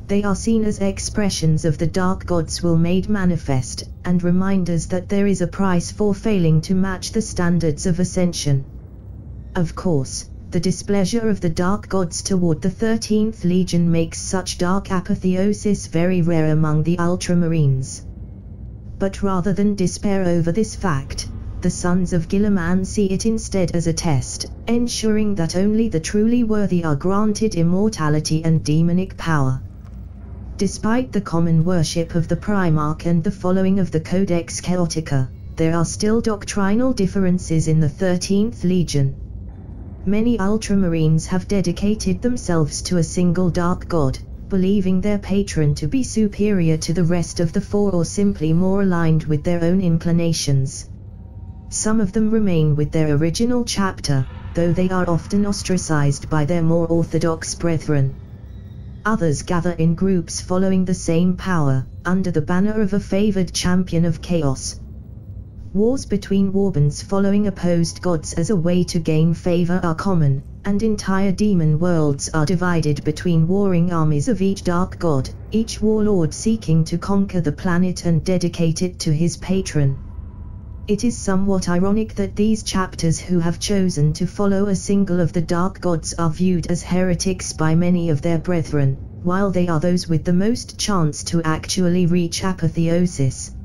They are seen as expressions of the dark gods will made manifest, and reminders that there is a price for failing to match the standards of ascension. Of course, the displeasure of the dark gods toward the 13th Legion makes such dark apotheosis very rare among the Ultramarines. But rather than despair over this fact, the sons of Guilliman see it instead as a test, ensuring that only the truly worthy are granted immortality and demonic power. Despite the common worship of the Primarch and the following of the Codex Chaotica, there are still doctrinal differences in the 13th Legion. Many Ultramarines have dedicated themselves to a single dark god, believing their patron to be superior to the rest of the four or simply more aligned with their own inclinations. Some of them remain with their original chapter, though they are often ostracized by their more orthodox brethren. Others gather in groups following the same power, under the banner of a favored champion of chaos. Wars between warbands following opposed gods as a way to gain favor are common, and entire demon worlds are divided between warring armies of each dark god, each warlord seeking to conquer the planet and dedicate it to his patron. It is somewhat ironic that these chapters who have chosen to follow a single of the dark gods are viewed as heretics by many of their brethren, while they are those with the most chance to actually reach apotheosis.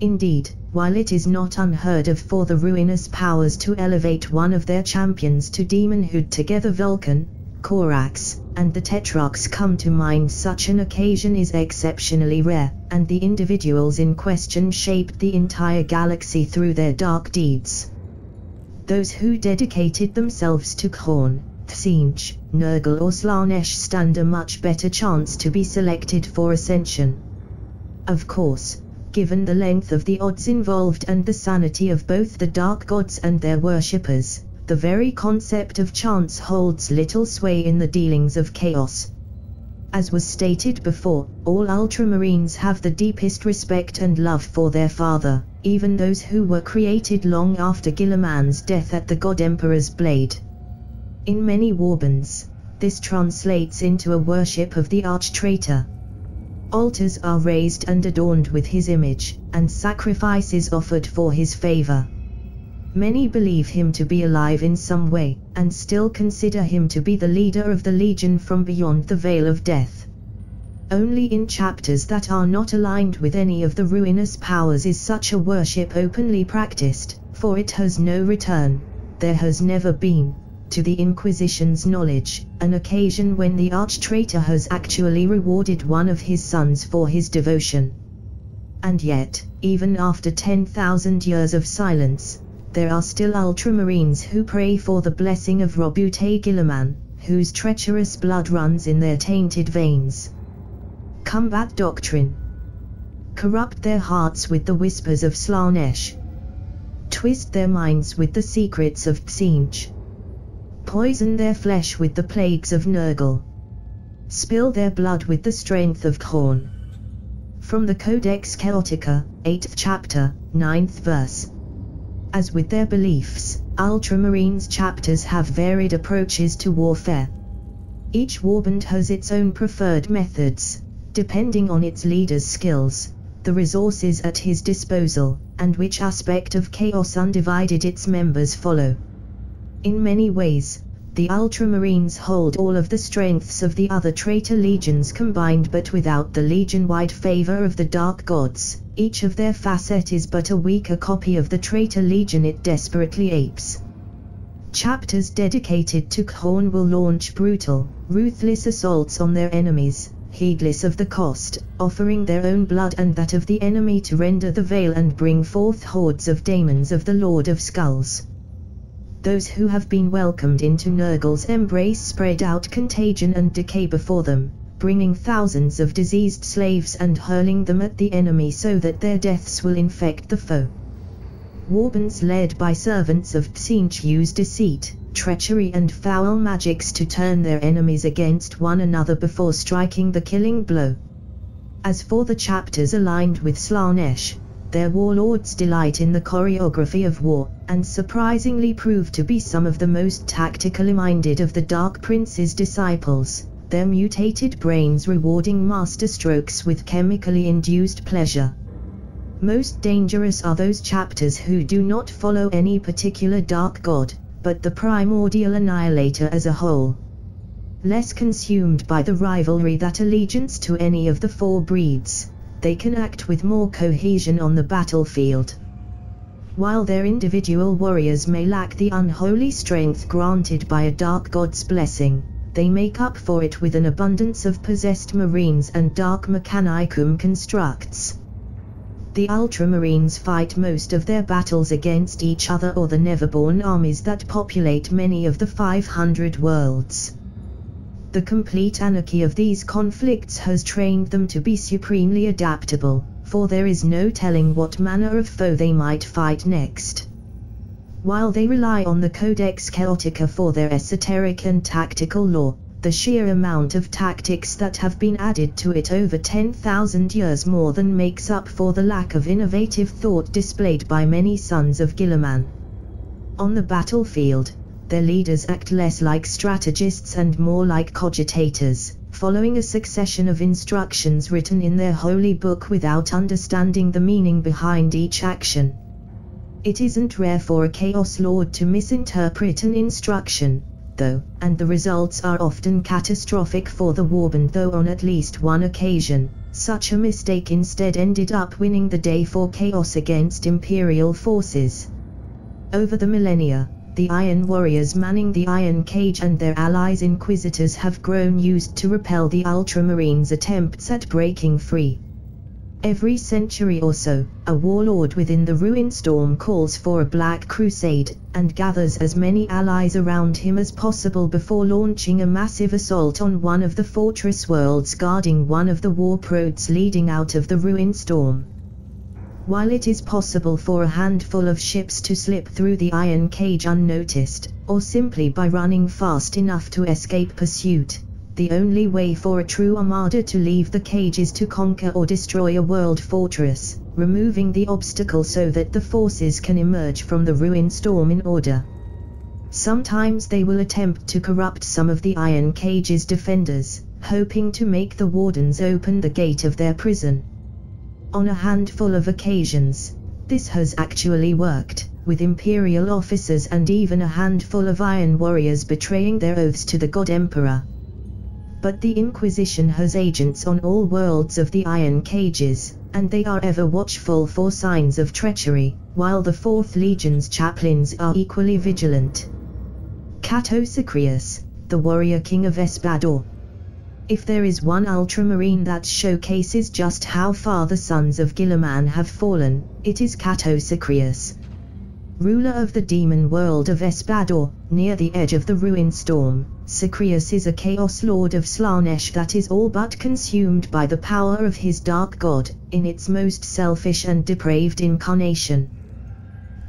Indeed, while it is not unheard of for the ruinous powers to elevate one of their champions to demonhood together Vulcan, Corax, and the Tetrarchs come to mind such an occasion is exceptionally rare, and the individuals in question shaped the entire galaxy through their dark deeds. Those who dedicated themselves to Khorne, Tzeentch, Nurgle or Slaanesh stand a much better chance to be selected for ascension. Of course, given the length of the odds involved and the sanity of both the dark gods and their worshippers, the very concept of chance holds little sway in the dealings of chaos. As was stated before, all Ultramarines have the deepest respect and love for their father, even those who were created long after Guilliman's death at the God Emperor's blade. In many warbands, this translates into a worship of the arch-traitor. Altars are raised and adorned with his image, and sacrifices offered for his favor. Many believe him to be alive in some way, and still consider him to be the leader of the Legion from beyond the Veil of Death. Only in chapters that are not aligned with any of the ruinous powers is such a worship openly practiced, for it has no return, there has never been, to the Inquisition's knowledge, an occasion when the arch-traitor has actually rewarded one of his sons for his devotion. And yet, even after 10,000 years of silence, there are still ultramarines who pray for the blessing of Roboute Guilliman, whose treacherous blood runs in their tainted veins. Combat doctrine. Corrupt their hearts with the whispers of Slaanesh. Twist their minds with the secrets of Tzeentch. Poison their flesh with the plagues of Nurgle. Spill their blood with the strength of Khorne. From the Codex Chaotica, 8th chapter, 9th verse. As with their beliefs, Ultramarines chapters have varied approaches to warfare. Each warband has its own preferred methods, depending on its leader's skills, the resources at his disposal, and which aspect of chaos undivided its members follow. In many ways, the Ultramarines hold all of the strengths of the other traitor legions combined but without the legion-wide favor of the Dark Gods, each of their facet is but a weaker copy of the traitor legion it desperately apes. Chapters dedicated to Khorne will launch brutal, ruthless assaults on their enemies, heedless of the cost, offering their own blood and that of the enemy to render the veil and bring forth hordes of daemons of the Lord of Skulls. Those who have been welcomed into Nurgle's embrace spread out contagion and decay before them, bringing thousands of diseased slaves and hurling them at the enemy so that their deaths will infect the foe. Warbans led by servants of Tzeentch use deceit, treachery and foul magics to turn their enemies against one another before striking the killing blow. As for the chapters aligned with Slaanesh, their warlords delight in the choreography of war, and surprisingly prove to be some of the most tactically minded of the Dark Prince's disciples, their mutated brains rewarding masterstrokes with chemically induced pleasure. Most dangerous are those chapters who do not follow any particular dark god, but the primordial annihilator as a whole. Less consumed by the rivalry that allegiance to any of the four breeds, they can act with more cohesion on the battlefield. While their individual warriors may lack the unholy strength granted by a dark god's blessing, they make up for it with an abundance of possessed marines and dark mechanicum constructs. The Ultramarines fight most of their battles against each other or the Neverborn armies that populate many of the 500 worlds. The complete anarchy of these conflicts has trained them to be supremely adaptable, for there is no telling what manner of foe they might fight next. While they rely on the Codex Chaotica for their esoteric and tactical lore, the sheer amount of tactics that have been added to it over 10,000 years more than makes up for the lack of innovative thought displayed by many sons of Guilliman. On the battlefield, their leaders act less like strategists and more like cogitators, following a succession of instructions written in their holy book without understanding the meaning behind each action. It isn't rare for a Chaos Lord to misinterpret an instruction, though, and the results are often catastrophic for the Warband though on at least one occasion, such a mistake instead ended up winning the day for Chaos against Imperial forces. Over the millennia, the Iron Warriors manning the Iron Cage and their allies Inquisitors have grown used to repel the Ultramarines' attempts at breaking free. Every century or so, a warlord within the Ruin Storm calls for a Black Crusade, and gathers as many allies around him as possible before launching a massive assault on one of the fortress worlds guarding one of the warp roads leading out of the Ruin Storm. While it is possible for a handful of ships to slip through the iron cage unnoticed, or simply by running fast enough to escape pursuit, the only way for a true armada to leave the cage is to conquer or destroy a world fortress, removing the obstacle so that the forces can emerge from the ruin storm in order. Sometimes they will attempt to corrupt some of the iron cage's defenders, hoping to make the wardens open the gate of their prison. On a handful of occasions, this has actually worked, with imperial officers and even a handful of iron warriors betraying their oaths to the God Emperor. But the Inquisition has agents on all worlds of the iron cages, and they are ever watchful for signs of treachery, while the Fourth Legion's chaplains are equally vigilant. Cato Sicarius, the warrior king of Espandor, if there is one ultramarine that showcases just how far the sons of Guilliman have fallen, it is Cato Sicarius. Ruler of the demon world of Espandor, near the edge of the ruin storm, Sicarius is a chaos lord of Slaanesh that is all but consumed by the power of his dark god, in its most selfish and depraved incarnation.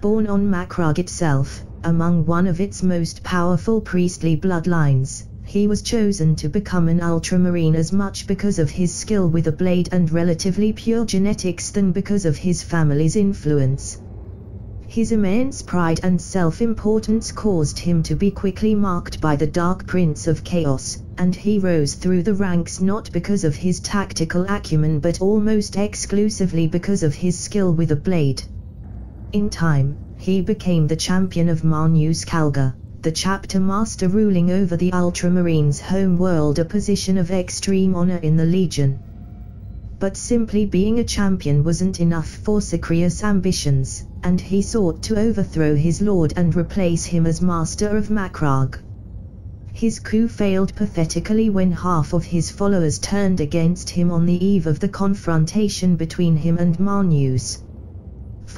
Born on Macragge itself, among one of its most powerful priestly bloodlines, he was chosen to become an ultramarine as much because of his skill with a blade and relatively pure genetics than because of his family's influence. His immense pride and self-importance caused him to be quickly marked by the Dark Prince of Chaos, and he rose through the ranks not because of his tactical acumen but almost exclusively because of his skill with a blade. In time, he became the champion of Marneus Calgar, the chapter master ruling over the Ultramarines' home world a position of extreme honor in the Legion. But simply being a champion wasn't enough for Sicarius' ambitions, and he sought to overthrow his lord and replace him as master of Macragge. His coup failed pathetically when half of his followers turned against him on the eve of the confrontation between him and Marneus.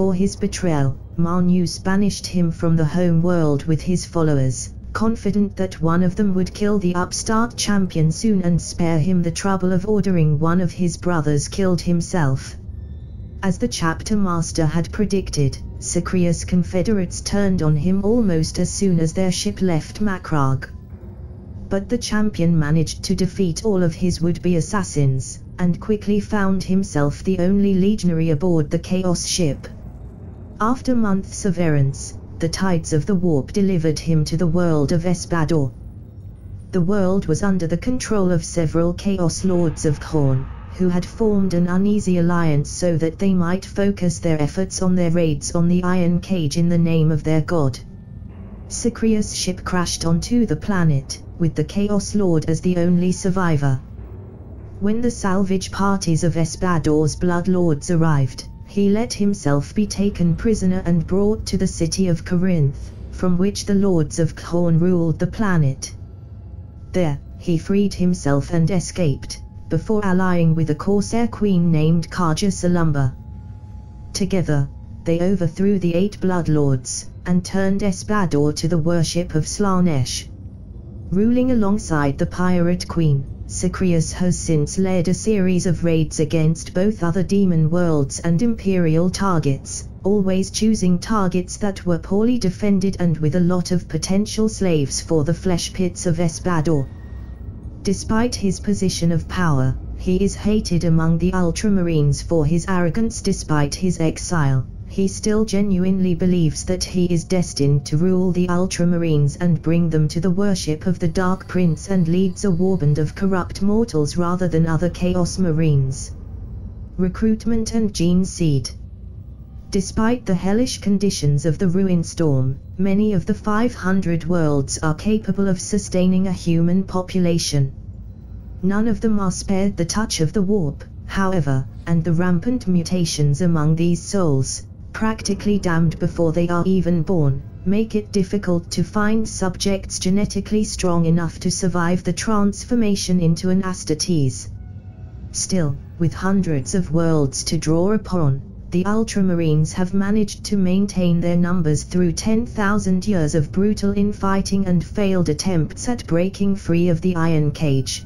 For his betrayal, Marneus banished him from the home world with his followers, confident that one of them would kill the upstart champion soon and spare him the trouble of ordering one of his brothers killed himself. As the chapter master had predicted, Sicarius' confederates turned on him almost as soon as their ship left Macragge. But the champion managed to defeat all of his would-be assassins, and quickly found himself the only legionary aboard the Chaos ship. After months of errance, the tides of the warp delivered him to the world of Espandor. The world was under the control of several Chaos Lords of Khorne, who had formed an uneasy alliance so that they might focus their efforts on their raids on the Iron Cage in the name of their god. Sicarius' ship crashed onto the planet, with the Chaos Lord as the only survivor. When the salvage parties of Espandor's Blood Lords arrived, he let himself be taken prisoner and brought to the city of Corinth, from which the lords of Khorne ruled the planet. There, he freed himself and escaped, before allying with a corsair queen named Karja Salumba. Together, they overthrew the eight bloodlords, and turned Espandor to the worship of Slaanesh. Ruling alongside the pirate queen, Sicarius has since led a series of raids against both other demon worlds and imperial targets, always choosing targets that were poorly defended and with a lot of potential slaves for the flesh pits of Espandor. Despite his position of power, he is hated among the Ultramarines for his arrogance despite his exile he still genuinely believes that he is destined to rule the Ultramarines and bring them to the worship of the Dark Prince and leads a warband of corrupt mortals rather than other Chaos Marines. Recruitment and Gene Seed Despite the hellish conditions of the Ruin Storm, many of the 500 worlds are capable of sustaining a human population. None of them are spared the touch of the warp, however, and the rampant mutations among these souls, practically damned before they are even born, make it difficult to find subjects genetically strong enough to survive the transformation into an Astartes. Still, with hundreds of worlds to draw upon, the Ultramarines have managed to maintain their numbers through 10,000 years of brutal infighting and failed attempts at breaking free of the Iron Cage.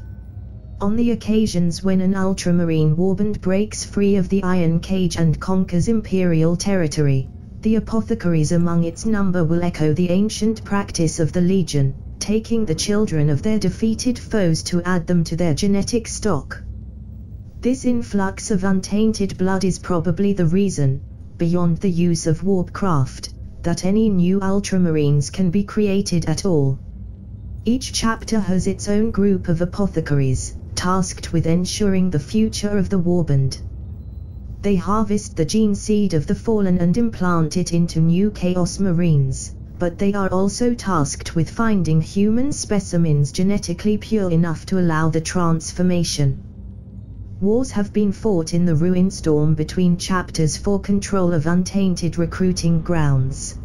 On the occasions when an ultramarine warband breaks free of the iron cage and conquers imperial territory, the apothecaries among its number will echo the ancient practice of the Legion, taking the children of their defeated foes to add them to their genetic stock. This influx of untainted blood is probably the reason, beyond the use of warpcraft, that any new ultramarines can be created at all. Each chapter has its own group of apothecaries, tasked with ensuring the future of the warband. They harvest the gene seed of the fallen and implant it into new Chaos Marines, but they are also tasked with finding human specimens genetically pure enough to allow the transformation. Wars have been fought in the Ruin Storm between chapters for control of untainted recruiting grounds.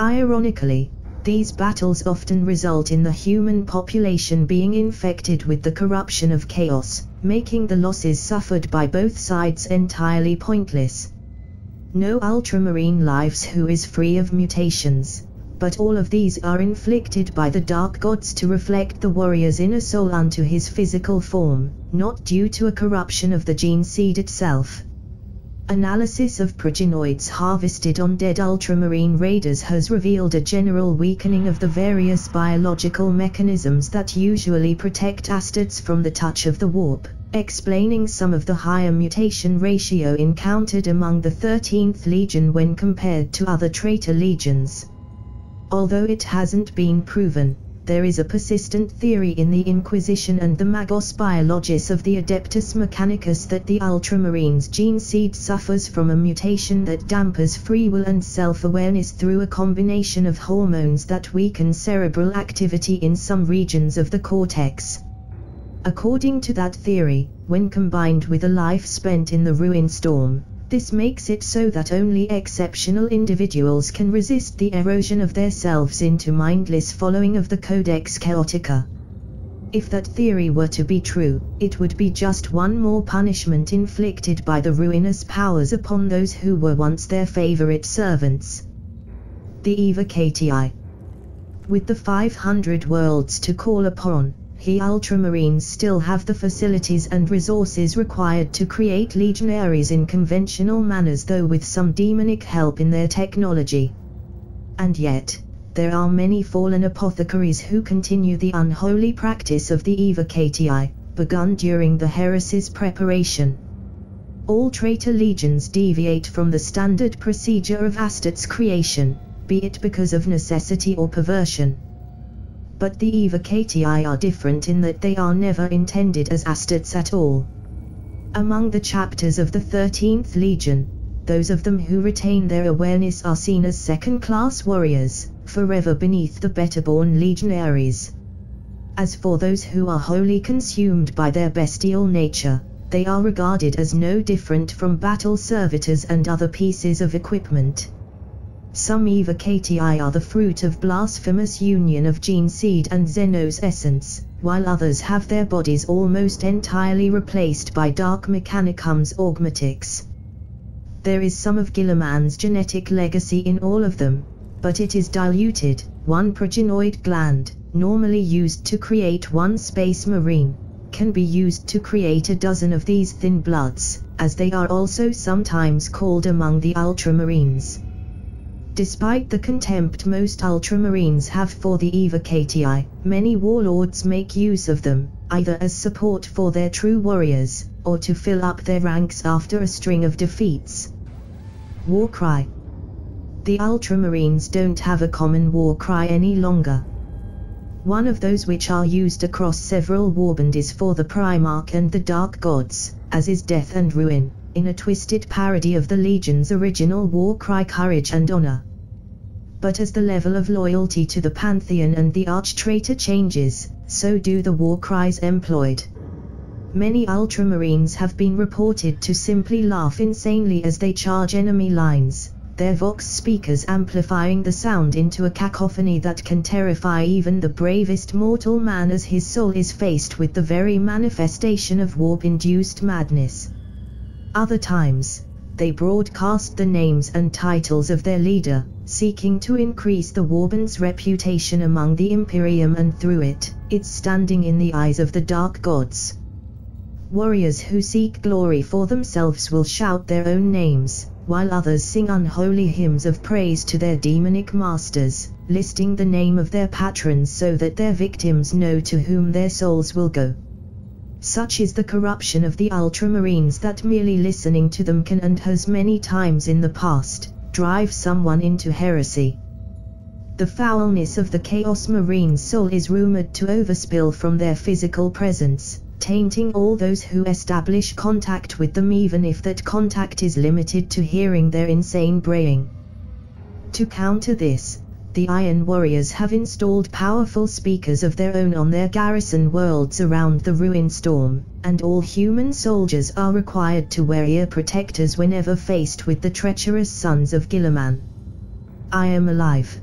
Ironically, these battles often result in the human population being infected with the corruption of chaos, making the losses suffered by both sides entirely pointless. No ultramarine lives who is free of mutations, but all of these are inflicted by the dark gods to reflect the warrior's inner soul unto his physical form, not due to a corruption of the gene seed itself. Analysis of progenoids harvested on dead ultramarine raiders has revealed a general weakening of the various biological mechanisms that usually protect Astartes from the touch of the warp, explaining some of the higher mutation ratio encountered among the 13th Legion when compared to other traitor legions. Although it hasn't been proven, there is a persistent theory in the Inquisition and the Magos Biologis of the Adeptus Mechanicus that the Ultramarines gene seed suffers from a mutation that dampers free will and self-awareness through a combination of hormones that weaken cerebral activity in some regions of the cortex. According to that theory, when combined with a life spent in the ruin storm, this makes it so that only exceptional individuals can resist the erosion of their selves into mindless following of the Codex Chaotica. If that theory were to be true, it would be just one more punishment inflicted by the ruinous powers upon those who were once their favorite servants. The Eva Evocati. With the 500 worlds to call upon, he Ultramarines still have the facilities and resources required to create legionaries in conventional manners though with some demonic help in their technology. And yet, there are many fallen apothecaries who continue the unholy practice of the Evocati, begun during the heresy's preparation. All traitor legions deviate from the standard procedure of Astartes creation, be it because of necessity or perversion. But the Evocati are different in that they are never intended as Astartes at all. Among the chapters of the 13th Legion, those of them who retain their awareness are seen as second-class warriors, forever beneath the better-born legionaries. As for those who are wholly consumed by their bestial nature, they are regarded as no different from battle servitors and other pieces of equipment. Some Evocati are the fruit of blasphemous union of gene seed and Xenos essence, while others have their bodies almost entirely replaced by dark mechanicums augmetics. There is some of Guilliman's genetic legacy in all of them, but it is diluted. One progenoid gland, normally used to create one space marine, can be used to create a dozen of these thin bloods, as they are also sometimes called among the ultramarines. Despite the contempt most ultramarines have for the Evocati, many warlords make use of them, either as support for their true warriors, or to fill up their ranks after a string of defeats. Warcry the Ultramarines don't have a common war cry any longer. One of those which are used across several warbands is for the Primarch and the Dark Gods, as is Death and Ruin, in a twisted parody of the Legion's original war cry Courage and Honor. But as the level of loyalty to the Pantheon and the Arch-Traitor changes, so do the war cries employed. Many Ultramarines have been reported to simply laugh insanely as they charge enemy lines, their Vox speakers amplifying the sound into a cacophony that can terrify even the bravest mortal man as his soul is faced with the very manifestation of warp-induced madness. Other times, they broadcast the names and titles of their leader, seeking to increase the Warband's reputation among the Imperium and through it, its standing in the eyes of the Dark Gods. Warriors who seek glory for themselves will shout their own names, while others sing unholy hymns of praise to their demonic masters, listing the name of their patrons so that their victims know to whom their souls will go. Such is the corruption of the ultramarines that merely listening to them can and has many times in the past, drive someone into heresy. The foulness of the Chaos Marine soul is rumored to overspill from their physical presence, tainting all those who establish contact with them even if that contact is limited to hearing their insane braying. To counter this, the Iron Warriors have installed powerful speakers of their own on their garrison worlds around the ruin storm, and all human soldiers are required to wear ear protectors whenever faced with the treacherous sons of Guilliman. I am alive.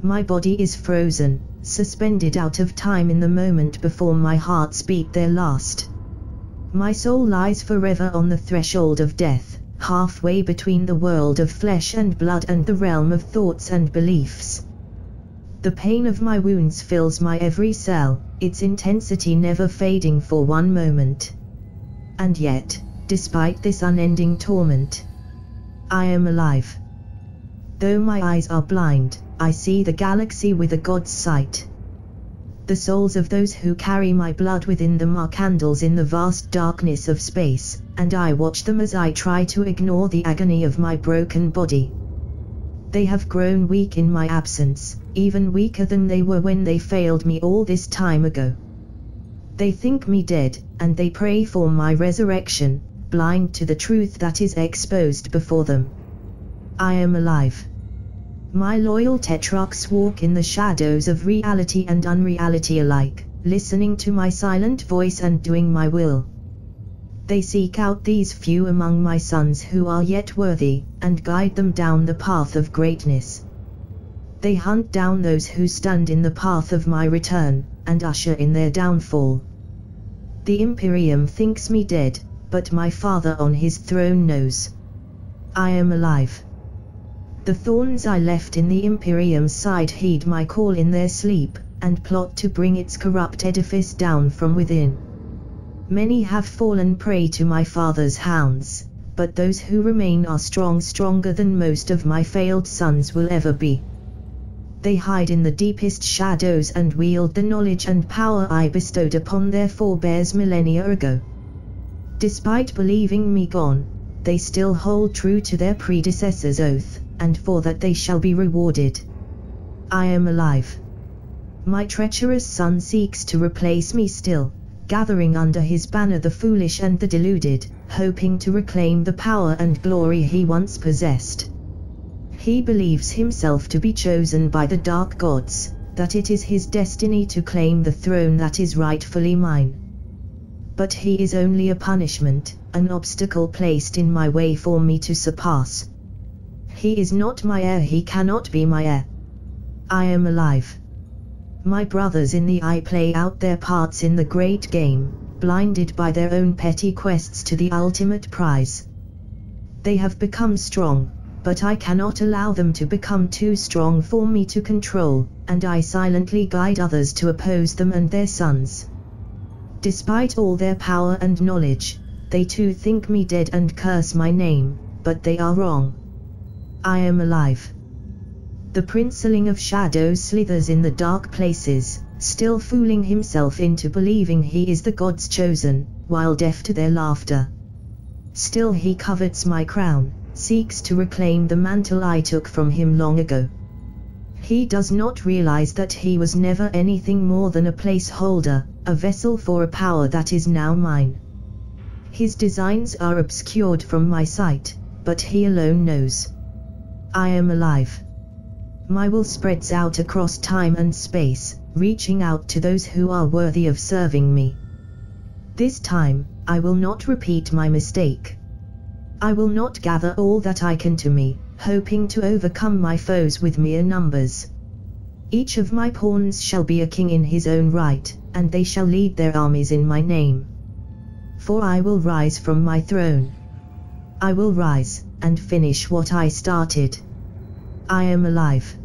My body is frozen, suspended out of time in the moment before my hearts beat their last. My soul lies forever on the threshold of death, halfway between the world of flesh and blood and the realm of thoughts and beliefs. The pain of my wounds fills my every cell, its intensity never fading for one moment. And yet, despite this unending torment, I am alive. Though my eyes are blind, I see the galaxy with a god's sight. The souls of those who carry my blood within them are candles in the vast darkness of space, and I watch them as I try to ignore the agony of my broken body. They have grown weak in my absence, even weaker than they were when they failed me all this time ago. They think me dead, and they pray for my resurrection, blind to the truth that is exposed before them. I am alive. My loyal tetrarchs walk in the shadows of reality and unreality alike, listening to my silent voice and doing my will. They seek out these few among my sons who are yet worthy, and guide them down the path of greatness. They hunt down those who stand in the path of my return, and usher in their downfall. The Imperium thinks me dead, but my father on his throne knows. I am alive. The thorns I left in the Imperium's side heed my call in their sleep, and plot to bring its corrupt edifice down from within. Many have fallen prey to my father's hounds, but those who remain are strong stronger than most of my failed sons will ever be. They hide in the deepest shadows and wield the knowledge and power I bestowed upon their forebears millennia ago. Despite believing me gone, they still hold true to their predecessor's oath, and for that they shall be rewarded. I am alive. My treacherous son seeks to replace me still, gathering under his banner the foolish and the deluded, hoping to reclaim the power and glory he once possessed. He believes himself to be chosen by the dark gods, that it is his destiny to claim the throne that is rightfully mine. But he is only a punishment, an obstacle placed in my way for me to surpass. He is not my heir, he cannot be my heir. I am alive. My brothers in the eye play out their parts in the great game, blinded by their own petty quests to the ultimate prize. They have become strong, but I cannot allow them to become too strong for me to control, and I silently guide others to oppose them and their sons. Despite all their power and knowledge, they too think me dead and curse my name, but they are wrong. I am alive. The princeling of shadows slithers in the dark places, still fooling himself into believing he is the god's chosen, while deaf to their laughter. Still he covets my crown, seeks to reclaim the mantle I took from him long ago. He does not realize that he was never anything more than a placeholder, a vessel for a power that is now mine. His designs are obscured from my sight, but he alone knows. I am alive. My will spreads out across time and space, reaching out to those who are worthy of serving me. This time, I will not repeat my mistake. I will not gather all that I can to me, hoping to overcome my foes with mere numbers. Each of my pawns shall be a king in his own right, and they shall lead their armies in my name. For I will rise from my throne. I will rise, and finish what I started. I am alive.